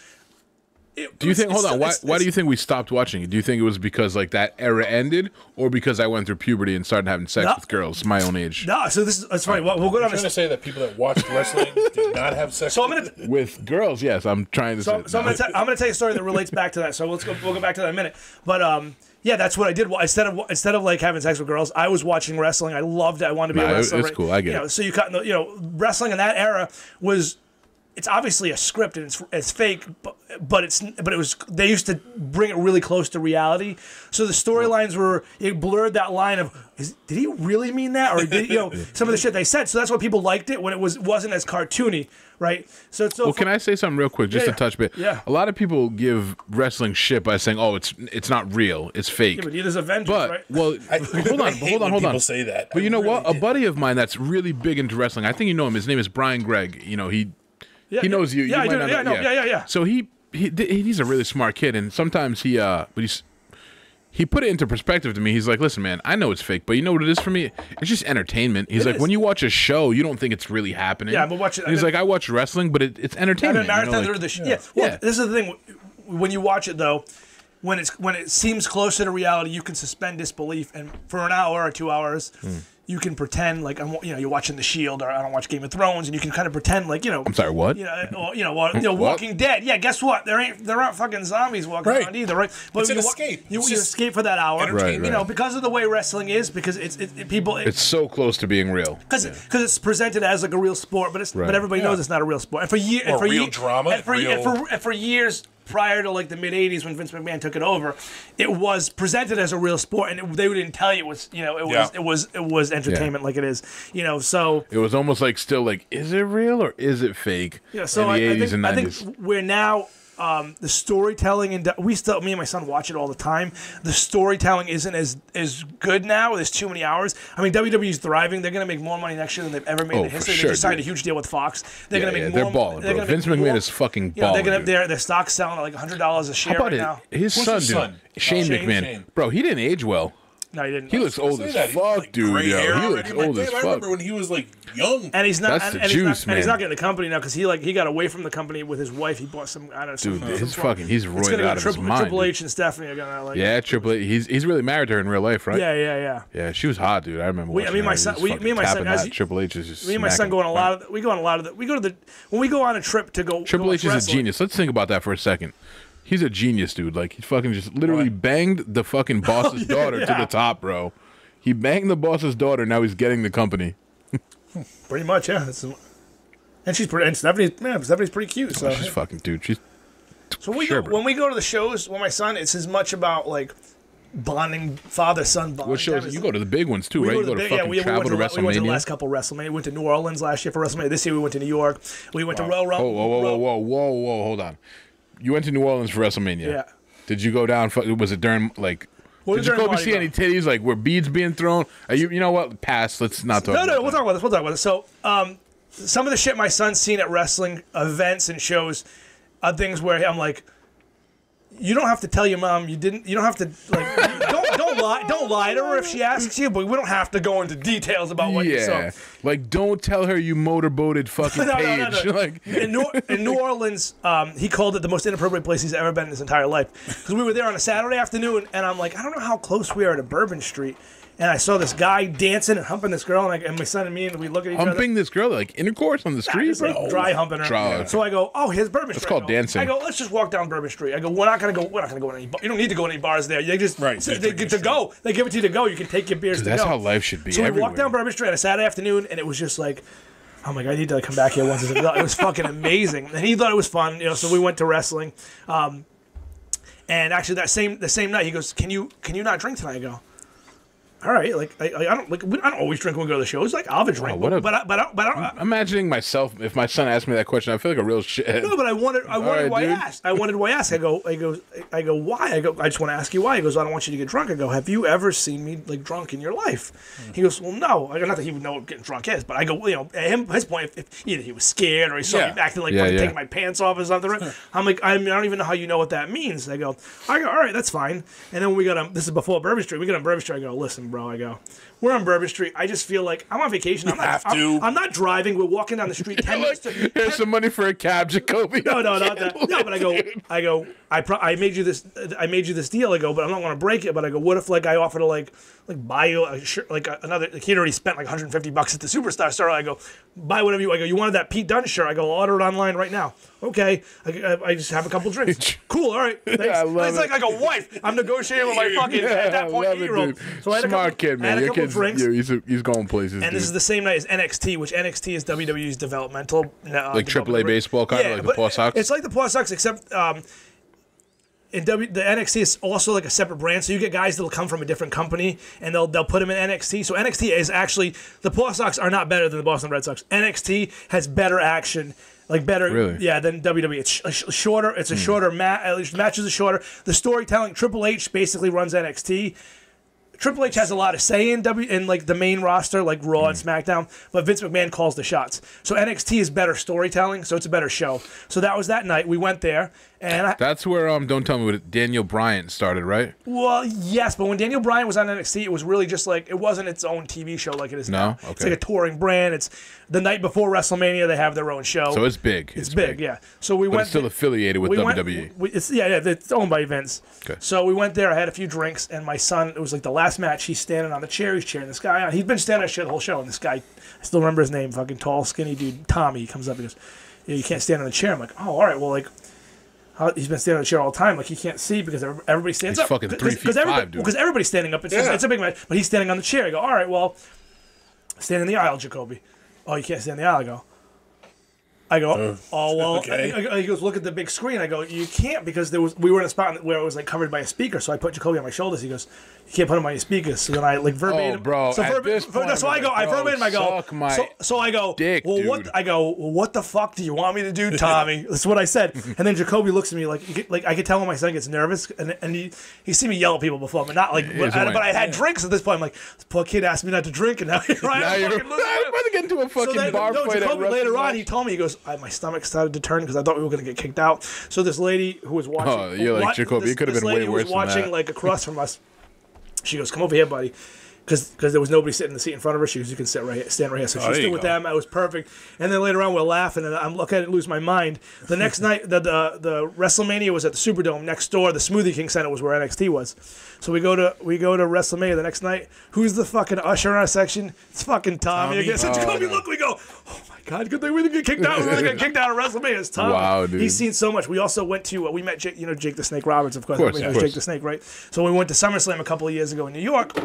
It- Do you it's- think? Hold on. Why? Why do you think we stopped watching it? Do you think it was because like that era ended, or because I went through puberty and started having sex No. with girls my own age? No, so this is it's funny. We'll, we'll go down I'm trying to say that people that watched wrestling *laughs* did not have sex. So I'm with gonna With girls, yes. I'm trying to. So, say, so I'm gonna tell, I'm gonna tell you a story that relates back to that. So let's go. We'll go back to that in a minute. But um, yeah, that's what I did. Instead of instead of like having sex with girls, I was watching wrestling. I loved it. I wanted to be Nah, a wrestler. it's right? cool. I get you know. So you cut. You know, wrestling in that era was. It's obviously a script and it's, it's fake, but, but it's but it was they used to bring it really close to reality. So the storylines were it blurred that line of is, did he really mean that or did, you know *laughs* some of the shit they said. So that's why people liked it when it was wasn't as cartoony, right? So it's so Well, can I say something real quick, just Yeah, a touch bit? yeah. A lot of people give wrestling shit by saying, "Oh, it's it's not real, it's fake." Yeah, but there's Avengers, But right? well, *laughs* I, *laughs* hold I on, hate hold on, hold on. people on. say that. But I you know really what? A buddy of mine that's really big into wrestling. I think you know him. His name is Brian Gregg. You know he Yeah, he knows you. Yeah, you I do. not Yeah, I know. yeah, yeah, yeah. So he, he he's a really smart kid, and sometimes he uh, but he's he put it into perspective to me. He's like, "Listen, man, I know it's fake, but you know what it is for me? It's just entertainment." He's It like, is. "When you watch a show, you don't think it's really happening." Yeah, but watch it- He's I've like, "I watch wrestling, but it, it's I've entertainment." been you know, like- the sh- yeah. Well, Yeah. this is the thing. When you watch it though, when it's when it seems closer to reality, you can suspend disbelief, and for an hour or two hours, Hmm. You can pretend like I'm. You know, you're watching The Shield, or I don't watch Game of Thrones, and you can kind of pretend like you know. I'm sorry, what? You know, or, you know, or, you hmm? know, What? Walking Dead. Yeah, guess what? There ain't there aren't fucking zombies walking Right. around either, right? But It's an you wa- escape. You, It's you escape for that hour. entertainment. You know, Right, right. because of the way wrestling is, because it's it, it- people. It, It's so close to being real. because because it's presented as like a real sport, but it's Right. but everybody Yeah. knows it's not a real sport. And for years, and for real ye- drama, and for, real- and for and for years prior to like the mid '80s when Vince McMahon took it over, it was presented as a real sport, and it, they didn't tell you it was you know it was Yeah. it was it was entertainment like it is you know so. It was almost like still like, is it real or is it fake? Yeah, so in I, the I 80s think and I think we're now um, the storytelling and we still me and my son watch it all the time. The storytelling isn't as as good now. There's too many hours. I mean, WWE's thriving. They're going to make more money next year than they've ever made Oh, in for history. sure, they just signed dude. a huge deal with Fox. They're Yeah, going to yeah, make they're balling, they're bro. gonna make Vince McMahon more- is fucking You know, they're balling, gonna dude. their their stock's selling at like hundred dollars a share How about right it? now. His Who's son, his dude. son? Shane Shane. McMahon. Shane. Bro, he didn't age well. No, he didn't. He looks old as that. He fuck, like, dude. gray Yo, he looks I'm like, old as damn, I remember when he was like young. and he's not. That's and, the and he's not, juice, and he's not getting the company now because he like he got away from the company with his wife. He bought some. I don't know. Dude, some his form- fucking, he's It's roided out of Triple, his mind. Triple. H and Stephanie are gonna like. Yeah, Triple H. He's he's really married to her in real life, right? Yeah, yeah, yeah. Yeah, she was hot, dude. I remember. We- I mean, my son- we- me and my son, tapping as Triple H is just. Me and my son smacking. go on a lot of. We go on a lot of. The, we go to the when we go on a trip to go. Triple H is a genius. Let's think about that for a second. He's a genius, dude. Like he fucking just literally banged the fucking *laughs* oh, boss's daughter to the top, bro. He banged the boss's daughter. Now he's getting the company. *laughs* Pretty much, yeah. And she's pretty. And Stephanie's man, Stephanie's pretty cute. So, oh, She's fucking dude. She's so we sure, go, bro. when we go to the shows with my son, it's as much about like bonding, father son bonding. what shows? You go to the big ones too, We right? go You go to big- fucking we, we travel went to the, we went to the WrestleMania. last couple WrestleMania. We went to New Orleans last year for WrestleMania. This year we went to New York. We went to Royal Whoa, whoa, whoa, whoa, whoa, whoa, whoa! Hold on. You went to New Orleans for WrestleMania. Yeah. Did you go down? Was it during like? Well, did you go to see any titties? Like were beads being thrown? Are you? You know what? Pass. Let's not talk. No, no, we'll talk about this. We'll talk about this. So, um, some of the shit my son's seen at wrestling events and shows are things where I'm like, you don't have to tell your mom you didn't. You don't have to like. Don't lie. Don't lie to her if she asks you. But we don't have to go into details about what you Yeah, saw. like don't tell her you motorboated fucking *laughs* No, no, no, Paige. no. *laughs* like in, New, in New Orleans, um, he called it the most inappropriate place he's ever been in his entire life. Because we were there on a Saturday afternoon, and I'm like, I don't know how close we are to Bourbon Street. And I saw this guy dancing and humping this girl, and, I, and my son and me, and we look at each other. humping this girl like intercourse on the street, Just like bro. dry humping her. Dry. So I go, oh, here's Bourbon Street. called I go, dancing. I go, let's just walk down Bourbon Street. I go, we're not gonna go. We're not gonna go in any. Bar. You don't need to go in any bars there. They just Right, They, get to go. They give it to you to go. You can take your beers to That's go. how life should be. So we everywhere. walked down Bourbon Street on a Saturday afternoon, and it was just like, oh my god, I need to come back here once. It was fucking amazing, and he thought it was fun. You know, so we went to wrestling. Um, and actually, that same the same night, he goes, "Can you can you not drink tonight?" I go. All right, like I, I don't like we- I don't always drink when we go to the shows. Like I'll have a drink, oh, what a- but I, but I, but I don't. Imagining myself, if my son asked me that question, I feel like a real shit. No, but I wanted. I wanted right, why dude. I asked. I wanted why I asked. I go. I go. I go. Why? I go. I just want to ask you why. He goes. I don't want you to get drunk. I go. Have you ever seen me like drunk in your life? He goes. Well, no. I go. Not that he would know what getting drunk is, but I go. You know, at him. His point. If, if either he was scared or he saw Yeah. me acting like Yeah, yeah. taking my pants off or something. *laughs* I'm like. I, mean, I don't even know how you know what that means. I go. I go. All right, that's fine. And then we got on. This is before Bourbon Street. We got on Bourbon Street. I go. Listen, bro. I go. We're on Bourbon Street. I just feel like I'm on vacation. I'm not. have I'm, to. I'm not driving. We're walking down the street. Ten *laughs* minutes. To, here's some money for a cab, Jacoby. no, no, not that. No, but I go, I go, I pro- I made you this, I made you this deal. I go, but I'm not going to break it. But I go, what if like I offer to like, like buy you a shirt, like a, another. Like he'd already spent like 150 bucks at the superstar store. I go, buy whatever you. I go, you wanted that Pete Dunne shirt. I go, I'll order it online right now. Okay, I, I, I just have a couple drinks. *laughs* Cool, all right. Thanks. I love it's it. like like a wife. I'm negotiating with my *laughs* fucking at that point eight year old. So I had a Smart couple, kid, I had man. a Your couple kid's, drinks. yo, he's, he's going places, And dude. this is the same night as NXT, which NXT is WWE's developmental, uh, Like AAA baseball, kinda like the Paw Sox? It's like the Paw Sox, except um, in W, the NXT is also like a separate brand. So you get guys that'll come from a different company, and they'll they'll put them in NXT. So NXT is actually the Paw Sox are not better than the Boston Red Sox. NXT has better action. Like better, Really? yeah, than WWE. It's sh- sh- shorter. It's a shorter match. At least matches are shorter. The storytelling. Triple H basically runs NXT. Triple H has a lot of say in W in like the main roster, like Raw and mm. SmackDown, but Vince McMahon calls the shots. So NXT is better storytelling, so it's a better show. So that was that night. We went there, and I, That's where um, don't tell me what Daniel Bryan started, right? well, yes, but when Daniel Bryan was on NXT, it was really just like it wasn't its own TV show like it is No? now. It's like a touring brand. It's the night before WrestleMania, they have their own show. So it's big. It's big, yeah. So we But went. it's still affiliated with we went- WWE. we- it's, yeah, yeah, it's owned by Vince. Okay. So we went there. I had a few drinks, and my son. It was like the last match. He's standing on the chair. He's cheering this guy on. He's been standing on the the whole show, and this guy, I still remember his name. Fucking tall, skinny dude, Tommy. He comes up. He goes, yeah, "You can't stand on the chair." I'm like, "Oh, all right. Well, like." How, he's been standing on the chair all the time, like he can't see because everybody stands He's up. fucking three feet everybody, five, dude. Because everybody's standing up. It's, Yeah. it's a big match, but he's standing on the chair. I go, all right, well, stand in the aisle, Jacoby. Oh, you can't stand in the aisle. I go, I go, mm. oh well. okay. I- I- he goes, look at the big screen. I go, you can't because there was we were in a spot where it was like covered by a speaker. So I put Jacoby on my shoulders. He goes, you can't put him on your speakers. So then I like oh, verbatim. Oh, bro, So at verba- this point, so I go, I verbatim. I go, so, so I go, dick, well, dude. what? I go, well, what the fuck do you want me to do, Tommy? *laughs* That's what I said. And then Jacoby looks at me like, like I could tell when my son gets nervous, and and he he seen me yell at people before, but not like, but, I, but I had drinks at this point. I'm like, this poor kid asked me not to drink, and now *laughs* here I Now am. *laughs* I'm about to get into a fucking So then, bar no, fight. Jacoby, later on, he told me, he goes, I, my stomach started to turn because I thought we were going to get kicked out. So this lady who was watching. Oh, you're like, Jacoby, this- it could have been way worse was watching, like, across from us. She goes, come over here, buddy. Because there was nobody sitting in the seat in front of her. She goes, you can sit right here, stand right here. So she stood you with go. them. I was perfect. And then later on, we're laughing, and I'm looking at it, lose my mind. The next *laughs* night, the, the the WrestleMania was at the Superdome next door. The Smoothie King Center was where NXT was. So we go to we go to WrestleMania the next night. Who's the fucking usher in our section? It's fucking Tommy. Tommy? again. So Oh, Jacoby, no. look, we go. Oh god, good thing we didn't get kicked out. We really got kicked out of WrestleMania. It's Tommy. Wow, dude. He's seen so much. We also went to uh, we met Jake, you know Jake the Snake Roberts, of course. course, of course. Jake the Snake, right? So we went to SummerSlam a couple of years ago in New York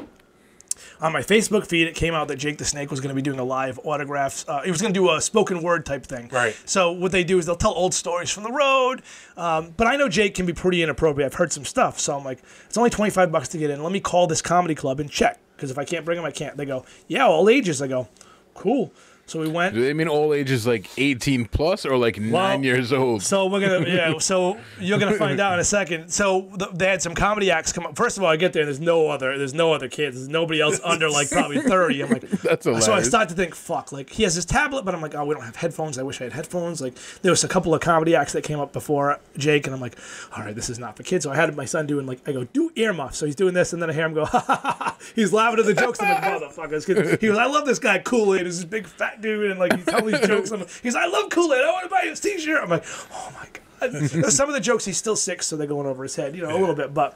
on my Facebook feed, it came out that Jake the Snake was going to be doing a live autographs. Uh, he was going to do a spoken word type thing. Right. So what they do is they'll tell old stories from the road. Um, but I know Jake can be pretty inappropriate. I've heard some stuff, so I'm like, it's only 25 bucks to get in. Let me call this comedy club and check because if I can't bring him, I can't. They go, yeah, all ages. I go, cool. So we went. Do they mean all ages like 18 plus or like nine years old? So we're gonna yeah. *laughs* So you're gonna find out in a second. So th- they had some comedy acts come up. First of all, I get there. And there's no other. There's no other kids. There's nobody else under like probably *laughs* thirty. I'm like, That's so I start to think, fuck. Like he has his tablet, but I'm like, oh, we don't have headphones. I wish I had headphones. Like there was a couple of comedy acts that came up before Jake, and I'm like, all right, this is not for kids. So I had my son doing like, I go do earmuffs. So he's doing this, and then I hear him go, *laughs* ha ha ha. ha. He's laughing at the jokes. I'm like, motherfuckers. He goes, I love this guy Kool Aid. He's this big fat dude, and like he's telling these jokes. I'm like, he's, I love Kool Aid. I want to buy his T-shirt. I'm like, oh my god. Some of the jokes he's still sick, so they're going over his head, you know, a little bit. But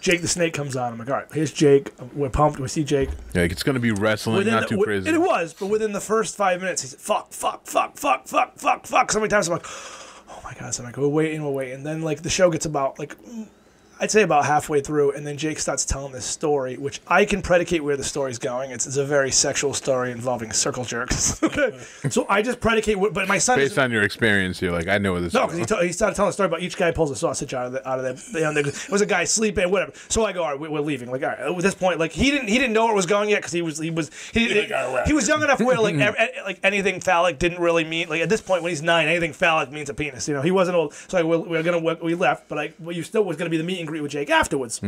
Jake the Snake comes on. I'm like, all right, here's Jake. We're pumped. We see Jake. Like it's gonna be wrestling, Within not the- too crazy. And it was, but within the first five minutes, he's said, fuck, fuck, fuck, fuck, fuck, fuck, fuck. So many times I'm like, oh my god. So I'm like, we're waiting, we're waiting. Then like the show gets about like, I'd say about halfway through, and then Jake starts telling this story, which I can predicate where the story's going. It's, it's a very sexual story involving circle jerks. *laughs* okay, so I just predicate. What, but my son Based doesn't- on your experience, you're like, I know where this no, is. because he, going. to- he started telling a story about each guy pulls a sausage out of the, out of the, you know, there was a guy sleeping, whatever. So I go, all right, we- we're leaving. Like, all right, at this point, like he didn't he didn't know where it was going yet because he was he was he, like, all right. he was young enough where like *laughs* ev- like anything phallic didn't really mean like at this point when he's nine, anything phallic means a penis. You know, he wasn't old. So I, we're, we're gonna we left, but I well, you still was gonna be the meet and greet with Jake afterwards.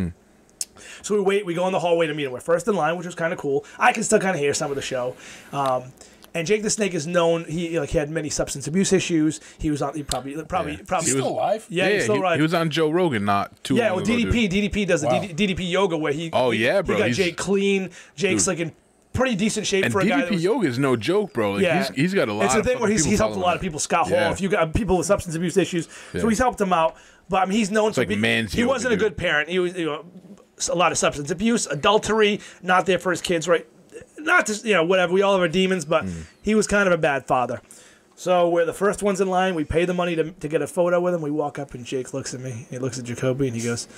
So we wait. We go in the hallway to meet him. We're first in line, which was kind of cool. I can still kind of hear some of the show. Um, and Jake the Snake is known. He like he had many substance abuse issues. He was on. He probably probably probably He's still alive? Yeah, he's still he, right. he was on Joe Rogan not too yeah, long well, ago, DDP dude. DDP does the Wow. DD, DDP yoga where he. Oh, he- yeah, bro, He got Jake clean. Jake's like in pretty decent shape And for a guy. DDP yoga is no joke, bro. Like, yeah, he's, he's got a lot It's a thing where he's, he's helped a lot of people. Scott Yeah. Hall, if you got people with substance abuse issues, so he's helped them out. But I mean, he's known for like being. man's He wasn't a good parent. He was you know, a lot of substance abuse, adultery, not there for his kids, right? Not just you know whatever. We all have our demons, but Mm. he was kind of a bad father. So we're the first ones in line. We pay the money to, to get a photo with him. We walk up and Jake looks at me. He looks at Jacoby and he goes,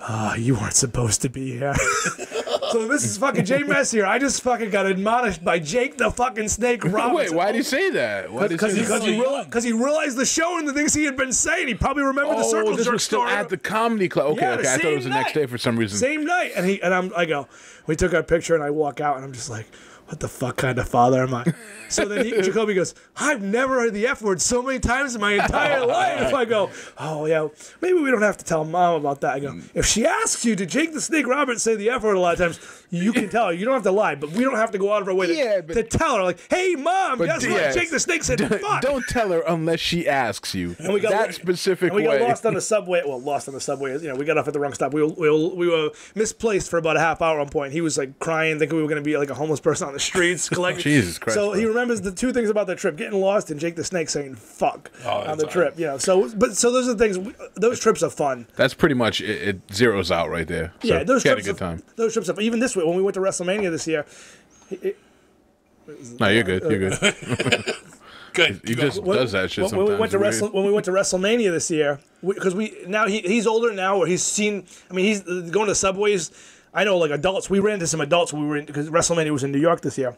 "Ah, you weren't supposed to be here." *laughs* so this is fucking Jay Messier. I just fucking got admonished by Jake the fucking Snake Roberts. *laughs* Wait, why did he say that? Because he he, because he, so real- he realized the show and the things he had been saying. He probably remembered the Oh, circle this jerk was still story. at the comedy club. Okay, Yeah, okay. I thought it was the same next night. day for some reason. Same night, and he and I'm I go. We took our picture, and I walk out, and I'm just like, what the fuck kind of father am I? So then he, Jacoby goes, I've never heard the F word so many times in my entire life. I go, oh yeah, maybe we don't have to tell mom about that. I go, mm. if she asks you did Jake the Snake Roberts say the F word a lot of times, you can tell her. You don't have to lie, but we don't have to go out of our way to, Yeah, but- to tell her like, hey mom, guess what? yeah. Jake the Snake said fuck. Don't tell her unless she asks you. And we got that specific and we way. got lost on the subway. Well, lost on the subway. You know, we got off at the wrong stop. We were, we were, we were misplaced for about a half hour on point. He was like crying, thinking we were going to be like a homeless person on the streets *laughs* collecting. Jesus Christ, So he remembers the two things about the trip: getting lost and Jake the Snake saying "fuck" Oh, on that's the trip. You know, so but so those are the things. we- Those trips are fun. That's pretty much it, it. Zeroes out right there. So yeah, those trips. had a good are, time. Those trips are even this way. When we went to WrestleMania this year, No, you're good. You're good. *laughs* Good. He just when, does that shit when, sometimes. when we went to Wrestle, when we went to WrestleMania this year, because we, now he, he's older now, or he's seen. I mean, he's uh, going to subways. I know, like adults. We ran into some adults. when We were in because WrestleMania was in New York this year.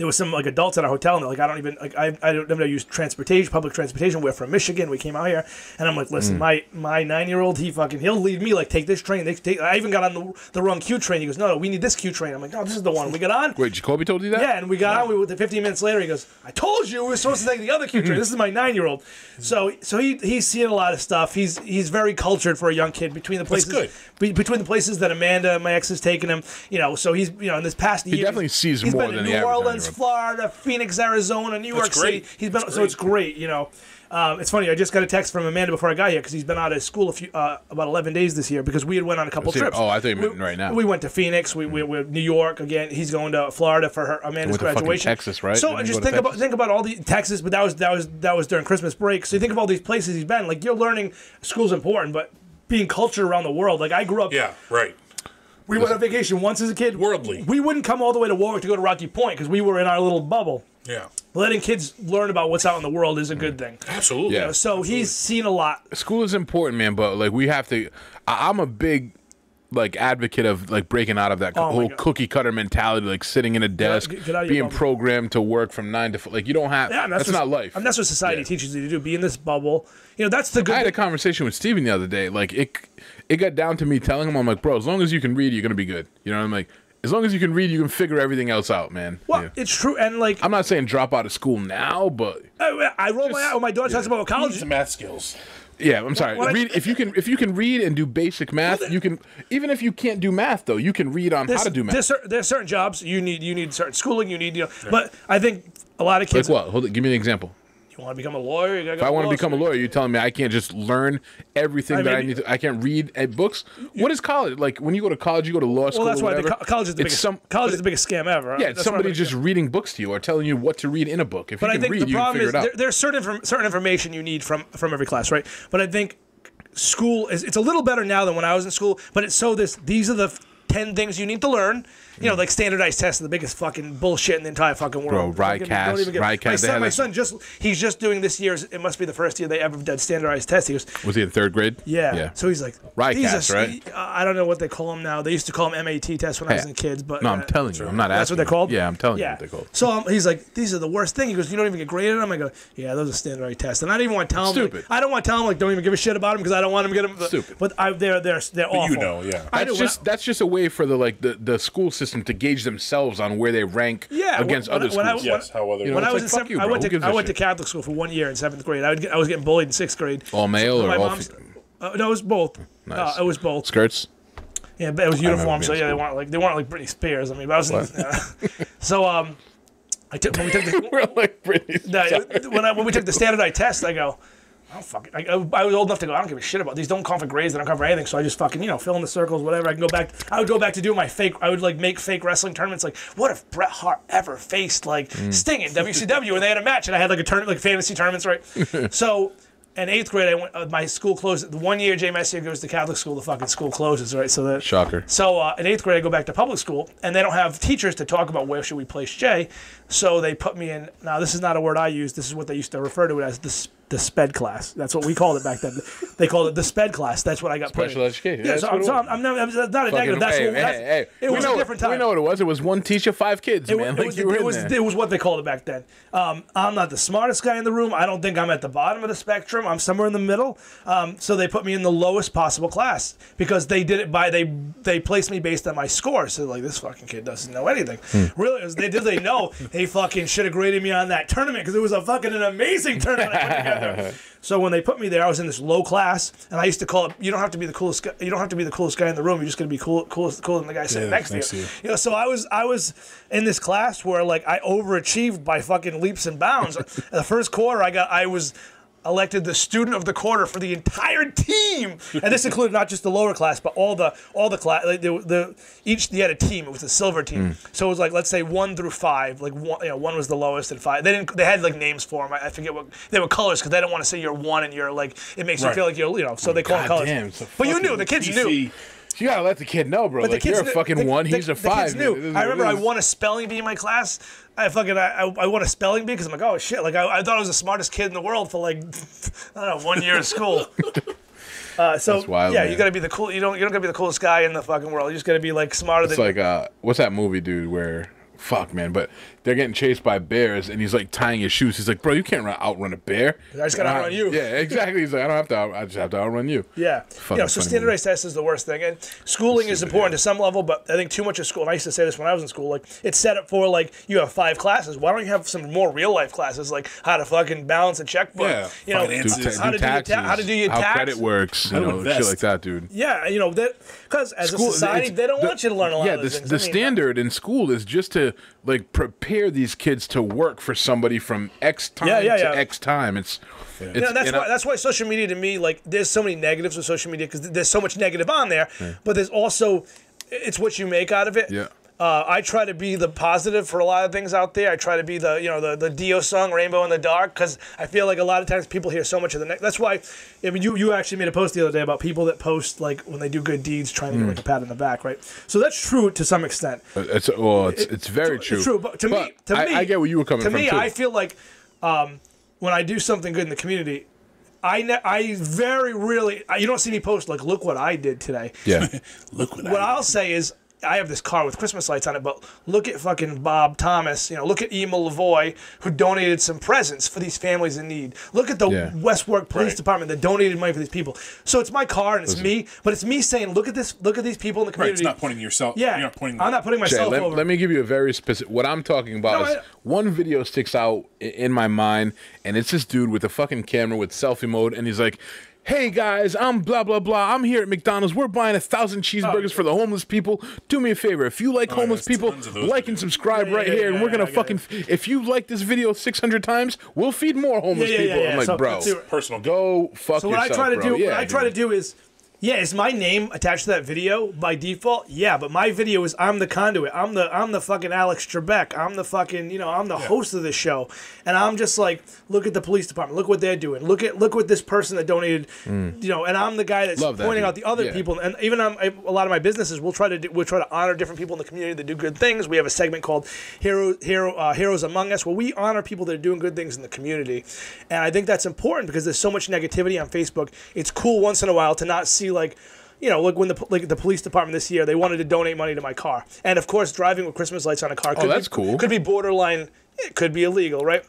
There was some like adults at our hotel, and they're like, I don't even like I I don't never use transportation, public transportation. We're from Michigan. We came out here, and I'm like, Mm. listen, my my nine year old, he fucking he'll leave me like take this train. They take. I even got on the, the wrong Q train. He goes, no, no, we need this Q train. I'm like, no, this is the one. We got on. *laughs* Wait, Jacoby told you that? Yeah, and we got on. We were 15 minutes later. He goes, "I told you we were supposed to take the other Q train. This is my nine-year-old." So, so he he's seen a lot of stuff. He's he's very cultured for a young kid. Between the places, good. be- between the places that Amanda, my ex, has taken him, you know. So he's you know in this past year, he definitely sees more than New average Orleans. Florida, Phoenix, Arizona, New York City. He's been so it's great, you know. Um, it's funny. I just got a text from Amanda before I got here because he's been out of school a few, uh, about 11 days this year because we had went on a couple See, trips. oh, I think We- right now. We went to Phoenix. We, we we're New York again. He's going to Florida for her Amanda's Went to fucking graduation. Texas, right? So Didn't just think about think about all the Texas, but that was that was that was during Christmas break. So you think of all these places he's been. Like you're learning school's important, but being cultured around the world. Like I grew up. Yeah, right. We went on vacation once as a kid. Worldly. We wouldn't come all the way to Warwick to go to Rocky Point because we were in our little bubble. Yeah. Letting kids learn about what's out in the world is a good thing. Absolutely. Yeah. So he's seen a lot. school is important, man, but like we have to. I, I'm a big like advocate of like breaking out of that Oh whole cookie cutter mentality, like sitting in a desk, get- get out being bubble. programmed to work from nine to f- like you don't have. Yeah, and that's what, not life. And that's what society Yeah. teaches you to do. Be in this bubble. You know, that's the good. I had a conversation with Steven the other day. Like it, it got down to me telling him, I'm like, bro, as long as you can read, you're gonna be good. You know, what I'm like, as long as you can read, you can figure everything else out, man. well, Yeah. it's true, and like I'm not saying drop out of school now, but I, I roll my eye when my daughter talks about college. Some math skills. yeah, I'm sorry. what I- read if you can if you can read and do basic math, you can even if you can't do math though, you can read on how to do math. there's, there's certain jobs you need. You need certain schooling. You need, you know. But I think a lot of kids. like what? Hold it. Give me an example. You want to become a lawyer? If I want to become a lawyer, you're telling me I can't just learn everything I that I need to. I can't read uh, books. What is college like? When you go to college, you go to law school. Well, that's why I whatever. co- college is the It's biggest. some- college is the biggest scam ever. Yeah, it's somebody just reading books to you or telling you what to read in a book. If But you I can think read, the problem is there, there's certain certain information you need from from every class, right? But I think school is it's a little better now than when I was in school. But it's so this these are the ten things you need to learn, you know, like standardized tests are the biggest fucking bullshit in the entire fucking world. Bro, RICAS- don't even get- RICAS, My son, my son just he's just doing this year's. It must be the first year they ever did standardized tests. He goes, Was he in third grade? yeah. Yeah. So he's like, RICAS, right? I don't know what they call them now. They used to call them MAT tests when I was Hey, in kids, but No, I'm uh, telling you. I'm not That's asking. what they're called. Yeah, I'm telling you what they're called. So um, he's like, these are the worst thing. He goes, you don't even get graded on them. I go, yeah, those are standardized tests, and I don't even want to tell him. Stupid. I don't want to tell him like, don't even give a shit about them because I don't want him to get them. Stupid. But I, they're they're they're But awful. you know, yeah. That's just that's just a way for the like the, the school system to gauge themselves on where they rank Yeah, against when- other when I- schools. yes, how other You know, when I was like, in fuck you, seventh, I went to gives I a went to? Catholic school for one year in seventh grade. I would get, I was getting bullied in sixth grade. all male or all mom's. fe- Uh, no, it was both. Nice. Uh, it was both. skirts? Yeah, but it was remember uniform, so yeah, they weren't like they weren't like Britney Spears. I mean, but I was in, uh, *laughs* so um, I took when we took the *laughs* We're like Britney. no, when I when we took the standardized test, I go. I don't fucking. I, I was old enough to go. I don't give a shit about these. Don't cover grades. They don't cover anything. So I just fucking, you know, fill in the circles, whatever. I can go back. I would go back to do my fake. I would like make fake wrestling tournaments. Like, what if Bret Hart ever faced like Mm. Sting in WCW and they had a match and I had like a tournament, like fantasy tournaments, right? *laughs* so. In eighth grade, I went. Uh, my school closed. The one year Jay Messier goes to Catholic school, the fucking school closes, right? So that Shocker. so uh, in eighth grade, I go back to public school, and they don't have teachers to talk about where should we place Jay. So they put me in. Now this is not a word I use. This is what they used to refer to it as the the sped class. That's what we called it back then. They called it the sped class. That's what I got. put in. Special education. Yeah, That's so, what I'm, it so. I'm, I'm not, I'm not a Fucking- negative. That's hey, what. That's, hey, hey. It we was know, a different time. We know what it was. It was one teacher, five kids, It, man. it like was, you were it, in was, there. it was what they called it back then. Um, I'm not the smartest guy in the room. I don't think I'm at the bottom of the spectrum. I'm somewhere in the middle. Um, so they put me in the lowest possible class because they did it by they they placed me based on my score. So like this fucking kid doesn't know anything. Hmm. Really, as they did they know they fucking should have graded me on that tournament because it was a fucking an amazing tournament *laughs* So when they put me there, I was in this low class, and I used to call it. You don't have to be the coolest. Guy, you don't have to be the coolest guy in the room. You're just gonna be cool, coolest, cooler than the guy sitting Yeah, next, next to to you. you. You know, so I was I was in this class where like I overachieved by fucking leaps and bounds. *laughs* the first quarter, I got I was elected the student of the quarter for the entire team, and this included not just the lower class, but all the all the class. Like the, the each they had a team. It was a silver team, so it was like let's say one through five. Like one, you know, one was the lowest, and five. They didn't. They had like names for them. I, I forget what they were colors because they don't want to say you're one and you're like it makes you feel like you're you know. So they call them colors. damn, but you knew the kids knew. You gotta let the kid know, bro. But like the kids you're a fucking the- one. the- he's a five. kids. I remember I won a spelling bee in my class. I fucking I, I, I won a spelling bee because I'm like oh shit like I, I thought I was the smartest kid in the world for like *laughs* I don't know one year of school. *laughs* Uh, so That's wild, yeah, man. you gotta be the cool. You don't. You don't gotta be the coolest guy in the fucking world. You just gotta be like smarter It's than. like uh, what's that movie, dude? Where fuck, man, but they're getting chased by bears, and he's like tying his shoes. He's like, bro, you can't run, outrun a bear. I just gotta outrun you. Yeah, exactly. He's like, I don't have to. Out, I just have to outrun you. Yeah, Fucking you know, so standardized tests is the worst thing, and schooling is important to some level. But I think too much of school. And I used to say this when I was in school. Like it's set up for like you have five classes. Why don't you have some more real life classes, like how to fucking balance a checkbook? Yeah, you know, finances. How to do taxes, ta- how to do your how tax. credit works, you know, shit like that, dude. Yeah, you know that because as School- a society, they don't the- want you to learn a lot yeah, of the, the I mean, standard in school is just to like prepare these kids to work for somebody from X time Yeah, yeah, to. X time. It's, it's You know, that's and why that's why social media to me like there's so many negatives with social media because there's so much negative on there, but there's also it's what you make out of it. Yeah. Uh, I try to be the positive for a lot of things out there. I try to be the you know the the Dio song "Rainbow in the Dark" because I feel like a lot of times people hear so much of the. Ne- that's why, I mean, you you actually made a post the other day about people that post like when they do good deeds, trying to Hmm. get like a pat on the back, right? So that's true to some extent. It's well, it's it's very It's true. true, but to me, to I, me, I get where you were coming to from. me, too. I feel like um, when I do something good in the community, I ne- I very really I- you don't see me post like look what I did today. yeah, *laughs* Look what, What I I'll say is. I have this car with Christmas lights on it, but look at fucking Bob Thomas. You know, look at Emil Lavoy, who donated some presents for these families in need. Look at the Yeah. West Warwick Police Right. Department that donated money for these people. So it's my car and it's me, but it's me saying, look at this, look at these people in the Right, community. it's not pointing yourself. yeah, you're not pointing. I'm not putting Jay, myself let, over. let me give you a very specific. What I'm talking about No, is I- one video sticks out in my mind, and it's this dude with a fucking camera with selfie mode, and he's like. Hey guys, I'm blah blah blah. I'm here at McDonald's. We're buying a thousand cheeseburgers oh. for the homeless people. Do me a favor. If you like oh, homeless there's people, tons of those like and subscribe Yeah, right yeah, here, and we're gonna fucking. If you like this video 600 times, we'll feed more homeless Yeah, yeah, people. yeah, I'm like, so- bro, personal. go fuck So what I try to bro. do, what I try to do is, Yeah, is my name attached to that video by default? Yeah, but my video is I'm the conduit. I'm the I'm the fucking Alex Trebek. I'm the fucking you know I'm the host of this show, and I'm just like, look at the police department. Look what they're doing. Look at look what this person that donated, you know, and I'm the guy that's Mm. That, pointing dude. out the other Yeah. people. And even on a lot of my businesses, we'll try to do, we'll try to honor different people in the community that do good things. We have a segment called Hero Hero uh, Heroes Among Us, where we honor people that are doing good things in the community, and I think that's important because there's so much negativity on Facebook. It's cool once in a while to not see like you know, like when the like the police department this year, they wanted to donate money to my car, and of course, driving with Christmas lights on a car. Oh, could Oh, that's be, cool. Could be borderline. It could be illegal, right?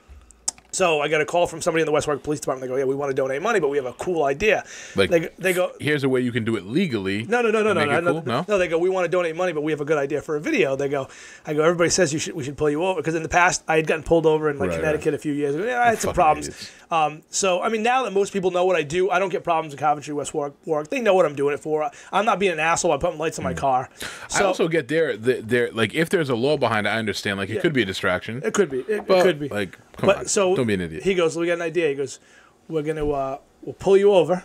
So I got a call from somebody in the West Warwick Police Department. They go, "Yeah, we want to donate money, but we have a cool idea." Like- they, they go, Here's a way you can do it legally. no, no, no, no, no, no, cool? no. no. They go, we want to donate money, but we have a good idea for a video. They go, I go, everybody says you should, we should pull you over because in the past I had gotten pulled over in like Right, Connecticut a few years ago. Yeah, I had some problems. Um, so I mean, now that most people know what I do, I don't get problems in Coventry, West Warwick. Warwick. They know what I'm doing it for. I'm not being an asshole by putting lights on my car. So Mm. I also get there. There, like if there's a law behind it, I understand. Like it could be a distraction. it could be, it, but, it could be. Like, come but on, so don't be an idiot. He goes, we got an idea. He goes, we're gonna uh, we'll pull you over.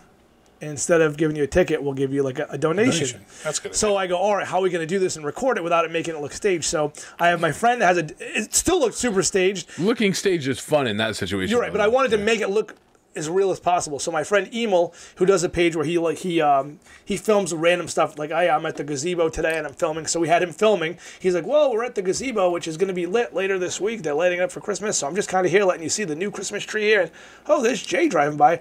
Instead of giving you a ticket, we'll give you like a, a donation. Donation. That's good. So I go, all right, how are we going to do this and record it without it making it look staged? So I have my friend that has a. It still looks super staged. Looking staged is fun in that situation. You're right, but I wanted to make it look as real as possible. So my friend Emil, who does a page where he like he um he films random stuff like I I'm at the gazebo today and I'm filming. So we had him filming. He's like, "Well, we're at the gazebo, which is going to be lit later this week. They're lighting it up for Christmas. So I'm just kind of here letting you see the new Christmas tree here. And oh, there's Jay driving by."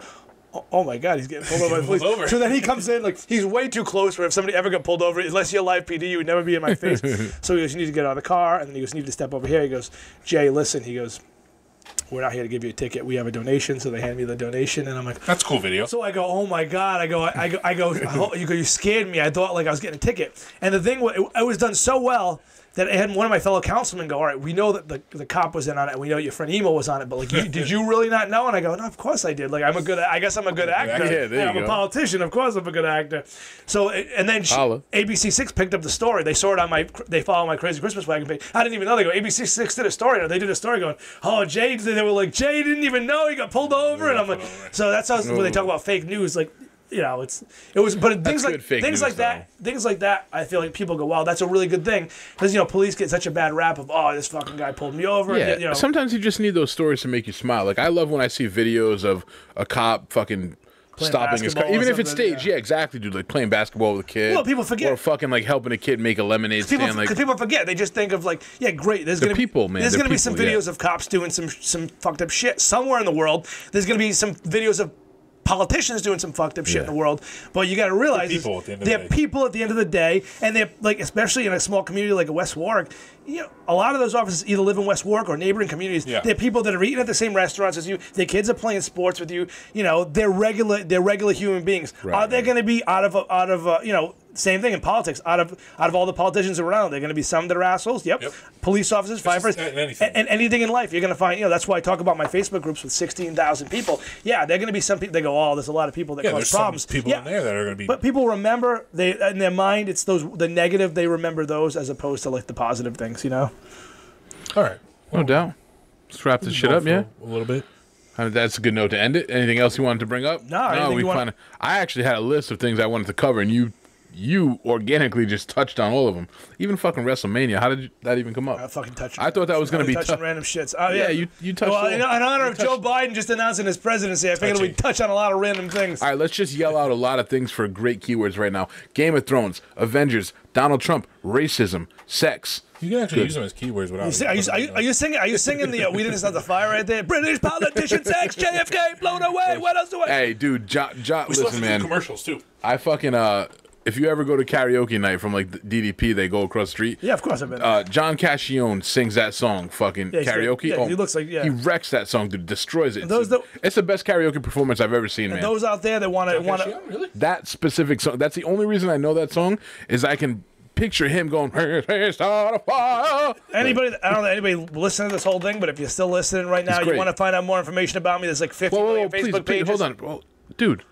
Oh, oh my God, he's getting pulled over by the police. over. So then he comes in like he's way too close. Where if somebody ever got pulled over, unless you're live PD, you would never be in my face. *laughs* so he goes, "You need to get out of the car," and then he goes, "You need to step over here." He goes, "Jay, listen." He goes, we're not here to give you a ticket. We have a donation. So they hand me the donation, and I'm like, That's a cool video. so I go, oh my god! I go, I go, *laughs* I go. you go, you scared me. I thought like I was getting a ticket. And the thing, wa- it, it was done so well that I had one of my fellow councilmen go, all right, we know that the, the cop was in on it, and we know your friend Emo was on it, but like, you, did you really not know? And I go, no, of course I did. Like, I'm a good, I guess I'm a good actor. Yeah, there you I'm a politician. Of course I'm a good actor. So and then she, ABC Six picked up the story. They saw it on my, they follow my Crazy Christmas Wagon page. I didn't even know. They go, ABC Six did a story. They did a story going, oh Jay. They were like, Jay didn't even know he got pulled over, and I'm like, so that's how when they talk about fake news, like. You know, it's it was, but things like things news, like that, things like that. I feel like people go, "Wow, that's a really good thing," because you know, police get such a bad rap of, "Oh, this fucking guy pulled me over." Yeah, you know, sometimes you just need those stories to make you smile. Like I love when I see videos of a cop fucking stopping his car, even if it's staged. yeah. Yeah. exactly, dude. Like playing basketball with a kid. Well, people forget. Or fucking like helping a kid make a lemonade people, stand. Like cause people forget. They just think of like, yeah, great. There's The gonna people, be, man, There's the gonna be some people, yeah. videos of cops doing some some fucked up shit somewhere in the world. There's gonna be some videos of politicians doing some fucked up shit in the world. But you got to realize is people at the end of the they're day. people at the end of the day, and they're like, especially in a small community like West Warwick. You know, a lot of those offices either live in West Warwick or neighboring communities. Yeah. They're people that are eating at the same restaurants as you. Their kids are playing sports with you. You know, they're regular. They're regular human beings. are they right. going to be out of a- out of a, you know? Same thing in politics. Out of out of all the politicians around, they're going to be some that are assholes. Yep. Yep. Police officers, firefighters, and anything. and, and anything in life, you're going to find. You know, that's why I talk about my Facebook groups with sixteen thousand people. Yeah, they're going to be some people. They go, oh, there's a lot of people that Yeah, cause there's problems. some people yeah. in there that are going to be. But people remember they in their mind. It's those the negative. They remember those as opposed to like the positive things. You know. all right. no doubt. Let's wrap this shit up, yeah. A little bit. I mean, that's a good note to end it. Anything else you wanted to bring up? No, anything we wanna- kinda- I actually had a list of things I wanted to cover, and you, you organically just touched on all of them. Even fucking WrestleMania. How did you, that even come up? I fucking touch. I thought that was gonna be touching tough. random shits. Oh Yeah, yeah, you- you touched Well, all- in, in honor you of Joe Biden just announcing his presidency, I figured we'd touch on a lot of random things. All right, let's just yell out a lot of things for great keywords right now. Game of Thrones, Avengers, Donald Trump, racism, sex. You can actually use them as keywords without. You sing- Are you, are, you, are you singing? Are you singing the uh, "We Didn't Start the Fire" right there? British politician sex, JFK blown away. What else do I? Hey, dude, jo- jo- We still have listen, man. commercials too. I fucking uh, if you ever go to karaoke night from like the DDP, they go across the street. Yeah, of course I've been. Uh, John Cascione sings that song, fucking Yeah, karaoke. Yeah, he looks like- yeah. he wrecks that song, dude. Destroys it. It's, those the, that- it's the best karaoke performance I've ever seen, man. Those out there that want to want to. Really? that specific song. That's the only reason I know that song is I can picture him going. "Hey, hey, start a fire." Anybody, I don't know anybody listening to this whole thing, but if you're still listening right now, you want to find out more information about me, there's like 50 Whoa, whoa, million whoa, Facebook please, please, hold on, well, dude.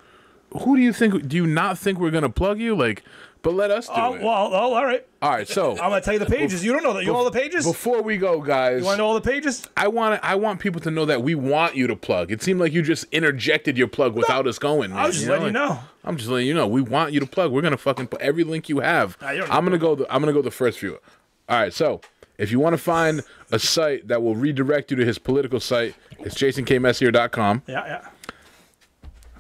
Who do you think? Do you not think we're gonna plug you? Like, but let us do Oh, it. well, oh, all right. All right, so *laughs* I'm gonna tell you the pages. You don't know that. You know all the pages. before we go, guys, You want to know all the pages? I want I want people to know that we want you to plug. It seemed like you just interjected your plug without us going. Man. I was just letting you Like, know. I'm just letting you know. We want you to plug. We're gonna fucking put every link you have. Nah, you I'm gonna go. The, I'm gonna go the first few. All right. So if you want to find a site that will redirect you to his political site, it's jasonkmessier.com. Yeah, yeah.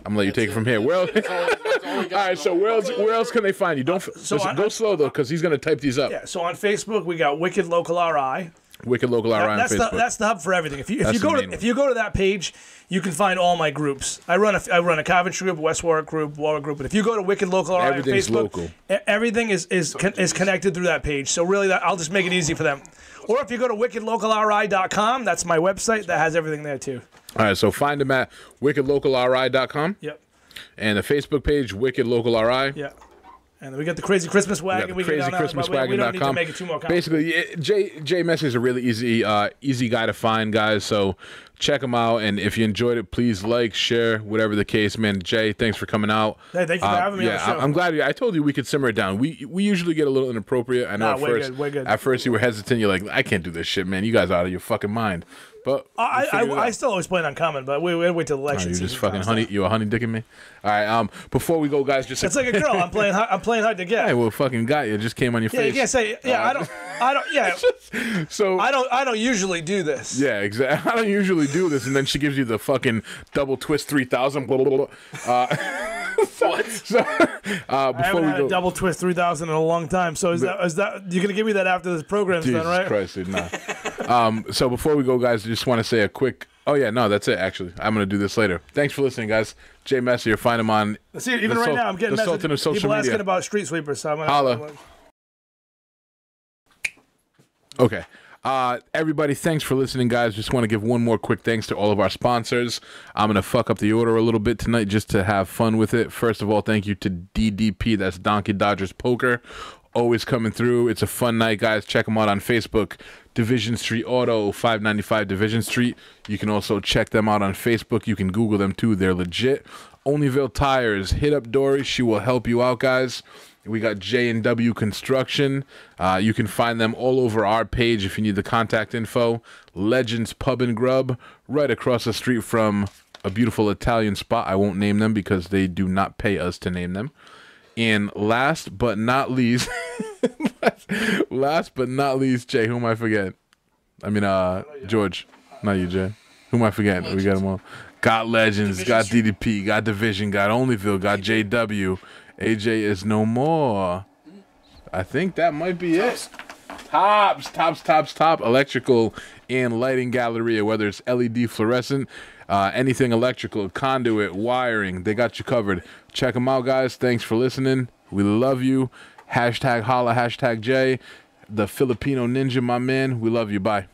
I'm gonna let you take it from here. Else? *laughs* All right. So where else? Where else can they find you? Don't uh, f- So listen, I- go slow though, because he's gonna type these up. Yeah. So on Facebook we got Wicked Local RI. Wicked local RI on that's Facebook. the that's the hub for everything. If you if That's you go to one. if you go to that page, you can find all my groups. I run a I run a Coventry group, West Warwick group, Warwick group. But if you go to Wicked Local RI on Facebook, local. everything is is con- is connected through that page. So really, that I'll just make it easy for them. Or if you go to wickedlocalri.com, that's my website that has everything there too. All right. So find him at wickedlocalri.com Yep. and the Facebook page Wicked Local RI. Yeah. And we got the crazy Christmas We got wagon. the We can go down we, don't need to make it too more. Basically, it, Jay Jay Messier is a really easy uh, easy guy to find, guys. So check him out, and if you enjoyed it, please like, share, whatever the case, man. Jay, thanks for coming out. Hey, thank you for Uh, having me on Yeah, the show. I- I'm glad. You, I told you we could simmer it down. We we usually get a little inappropriate. I know Nah, at we're first. good, we're good. At first, you were hesitant. You're like, I can't do this shit, man. You guys are out of your fucking mind. But I, I, I still always plan on coming, but we, we wait till the election. you season just fucking honey. You a honey dicking me. All right. Um. Before we go, guys, just It's like a girl. I'm playing. hard- I'm playing hard to get. *laughs* Hey, well, fucking got you. It just came on your yeah, you can't say. Yeah, I don't. I don't. Yeah, *laughs* so I don't. I don't usually do this. Yeah, exactly. *laughs* I don't usually do this, and then she gives you the fucking double twist three thousand. Blah, blah, blah, blah. Uh, what? So, uh, I haven't we had go, a double twist three thousand in a long time. So is that is that you're gonna give me that after this program? Jesus done, right? Christ, dude, nah. um, so before we go, guys, I just want to say a quick. Oh yeah, no, that's it. Actually, I'm gonna do this later. Thanks for listening, guys. Jay Messier, find him on. See, even right Sul- now, I'm getting the messages, Sultan of social people media. asking about street sweepers. So I'm gonna, Holla. Okay. Uh, everybody, thanks for listening, guys. Just want to give one more quick thanks to all of our sponsors. I'm going to fuck up the order a little bit tonight just to have fun with it. First of all, thank you to DDP, that's Donkey Dodgers Poker. Always coming through. It's a fun night, guys. Check them out on Facebook. Division Street Auto, 595 Division Street. You can also check them out on Facebook. You can Google them too. They're legit. Olneyville Tires. Hit up Dory. She will help you out, guys. We got J and W Construction. Uh, you can find them all over our page if you need the contact info. Legends Pub and Grub, right across the street from a beautiful Italian spot. I won't name them because they do not pay us to name them. And last but not least, *laughs* last but not least, Jay, who am I forgetting? I mean, uh, George, not you, Jay. Who am I forgetting? We got them all. Got Legends, got DDP, got Division, got Olneyville, got JW. AJ is no more. I think that might be it. Tops, tops, tops, top. Electrical and lighting galleria, whether it's LED fluorescent, uh, anything electrical, conduit, wiring, they got you covered. Check them out, guys. Thanks for listening. We love you. Hashtag holla, hashtag J. The Filipino ninja, my man. We love you. Bye.